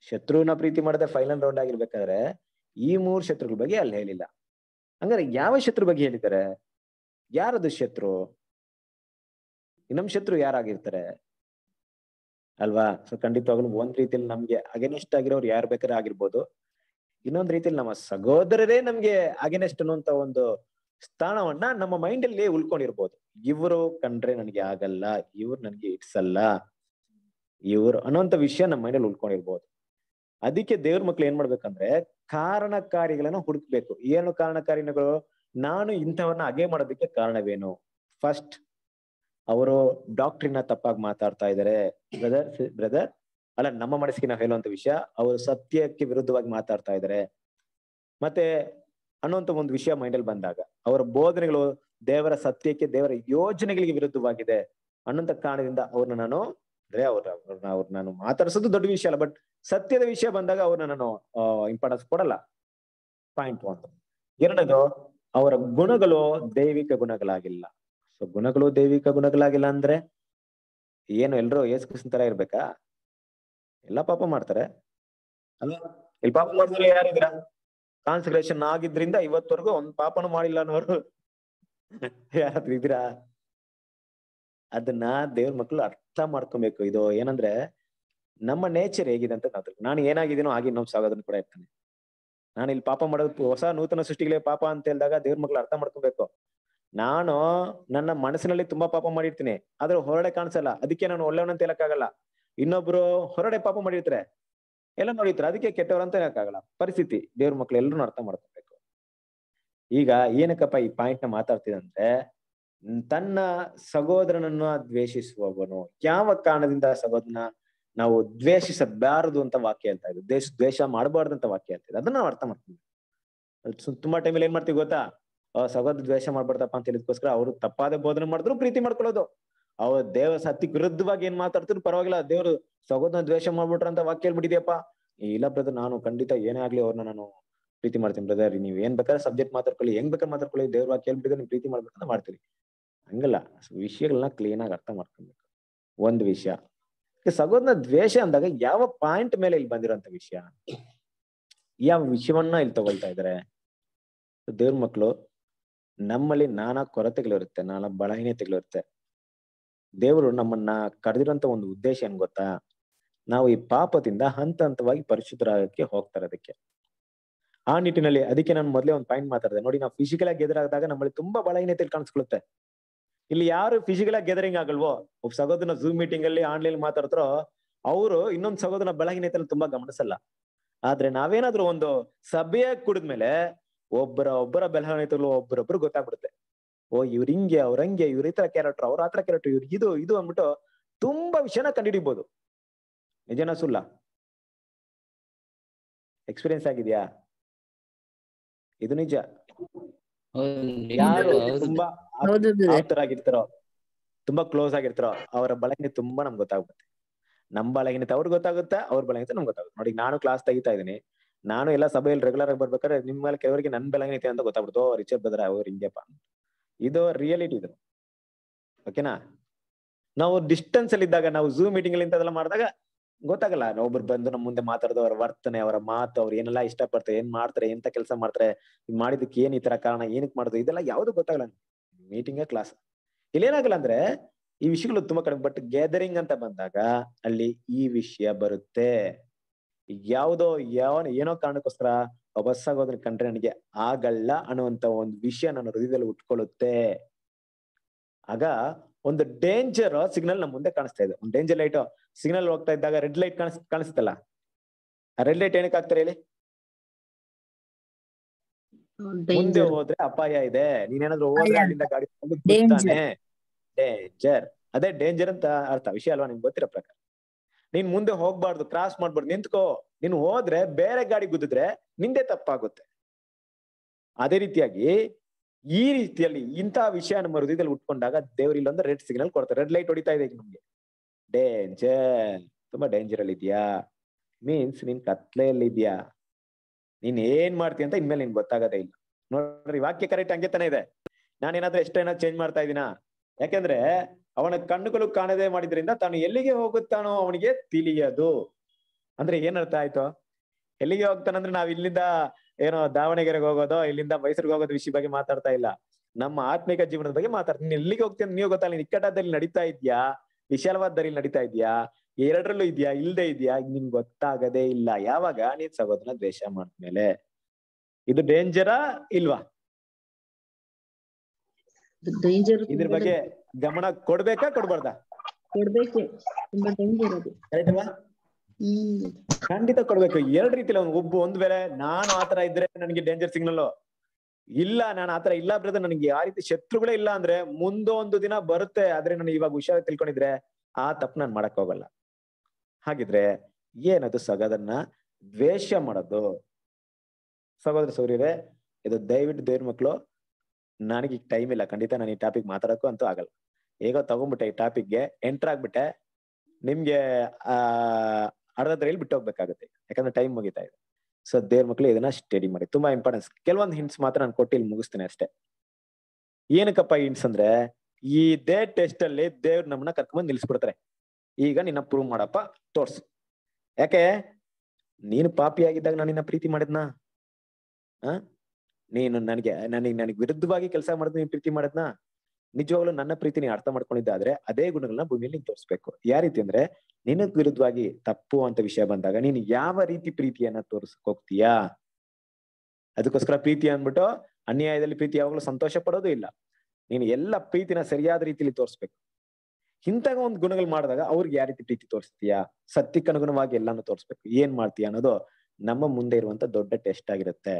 ಶತ್ರುವಿನ ಪ್ರೀತಿ ಮಾಡದೆ ಫೈನಲ್ ರೌಂಡ್ ಆಗಿರ್ಬೇಕಾದ್ರೆ ಈ ಮೂರ್ ಶತ್ರುಗಳ ಬಗ್ಗೆ ಅಲ್ಲಿ ಹೇಳಿಲ್ಲ. ಹಂಗಾರೆ ಯಾವ ಶತ್ರು ಬಗ್ಗೆ ಹೇಳಿದ್ದಾರೆ? ಯಾರದು ಶತ್ರು? ನಮ್ ಶತ್ರು ಯಾರಾಗಿರ್ತಾರೆ? ಅಲ್ವಾ? ಸೊ ಖಂಡಿತವಾಗ್ಲೂ ಒಂದ್ ರೀತಿಯಲ್ಲಿ ನಮ್ಗೆ ಅಗೇನೆಸ್ಟ್ ಆಗಿರೋರು ಯಾರು ಬೇಕಾದ್ರೆ ಆಗಿರ್ಬೋದು. ಇನ್ನೊಂದ್ ರೀತಿಯಲ್ಲಿ ನಮ್ಮ ಸಹೋದರರೇ ನಮ್ಗೆ ಅಗೇನೆಸ್ಟ್ ಅನ್ನುವಂತ ಒಂದು ಸ್ಥಾನವನ್ನ ನಮ್ಮ ಮೈಂಡ್ ಅಲ್ಲಿ ಉಳ್ಕೊಂಡಿರ್ಬೋದು. ಇವರು ಕಂಡ್ರೆ ನನಗೆ ಆಗಲ್ಲ, ಇವ್ರು ನನ್ಗೆ ಇಟ್ಸಲ್ಲ ಇವ್ರು ಅನ್ನೋಂತ ವಿಷಯ ನಮ್ಮ ಮೈಂಡಲ್ಲಿ ಉಳ್ಕೊಂಡಿರ್ಬೋದು. ಅದಕ್ಕೆ ದೇವ್ರ ಮಕ್ಳು ಏನ್ ಮಾಡ್ಬೇಕಂದ್ರೆ ಕಾರಣಕಾರಿಗಳನ್ನ ಹುಡುಕ್ಬೇಕು. ಏನು ಕಾರಣಕಾರಿಗಳು ನಾನು ಇಂಥವನ್ನ ಅಗೆ ಮಾಡೋದಕ್ಕೆ ಕಾರಣವೇನು? ಫಸ್ಟ್ ಅವರು ಡಾಕ್ಟ್ರಿನ ತಪ್ಪಾಗಿ ಮಾತಾಡ್ತಾ ಇದ್ದಾರೆ ಬ್ರದರ್ ಬ್ರದರ್ ಅಲ್ಲ, ನಮ್ಮ ಮನಸ್ಸಿಗೆ ನಾವು ಹೇಳುವಂತ ವಿಷಯ, ಅವರು ಸತ್ಯಕ್ಕೆ ವಿರುದ್ಧವಾಗಿ ಮಾತಾಡ್ತಾ ಇದ್ದಾರೆ ಮತ್ತೆ ಅನ್ನುವಂತ ಒಂದು ವಿಷಯ ಮೈಂಡಲ್ಲಿ ಬಂದಾಗ, ಅವರ ಬೋಧನೆಗಳು ದೇವರ ಸತ್ಯಕ್ಕೆ, ದೇವರ ಯೋಜನೆಗಳಿಗೆ ವಿರುದ್ಧವಾಗಿದೆ ಅನ್ನೋಂತ ಕಾರಣದಿಂದ ಅವ್ರನ್ನ ನಾನು, ಅಂದ್ರೆ ಅವ್ರ, ಅವ್ರನ್ನ ಅವ್ರ ನಾನು ಮಾತಾಡಿಸೋದು ದೊಡ್ಡ ವಿಷಯ ಅಲ್ಲ ಬಟ್ ಸತ್ಯದ ವಿಷಯ ಬಂದಾಗ ಅವ್ರನ್ನ ನಾನು ಇಂಪಾರ್ಟೆನ್ಸ್ ಕೊಡಲ್ಲ. ಪಾಯಿಂಟ್ ಒಂದು ಎರಡನೇದು, ಅವರ ಗುಣಗಳು ದೈವಿಕ ಗುಣಗಳಾಗಿಲ್ಲ. ಸೊ ಗುಣಗಳು ದೈವಿಕ ಗುಣಗಳಾಗಿಲ್ಲ ಅಂದ್ರೆ ಏನು ಎಲ್ರು ಏಸ್ ಕೃಷ್ಣ ತರ ಇರ್ಬೇಕಾ? ಎಲ್ಲ ಪಾಪ ಮಾಡ್ತಾರೆ. ಅಲ್ಲ, ಇಲ್ಲಿ ಪಾಪ ಮಾಡಿದ್ರೆ ಯಾರಿದ್ರ ಕಾನ್ಸಂಟ್ರೇಷನ್ ಆಗಿದ್ರಿಂದ ಇವತ್ತವರೆಗೂ ಒಂದ್ ಪಾಪನು ಮಾಡಿಲ್ಲ ಅನ್ನೋರು ಯಾರಾದ್ರೂ ಇದ್ದೀರಾ? ಅದನ್ನ ದೇವ್ರ ಮಕ್ಳು ಅರ್ಥ ಮಾಡ್ಕೊಬೇಕು. ಇದು ಏನಂದ್ರೆ ನಮ್ಮ ನೇಚರ್ ಹೇಗಿದೆ ಅಂತ ನಾನು ಏನಾಗಿದ್ದೀನೋ ಹಾಗೆ ಇನ್ನೊಂದು ಸಾಗೋದನ್ನು ಕೂಡ ಇರ್ತಾನೆ ನಾನು ಇಲ್ಲಿ ಪಾಪ ಮಾಡೋದು ಹೊಸ ನೂತನ ಸೃಷ್ಟಿಗಳೇ ಪಾಪ ಅಂತ ಹೇಳಿದಾಗ ದೇವ್ರ ಮಕ್ಳು ಅರ್ಥ ಮಾಡ್ಕೋಬೇಕು. ನಾನು ನನ್ನ ಮನಸ್ಸಿನಲ್ಲಿ ತುಂಬಾ ಪಾಪ ಮಾಡಿರ್ತೀನಿ, ಆದ್ರೆ ಹೊರಡೆ ಕಾಣಿಸಲ್ಲ, ಅದಕ್ಕೆ ನಾನು ಒಳ್ಳೆಯವನಂತ ಹೇಳಕ್ಕಾಗಲ್ಲ. ಇನ್ನೊಬ್ರು ಹೊರಡೆ ಪಾಪ ಮಾಡಿರ್ತಾರೆ, ಎಲ್ಲ ನೋಡಿರ್ತಾರೆ, ಅದಕ್ಕೆ ಕೆಟ್ಟವ್ರಂತ ಹೇಳಕ್ಕಾಗಲ್ಲ. ಪರಿಸ್ಥಿತಿ, ದೇವ್ರ ಮಕ್ಳು ಎಲ್ಲರೂ ಅರ್ಥ ಮಾಡ್ಕೋಬೇಕು. ಈಗ ಏನಕ್ಕಪ್ಪ ಈ ಪಾಯಿಂಟ್ನ ಮಾತಾಡ್ತಿದಂದ್ರೆ ತನ್ನ ಸಹೋದರನನ್ನ ದ್ವೇಷಿಸುವವನು, ಯಾವ ಕಾರಣದಿಂದ ಸಹೋದರನ ನಾವು ದ್ವೇಷಿಸಬಾರದು ಅಂತ ವಾಕ್ಯ ಹೇಳ್ತಾ ಇದ್ದೀವಿ ದೇಶ ದ್ವೇಷ ಮಾಡಬಾರ್ದು ಅಂತ ವಾಕ್ಯ ಹೇಳ್ತಾ ಇದೆ ಅದನ್ನ ನಾವು ಅರ್ಥ ಮಾಡ್ತೀವಿ ತುಂಬಾ ಟೈಮಲ್ಲಿ ಏನ್ ಮಾಡ್ತೀವಿ ಗೊತ್ತಾ? ಸಹೋದರ ದ್ವೇಷ ಮಾಡ್ಬಾರ್ದಪ್ಪ ಅಂತ ಹೇಳಿದ್ಕೋಸ್ಕರ ಅವರು ತಪ್ಪಾದ ಬೋಧನೆ ಮಾಡಿದ್ರು, ಪ್ರೀತಿ ಮಾಡ್ಕೊಳ್ಳೋದು. ಅವ್ರ ದೇವ ಸತ್ಯಕ್ಕೆ ವಿರುದ್ಧವಾಗಿ ಏನ್ ಮಾತಾಡ್ತಿದ್ರು ಪರವಾಗಿಲ್ಲ. ದೇವ್ರು ಸಹೋದರ ದ್ವೇಷ ಮಾಡ್ಬಿಟ್ರ ಅಂತ ವಾಕ್ಯ ಹೇಳ್ಬಿಟ್ಟಿದ್ಯಪ್ಪ. ಇಲ್ಲ ಬ್ರದರ್ ನಾನು ಖಂಡಿತ ಏನೇ ಆಗ್ಲಿ ಅವ್ರನ್ನ ನಾನು ಪ್ರೀತಿ ಮಾಡ್ತೀನಿ ಬ್ರದರ್ ನೀವ್ ಏನ್ ಬೇಕಾದ್ರೆ ಸಬ್ಜೆಕ್ಟ್ ಮಾತಾಡ್ಕೊಳ್ಳಿ, ಹೆಂಗ್ ಬೇಕಾದ್ರೆ ಮಾತಾಡ್ಕೊಳ್ಳಿ. ದೇವ್ರ ವಾಕ್ಯ ಹೇಳ್ಬಿಟ್ಟಿದ್ರೆ ನೀವು ಪ್ರೀತಿ ಮಾಡ್ಬೇಕಂತ ಮಾಡ್ತೀರಿ. ಹಂಗಲ್ಲ ವಿಷಯಗಳನ್ನ ಕ್ಲೀನ್ ಆಗಿ ಅರ್ಥ ಮಾಡ್ಕೊಬೇಕು. ಒಂದ್ ವಿಷಯ. ಸಗೋದ್ನ ದ್ವೇಷ ಅಂದಾಗ ಯಾವ ಪಾಯಿಂಟ್ ಮೇಲೆ ಇಲ್ಲಿ ಬಂದಿರೋಂತ ವಿಷಯ? ಯಾವ ವಿಷಯವನ್ನ ಇಲ್ಲಿ ತಗೊಳ್ತಾ ಇದಾರೆ? ದೇವ್ರ ಮಕ್ಳು ನಮ್ಮಲ್ಲಿ ನಾನಾ ಕೊರತೆಗಳಿರುತ್ತೆ, ನಾನಾ ಬಲಹೀನತೆಗಳಿರುತ್ತೆ. ದೇವರು ನಮ್ಮನ್ನ ಕರೆದಿರುವಂತ ಒಂದು ಉದ್ದೇಶ ಏನ್ ಗೊತ್ತಾ? ನಾವು ಈ ಪಾಪದಿಂದ ಹಂತ ಹಂತವಾಗಿ ಪರಿಶುದ್ಧರಾಗಕ್ಕೆ ಹೋಗ್ತಾರೆ ಅದಕ್ಕೆ. ಆ ನಿಟ್ಟಿನಲ್ಲಿ ಅದಕ್ಕೆ ನಾನು ಮೊದಲೇ ಒಂದು ಪಾಯಿಂಟ್ ಮಾತಾಡಿದೆ. ನೋಡಿ, ನಾವು ಫಿಸಿಕಲ್ ಆಗಿ ಎದುರಾದಾಗ ನಮ್ಮಲ್ಲಿ ತುಂಬಾ ಬಲಹೀನತೆ ಕಾಣಿಸ್ಕೊಳ್ಳುತ್ತೆ ಇಲ್ಲಿ ಯಾರು ಫಿಸಿಕಲ್ ಆಗಿ ಗೆದರಿಂಗ್ ಆಗಲ್ವೋ? ಒಬ್ಬ ಸಹೋದರನ ಝೂಮ್ ಮೀಟಿಂಗ್ ಅಲ್ಲಿ ಆನ್ಲೈನ್ ಮಾತಾಡ್ತಾರೋ, ಅವರು ಇನ್ನೊಂದ್ ಸಗೋದನ ಬಲಹೀನತೆ ತುಂಬಾ ಗಮನಿಸಲ್ಲ. ಆದ್ರೆ ನಾವೇನಾದ್ರೂ ಒಂದು ಸಭೆಯ ಕುಡಿದ್ಮೇಲೆ ಒಬ್ಬರ ಒಬ್ಬರ ಬೆಳವಣಿಗೆಗಳು ಒಬ್ಬರೊಬ್ರು ಗೊತ್ತಾಗ್ಬಿಡುತ್ತೆ. ಓ ಇವ್ರ ಹಿಂಗೆ ಅವ್ರ ಹಂಗೆ ಇವ್ರ ಈ ತರ ಕ್ಯಾರೆಕ್ಟರ್ ಅವ್ರ ಹತ್ರ ತರ ಕ್ಯಾರೆಕ್ಟರ್ ಇವ್ರ ಇದು ಇದು ಅಂದ್ಬಿಟ್ಟು ತುಂಬಾ ವಿಷಯನ ಕಂಡುಹಿಡಿಬಹುದು ನಿಜನ ಸುಲ್ಲ ಎಕ್ಸ್ಪೀರಿಯನ್ಸ್ ಆಗಿದ್ಯಾ? ಇದು ನಿಜ. ಯಾರು ತುಂಬಾ. ಆಪ್ತರಾಗಿರ್ತಾರೋ ತುಂಬಾ ಕ್ಲೋಸ್ ಆಗಿರ್ತಾರೋ ಅವರ ಬಳಕೆ ತುಂಬಾ ನಮ್ಗೆ ಗೊತ್ತಾಗುತ್ತೆ ನಮ್ ಬಲಹೀನತೆ ಅವ್ರಿಗೆ ಗೊತ್ತಾಗುತ್ತೆ ಅವ್ರ ಅಂತ ನಮ್ಗೆ ಗೊತ್ತಾಗುತ್ತೆ. ನೋಡಿ ನಾನು ಕ್ಲಾಸ್ ತೆಗಿತಾ ಇದೀನಿ ನಾನು ಎಲ್ಲ ಸಭೆಯಲ್ಲಿ ರೆಗ್ಯುಲರ್ ಆಗಿ ಬರ್ಬೇಕಾದ್ರೆ ನಿಮ್ ಮೇಲೆ ಕೆಲವರಿಗೆ ನನ್ ಐತೆ ಅಂತ ಗೊತ್ತಾಗ್ಬಿಡ್ತು ರಿಚರ್ಡ್ ಬದ್ರ ಅವ್ರು ಹಿಂಗೆಪ್ಪ ಇದು ರಿಯಾಲಿಟಿ ಇದು. ಓಕೆನಾ ನಾವು ಡಿಸ್ಟೆನ್ಸ್ ಅಲ್ಲಿ ಇದ್ದಾಗ, ನಾವು ಝೂಮ್ ಮೀಟಿಂಗ್ ಅಲ್ಲಿ ಇಂಥದೆಲ್ಲ ಮಾಡಿದಾಗ ಗೊತ್ತಾಗಲ್ಲ, ಒಬ್ರು ಬಂದು ನಮ್ಮ ಮುಂದೆ ಮಾತಾಡೋದು, ಅವ್ರ ವರ್ತನೆ, ಅವರ ಮಾತು, ಅವ್ರು ಏನೆಲ್ಲ ಇಷ್ಟಪಡ್ತಾರೆ, ಏನ್ ಮಾಡ್ತಾರೆ, ಎಂತ ಕೆಲಸ ಮಾಡ್ತಾರೆ ಮಾಡಿದಕ್ಕೆ ಏನ್ ಈ ತರ ಕಾರಣ ಏನಕ್ಕೆ ಮಾಡೋದು, ಇದೆಲ್ಲ ಯಾವ್ದು ಗೊತ್ತಾಗಲ್ಲ ಮೀಟಿಂಗ್ ಕ್ಲಾಸ್ ಇಲ್ಲೇನಾಗಲ್ಲ ಅಂದ್ರೆ, ಈ ವಿಷಯಗಳು ತುಂಬಾ ಕಡಿಮೆ ಬಟ್ ಗ್ಯಾದರಿಂಗ್ ಅಂತ ಬಂದಾಗ ಅಲ್ಲಿ ಈ ವಿಷಯ ಬರುತ್ತೆ. ಯಾವುದೋ ಯಾವ ಏನೋ ಕಾರಣಕ್ಕೋಸ್ಕರ ಬಸ್ ಸಹೋದರ ಕಂಡ್ರೆ ನನಗೆ ಆಗಲ್ಲ ಅನ್ನುವಂತ ಒಂದು ವಿಷಯ ನನ್ನ ಹೃದಯದಲ್ಲಿ ಉಟ್ಕೊಳ್ಳುತ್ತೆ. ಆಗ ಒಂದು ಡೇಂಜರ್ ಸಿಗ್ನಲ್ ನಮ್ಮ ಮುಂದೆ ಕಾಣಿಸ್ತಾ ಇದೆ. ಒಂದು ಡೇಂಜರ್ ಲೈಟ್ ಸಿಗ್ನಲ್ ಹೋಗ್ತಾ ಇದ್ದಾಗ ರೆಡ್ ಲೈಟ್ ಕಾಣಿಸ್ ಕಾಣಿಸ್ತಲ್ಲ? ರೆಡ್ ಲೈಟ್ ಏನಕ್ಕೆ ಆಗ್ತಾರೆ ಹೇಳಿ? ಮುಂದೆ ಹೋದ್ರೆ ಅಪಾಯ ಇದೆ. ನೀನೇನಾದ್ರೂ ಹೋದ್ರೆ ಅಲ್ಲಿಂದ ಗಾಡಿ ಡೇಂಜರ್ ಅದೇ ಡೇಂಜರ್ ಅಂತ ಅರ್ಥ. ವಿಷಯ ಅಲ್ವಾ? ನಿಮ್ಗೆ ಗೊತ್ತಿರೋ ಪ್ರಕಾರ. ನೀನ್ ಮುಂದೆ ಹೋಗ್ಬಾರ್ದು ಕ್ರಾಸ್ ಮಾಡ್ಬಾರ್ದು, ನಿಂತ್ಕೋ. ನೀನ್ ಹೋದ್ರೆ ಬೇರೆ ಗಾಡಿ ಗುದ್ದಿದ್ರೆ ನಿಂದೆ ತಪ್ಪಾಗುತ್ತೆ. ಅದೇ ರೀತಿಯಾಗಿ ಈ ರೀತಿಯಲ್ಲಿ ಇಂತಹ ವಿಷಯ ನಮ್ಮ ಹೃದಯದಲ್ಲಿ ಉಟ್ಕೊಂಡಾಗ ದೇವ್ರು ಇಲ್ಲೊಂದು ರೆಡ್ ಸಿಗ್ನಲ್ ಕೊಡ್ತಾರೆ. ರೆಡ್ ಲೈಟ್ ಹೊಡಿತಾ ಇದೆ ನಿಮ್ಗೆ. ಡೇಂಜರ್ ತುಂಬಾ ಡೇಂಜರ್ ಅಲ್ಲಿ ಇದೆಯಾ ಮೀನ್ಸ್ ನೀನ್ ಕತ್ಲೆಯಲ್ಲಿ ಇದೆಯಾ ನೀನ್ ಏನ್ ಮಾಡ್ತೀಯ ಅಂತ ಇನ್ಮೇಲೆ ನಿನ್ ಗೊತ್ತಾಗದೇ ಇಲ್ಲ. ನೋಡ್ರಿ ವಾಕ್ಯ ಕರೆಕ್ಟ್ ಹಂಗೆ ತಾನೇ ಇದೆ. ನಾನೇನಾದ್ರೂ ಎಷ್ಟೇನಾದ್ರು ಚೇಂಜ್ ಮಾಡ್ತಾ ಇದೀನಾ ಯಾಕೆಂದ್ರೆ ಅವನ ಕಣ್ಣುಗಳು ಕಾಣದೆ ಮಾಡಿದ್ರಿಂದ ತಾನು ಎಲ್ಲಿಗೆ ಹೋಗುತ್ತಾನೋ ಅವನಿಗೆ ತಿಳಿಯದು. ಅಂದ್ರೆ ಏನರ್ಥ ಅರ್ಥ ಆಯ್ತು? ಎಲ್ಲಿಗೆ ಹೋಗ್ತಾನಂದ್ರೆ ನಾವ್ ಇಲ್ಲಿಂದ ಏನೋ ದಾವಣಗೆರೆಗೆ ಹೋಗೋದೋ ಇಲ್ಲಿಂದ ಮೈಸೂರಿಗೆ ಹೋಗೋದು ವಿಷಯ ಬಗ್ಗೆ ಮಾತಾಡ್ತಾ ಇಲ್ಲ. ನಮ್ಮ ಆತ್ಮಿಕ ಜೀವನದ ಬಗ್ಗೆ ಮಾತಾಡ್ತೀನಿ ಎಲ್ಲಿಗೆ ಹೋಗ್ತೀನಿ ನೀವು ಗೊತ್ತಲ್ಲ ನಿಕಟದಲ್ಲಿ ನಡೀತಾ ಇದ್ಯಾ? ವಿಶಾಲವಾದದಲ್ಲಿ ನಡೀತಾ ಇದ್ಯಾ? ಎರಡರಲ್ಲೂ ಇದ್ಯಾ? ಇಲ್ದೇ ಇದ್ಯಾ? ನಿನ್ ಗೊತ್ತಾಗದೇ ಇಲ್ಲ. ಯಾವಾಗ? ನೀನ್ ಸಹೋದರನ ದ್ವೇಷ ಮಾಡಿದ್ಮೇಲೆ. ಇದು ಡೇಂಜರಾ ಇಲ್ವಾ? ಇದ್ರ ಬಗ್ಗೆ ಗಮನ ಕೊಡ್ಬೇಕಾ ಕೊಡ್ಬಾರ್ದಾ? ಕೊಡ್ಬೇಕು. ತುಂಬಾ ಡೇಂಜರ್ ಅದು. ಕರೆಕ್ಟ್ ಅಲ್ವಾ ಖಂಡಿತ ಕೊಡ್ಬೇಕು. ಎರಡ್ ರೀತಿಲಿ ಅವ್ನು ಒಬ್ಬ ಒಂದ್ ವೇಳೆ ನಾನು ಆತರ ಇದ್ರೆ ನನಗೆ ಡೇಂಜರ್ ಸಿಗ್ನಲ್ ಇಲ್ಲ ನಾನು ಆತರ ಇಲ್ಲ ಬ್ರದರ್ ನನಗೆ ಯಾವ ರೀತಿ ಶತ್ರುಗಳೇ ಇಲ್ಲ ಅಂದ್ರೆ ಮುಂದೊಂದು ದಿನ ಬರುತ್ತೆ. ಆದ್ರೆ ನಾನು ಇವಾಗ ಹುಷಾರಾಗಿ ತಿಳ್ಕೊಂಡಿದ್ರೆ ಆ ತಪ್ಪು ನಾನು ಮಾಡಕ್ ಹೋಗಲ್ಲ. ಹಾಗಿದ್ರೆ ಏನದು ಸಗದನ್ನ ದ್ವೇಷ ಮಾಡೋದು? ಸಹೋದರ ಸೌರ್ಯರೇ ಇದು ದಯವಿಟ್ಟು ದೇವ್ರ ಮಕ್ಕಳು ನನಗೆ ಈಗ ಟೈಮ್ ಇಲ್ಲ. ಖಂಡಿತ ನಾನು ಈ ಟಾಪಿಕ್ ಮಾತಾಡಕ್ಕೂ ಅಂತೂ ಆಗಲ್ಲ. ಹೇಗೋ ತಗೊಂಡ್ಬಿಟ್ಟೆ ಈ ಟಾಪಿಕ್ಗೆ ಎಂಟರ್ ಆಗ್ಬಿಟ್ಟೆ. ನಿಮ್ಗೆ, ಆ ಅರ್ಧದ್ರಲ್ಲಿ ಬಿಟ್ಟು ಹೋಗ್ಬೇಕಾಗುತ್ತೆ. ಯಾಕಂದ್ರೆ ಟೈಮ್ ಮುಗಿತಾ ಇದೆ. ಸೊ ದೇವ್ರ ಮಕ್ಳು ಇದನ್ನ ಸ್ಟಡಿ ಮಾಡಿ. ತುಂಬಾ ಇಂಪಾರ್ಟೆನ್ಸ್ ಕೆಲವೊಂದು ಹಿಂಟ್ಸ್ ಮಾತ್ರ ನಾನು ಕೊಟ್ಟು ಇಲ್ಲಿ ಮುಗಿಸ್ತೇನೆ ಅಷ್ಟೇ. ಏನಕ್ಕಪ್ಪ ಹಿಂಟ್ಸ್ ಅಂದ್ರೆ ಈ ದೇ ಟೆಸ್ಟ್ ಅಲ್ಲಿ ದೇವ್ರ ನಮ್ಮನ್ನ ಕರ್ಕೊಂಡ್ ನಿಲ್ಸ್ಬಿಡ್ತಾರೆ. ಈಗ ನಿನ್ನ ಪ್ರೂವ್ ಮಾಡಪ್ಪ, ತೋರ್ಸು. ಯಾಕೆ? ನೀನು ಪಾಪಿ ಆಗಿದ್ದಾಗ ನಾನು ನಿನ್ನ ಪ್ರೀತಿ ಮಾಡಿದ್ನಾ? ಆ? ನೀನು ನನಗೆ ನನಗೆ ನನಗೆ ವಿರುದ್ಧವಾಗಿ ಕೆಲಸ ಮಾಡಿದ್ ನೀನ್ ಪ್ರೀತಿ ಮಾಡಿದ್ನಾ? ನಿಜವಾಗ್ಲೂ ನನ್ನ ಪ್ರೀತಿ ಅರ್ಥ ಮಾಡ್ಕೊಂಡಿದ್ದಾದ್ರೆ ಅದೇ ಗುಣಗಳನ್ನ ಭೂಮಿಯಲ್ಲಿ ನೀನ್ ತೋರಿಸ್ಬೇಕು. ಯಾವ ರೀತಿ ಅಂದ್ರೆ ನಿನಗ್ ವಿರುದ್ಧವಾಗಿ ತಪ್ಪು ಅಂತ ವಿಷಯ ಬಂದಾಗ ನೀನು ಯಾವ ರೀತಿ ಪ್ರೀತಿಯನ್ನ ತೋರ್ಸಕ್ ಹೋಗ್ತೀಯಾ ಅದಕ್ಕೋಸ್ಕರ ಪ್ರೀತಿ ಅಂದ್ಬಿಟ್ಟು ಅನ್ಯಾಯದಲ್ಲಿ ಪ್ರೀತಿ ಯಾವಾಗ್ಲೂ ಸಂತೋಷ ಪಡೋದು ಇಲ್ಲ. ನೀನು ಎಲ್ಲ ಪ್ರೀತಿನ ಸರಿಯಾದ ರೀತಿಯಲ್ಲಿ ತೋರಿಸ್ಬೇಕು. ಇಂತಾಗ ಒಂದು ಗುಣಗಳು ಮಾಡಿದಾಗ ಅವ್ರಿಗೆ ಯಾವ ರೀತಿ ಪ್ರೀತಿ ತೋರಿಸ್ತೀಯಾ? ಸತ್ಯಕ್ಕನುಗುಣವಾಗಿ ಎಲ್ಲಾನು ತೋರಿಸ್ಬೇಕು. ಏನ್ ಮಾಡ್ತೀಯ ಅನ್ನೋದು ನಮ್ಮ ಮುಂದೆ ಇರುವಂತ ದೊಡ್ಡ ಟೆಸ್ಟ್ ಆಗಿರುತ್ತೆ.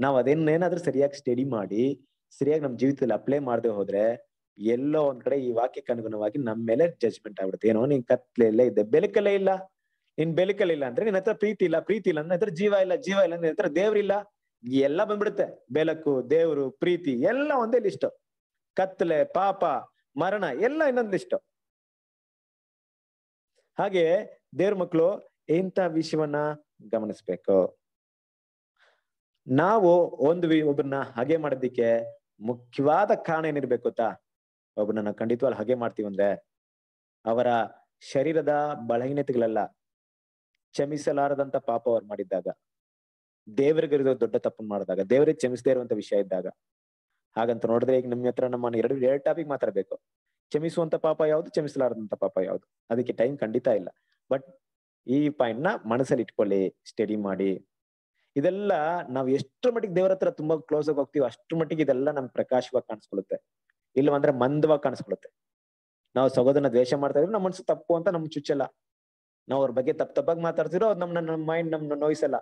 ನಾವ್ ಅದನ್ನೇನಾದ್ರೂ ಸರಿಯಾಗಿ ಸ್ಟಡಿ ಮಾಡಿ ಸರಿಯಾಗಿ ನಮ್ ಜೀವಿತದಲ್ಲಿ ಅಪ್ಲೈ ಮಾಡದೆ ಹೋದ್ರೆ ಎಲ್ಲೋ ಒಂದ್ ಕಡೆ ಈ ವಾಕ್ಯಕ್ಕೆ ಅನುಗುಣವಾಗಿ ನಮ್ಮ ಮೇಲೆ ಜಜ್ಮೆಂಟ್ ಆಗ್ಬಿಡುತ್ತೆ. ಏನೋ ನೀನ್ ಕತ್ಲೆಲ್ಲೇ ಇದೆ. ಬೆಳಕಲ್ಲೇ ಇಲ್ಲ. ನೀನ್ ಬೆಳಕಲ್ಲಿಲ್ಲ ಅಂದ್ರೆ ನಿನ್ನ ಹತ್ರ ಪ್ರೀತಿ ಇಲ್ಲ. ಪ್ರೀತಿ ಇಲ್ಲ ಅಂದ್ರೆ ಜೀವ ಇಲ್ಲ. ಜೀವ ಇಲ್ಲ ಅಂದ್ರೆ ಹತ್ರ ದೇವ್ರಿಲ್ಲ ಎಲ್ಲ ಬಂದ್ಬಿಡುತ್ತೆ. ಬೆಳಕು, ದೇವ್ರು, ಪ್ರೀತಿ ಎಲ್ಲ ಒಂದೇ ಲಿಸ್ಟ್ ಕತ್ತಲೆ ಪಾಪ, ಮರಣ ಎಲ್ಲ ಇನ್ನೊಂದ್ ಲಿಸ್ಟ್ ಹಾಗೆ ದೇವ್ರ ಮಕ್ಕಳು ಇಂಥ ವಿಷಯವನ್ನ ಗಮನಿಸ್ಬೇಕು? ನಾವು ಒಂದು ಒಬ್ಬರನ್ನ ಹಾಗೆ ಮಾಡೋದಿಕ್ಕೆ ಮುಖ್ಯವಾದ ಕಾರಣ ಏನಿರ್ಬೇಕು ಗೊತ್ತಾ? ಒಬ್ಬನನ್ನ ಖಂಡಿತವಾಗಿ ಹಾಗೆ ಮಾಡ್ತೀವಿ ಅಂದ್ರೆ ಅವರ ಶರೀರದ ಬಲಹೀನತೆಗಳೆಲ್ಲ, ಕ್ಷಮಿಸಲಾರದಂತ ಪಾಪ ಅವ್ರು ಮಾಡಿದ್ದಾಗ ದೇವರಿಗಿರೋ ದೊಡ್ಡ ತಪ್ಪು ಮಾಡಿದಾಗ, ದೇವರಿಗೆ ಕ್ಷಮಿಸದೇ ಇರುವಂತ ವಿಷಯ ಇದ್ದಾಗ, ಹಾಗಂತ ನೋಡಿದ್ರೆ ಈಗ ನಿಮ್ಮ ಹತ್ರ ನಮ್ಮ ಎರಡು ಎರಡು ಟಾಪಿಕ್ ಮಾತಾಡ್ಬೇಕು. ಕ್ಷಮಿಸುವಂತ ಪಾಪ ಯಾವ್ದು, ಕ್ಷಮಿಸಲಾರದಂತ ಪಾಪ ಯಾವ್ದು? ಅದಕ್ಕೆ ಟೈಮ್ ಖಂಡಿತ ಇಲ್ಲ. ಬಟ್ ಈ ಪಾಯಿಂಟ್ನ ಮನಸ್ಸಲ್ಲಿ ಇಟ್ಕೊಳ್ಳಿ ಸ್ಟಡಿ ಮಾಡಿ. ಇದೆಲ್ಲ ನಾವು ಎಷ್ಟು ಮಟ್ಟಿಗೆ ದೇವರ ಹತ್ರ ತುಂಬಾ ಕ್ಲೋಸ್ ಆಗಿ ಹೋಗ್ತೀವಿ ಅಷ್ಟು ಮಟ್ಟಿಗೆ ಇದೆಲ್ಲ ನಮ್ ಪ್ರಕಾಶವಾಗಿ ಕಾಣಿಸ್ಕೊಳ್ಳುತ್ತೆ. ಇಲ್ಲವಂದ್ರೆ ಮಂದವಾಗಿ ಕಾಣಿಸ್ಕೊಳ್ಳುತ್ತೆ. ನಾವು ಸಹೋದರನ ದ್ವೇಷ ಮಾಡ್ತಾ ಇದ್ರೆ ನಮ್ಮ ಮನ್ಸು ತಪ್ಪು ಅಂತ ನಮ್ಗೆ ಚುಚ್ಚಲ್ಲ. ನಾವು ಅವ್ರ ಬಗ್ಗೆ ತಪ್ಪ ತಪ್ಪಾಗಿ ಮಾತಾಡ್ತಿರೋ ಅದು ನಮ್ಮ ನಮ್ಮ ಮೈಂಡ್ ನಮ್ನ ನೋಯಿಸಲ್ಲ.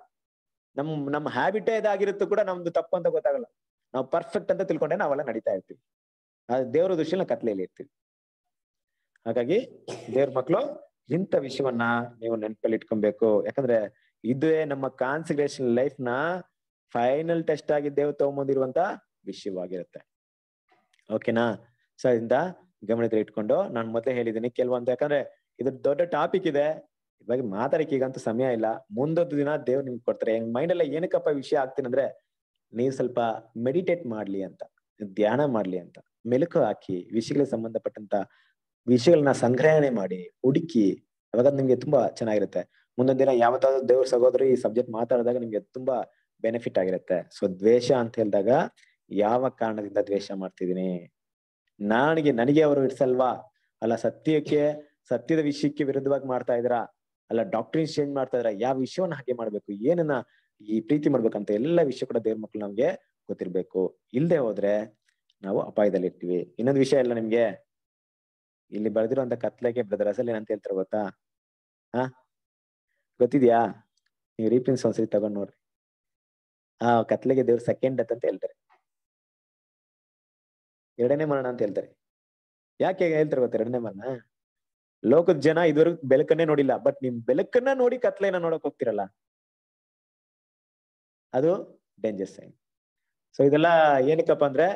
ನಮ್ ನಮ್ಮ ಹ್ಯಾಬಿಟೇ ಇದಾಗಿರುತ್ತೆ ಕೂಡ ನಮ್ದು ತಪ್ಪು ಅಂತ ಗೊತ್ತಾಗಲ್ಲ. ನಾವು ಪರ್ಫೆಕ್ಟ್ ಅಂತ ತಿಳ್ಕೊಂಡೆ ನಾವೆಲ್ಲ ನಡೀತಾ ಇರ್ತೀವಿ. ಆ ದೇವ್ರ ದೃಷ್ಟಿಯಲ್ಲಿ ಕತ್ಲೆಯಲ್ಲಿ ಇರ್ತೀವಿ ಹಾಗಾಗಿ ದೇವ್ರ ಮಕ್ಕಳು ಇಂಥ ವಿಷಯವನ್ನ ನೀವು ನೆನಪಲ್ಲಿ ಇಟ್ಕೊಬೇಕು. ಯಾಕಂದ್ರೆ ಇದೇ ನಮ್ಮ ಕಾನ್ಸಿಗ್ರೇಷನ್ ಲೈಫ್ನ ಫೈನಲ್ ಟೆಸ್ಟ್ ಆಗಿ ದೇವ್ ತಗೊಂಬಂದಿರುವಂತ ವಿಷಯವಾಗಿರುತ್ತೆ ಓಕೆನಾ ಸೊ ಇಂದ ಗಮನದಲ್ಲಿ ಇಟ್ಕೊಂಡು ನಾನು ಮೊದಲೇ ಹೇಳಿದ್ದೀನಿ ಕೆಲವೊಂದು, ಯಾಕಂದ್ರೆ ಇದು ದೊಡ್ಡ ಟಾಪಿಕ್ ಇದೆ. ಇವಾಗ ಮಾತಾಡಕ್ಕೆ ಈಗಂತೂ ಸಮಯ ಇಲ್ಲ. ಮುಂದೊಂದು ದಿನ ದೇವ್ ನಿಮ್ಗೆ ಕೊಡ್ತಾರೆ. ಮೈಂಡ್ ಎಲ್ಲ ಏನಕ್ಕಪ್ಪ ವಿಷಯ ಆಗ್ತೀನಿ ಅಂದ್ರೆ ನೀವು ಸ್ವಲ್ಪ ಮೆಡಿಟೇಟ್ ಮಾಡ್ಲಿ ಅಂತ, ಧ್ಯಾನ ಮಾಡ್ಲಿ ಅಂತ, ಮೆಲುಕು ಹಾಕಿ, ವಿಷಯಗಳಿಗೆ ಸಂಬಂಧಪಟ್ಟಂತ ವಿಷಯಗಳನ್ನ ಸಂಗ್ರಹಣೆ ಮಾಡಿ, ಹುಡುಕಿ, ಅವಾಗ ನಿಮ್ಗೆ ತುಂಬಾ ಚೆನ್ನಾಗಿರುತ್ತೆ. ಮುಂದೊಂದ್ ದಿನ ಯಾವತ್ತಾದ್ರು ದೇವ್ರ ಸಹೋದರಿ ಈ ಸಬ್ಜೆಕ್ಟ್ ಮಾತಾಡಿದಾಗ ನಿಮ್ಗೆ ತುಂಬಾ ಬೆನಿಫಿಟ್ ಆಗಿರುತ್ತೆ. ಸೊ ದ್ವೇಷ ಅಂತ ಹೇಳಿದಾಗ ಯಾವ ಕಾರಣದಿಂದ ದ್ವೇಷ ಮಾಡ್ತಿದೀನಿ ನನಗೆ ನನಗೆ ಅವರು ಇಡ್ಸಲ್ವಾ ಅಲ್ಲ, ಸತ್ಯಕ್ಕೆ, ಸತ್ಯದ ವಿಷಯಕ್ಕೆ ವಿರುದ್ಧವಾಗಿ ಮಾಡ್ತಾ ಇದ್ರ ಅಲ್ಲ ಡಾಕ್ಟ್ರಿನ್ ಚೇಂಜ್ ಮಾಡ್ತಾ ಇದ್ರ ಯಾವ ವಿಷಯವನ್ನ ಹಾಗೆ ಮಾಡ್ಬೇಕು? ಏನನ್ನ ಈ ಪ್ರೀತಿ ಮಾಡ್ಬೇಕಂತ ಎಲ್ಲ ವಿಷಯ ಕೂಡ ದೇವ್ರ ಮಕ್ಳು ನಮ್ಗೆ ಗೊತ್ತಿರ್ಬೇಕು. ಇಲ್ದೆ ಹೋದ್ರೆ ನಾವು ಅಪಾಯದಲ್ಲಿ ಇರ್ತೀವಿ. ಇನ್ನೊಂದು ವಿಷಯ ಇಲ್ಲ ನಿಮ್ಗೆ? ಇಲ್ಲಿ ಬರೆದಿರುವಂತ ಕತ್ಲೆಗೆ ಬ್ರದರ್ ಅಸಲ್ ಏನಂತ ಹೇಳ್ತಾರೆ ಗೊತ್ತಾ? ಹಾ? ಗೊತ್ತಿದ್ಯಾ? ನೀವು ರೀಪ್ರಿನ್ಸ್ ಒಂದ್ಸರಿ ತಗೊಂಡ್ ನೋಡ್ರಿ ಆ, ಕತ್ಲೆಗೆ ದೇವ್ರ ಸೆಕೆಂಡ್ ಡೆತ್ ಅಂತ ಹೇಳ್ತಾರೆ. ಎರಡನೇ ಮರಣ ಅಂತ ಹೇಳ್ತಾರೆ. ಯಾಕೆ ಹೇಳ್ತಾರೆ ಗೊತ್ತಾ ಎರಡನೇ ಮರಣ? ಲೋಕದ ಜನ ಇದುವರೆಗೂ ಬೆಳಕನ್ನೇ ನೋಡಿಲ್ಲ ಬಟ್ ನಿಮ್ ಬೆಳಕನ್ನ ನೋಡಿ ಕತ್ಲೆನ ನೋಡಕ್ ಹೋಗ್ತಿರಲ್ಲ. ಅದು ಡೇಂಜರ್ ಸೈನ್ ಸೊ ಇದೆಲ್ಲ ಏನಕ್ಕಪ್ಪ ಅಂದ್ರೆ,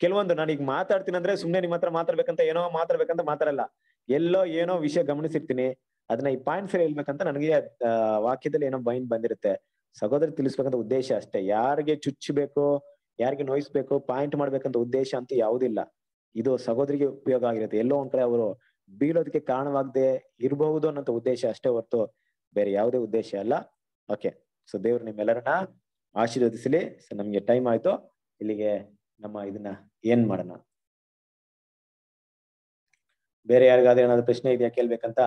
ಕೆಲವೊಂದು ನಾನು ಈಗ ಮಾತಾಡ್ತೀನಿ ಅಂದ್ರೆ ಸುಮ್ನೆ ನಿಮ್ ಹತ್ರ ಮಾತಾಡ್ಬೇಕಂತ ಏನೋ ಮಾತಾಡ್ಬೇಕಂತ ಮಾತಾಡಲ್ಲ. ಎಲ್ಲೋ ಏನೋ ವಿಷಯ ಗಮನಿಸಿರ್ತೀನಿ. ಅದನ್ನ ಈ ಪಾಯಿಂಟ್ ಪಾಯಿಂಟ್ಸ್ ಹೇಳ್ಬೇಕಂತ ನನಗೆ ವಾಕ್ಯದಲ್ಲಿ ಏನೋ ಬೈಂಡ್ ಬಂದಿರುತ್ತೆ. ಸಹೋದರಿ ತಿಳಿಸ್ಬೇಕಂತ ಉದ್ದೇಶ ಅಷ್ಟೇ. ಯಾರಿಗೆ ಚುಚ್ಚಬೇಕು ಯಾರಿಗೆ ನೋಯಿಸ್ಬೇಕು ಪಾಯಿಂಟ್ ಮಾಡ್ಬೇಕಂತ ಉದ್ದೇಶ ಅಂತೂ ಯಾವುದಿಲ್ಲ. ಇದು ಸಹೋದರಿಗೆ ಉಪಯೋಗ ಆಗಿರುತ್ತೆ. ಎಲ್ಲೋ ಒಂದ್ ಕಡೆ ಅವರು ಬೀಳೋದಕ್ಕೆ ಕಾರಣವಾಗದೆ ಇರಬಹುದು ಅನ್ನೋ ಉದ್ದೇಶ ಅಷ್ಟೇ ಹೊರತು ಬೇರೆ ಯಾವುದೇ ಉದ್ದೇಶ ಅಲ್ಲ. ಓಕೆ ಸೊ ದೇವ್ರು ನಿಮ್ಮೆಲ್ಲರನ್ನ ಆಶೀರ್ವದಿಸಲಿ. ಸೊ ನಮ್ಗೆ ಟೈಮ್ ಆಯ್ತು. ಇಲ್ಲಿಗೆ ನಮ್ಮ ಇದನ್ನ ಏನ್ ಮಾಡೋಣ. ಬೇರೆ ಯಾರಿಗಾದ್ರೂ ಏನಾದ್ರು ಪ್ರಶ್ನೆ ಇದೆಯಾ ಕೇಳ್ಬೇಕಂತ?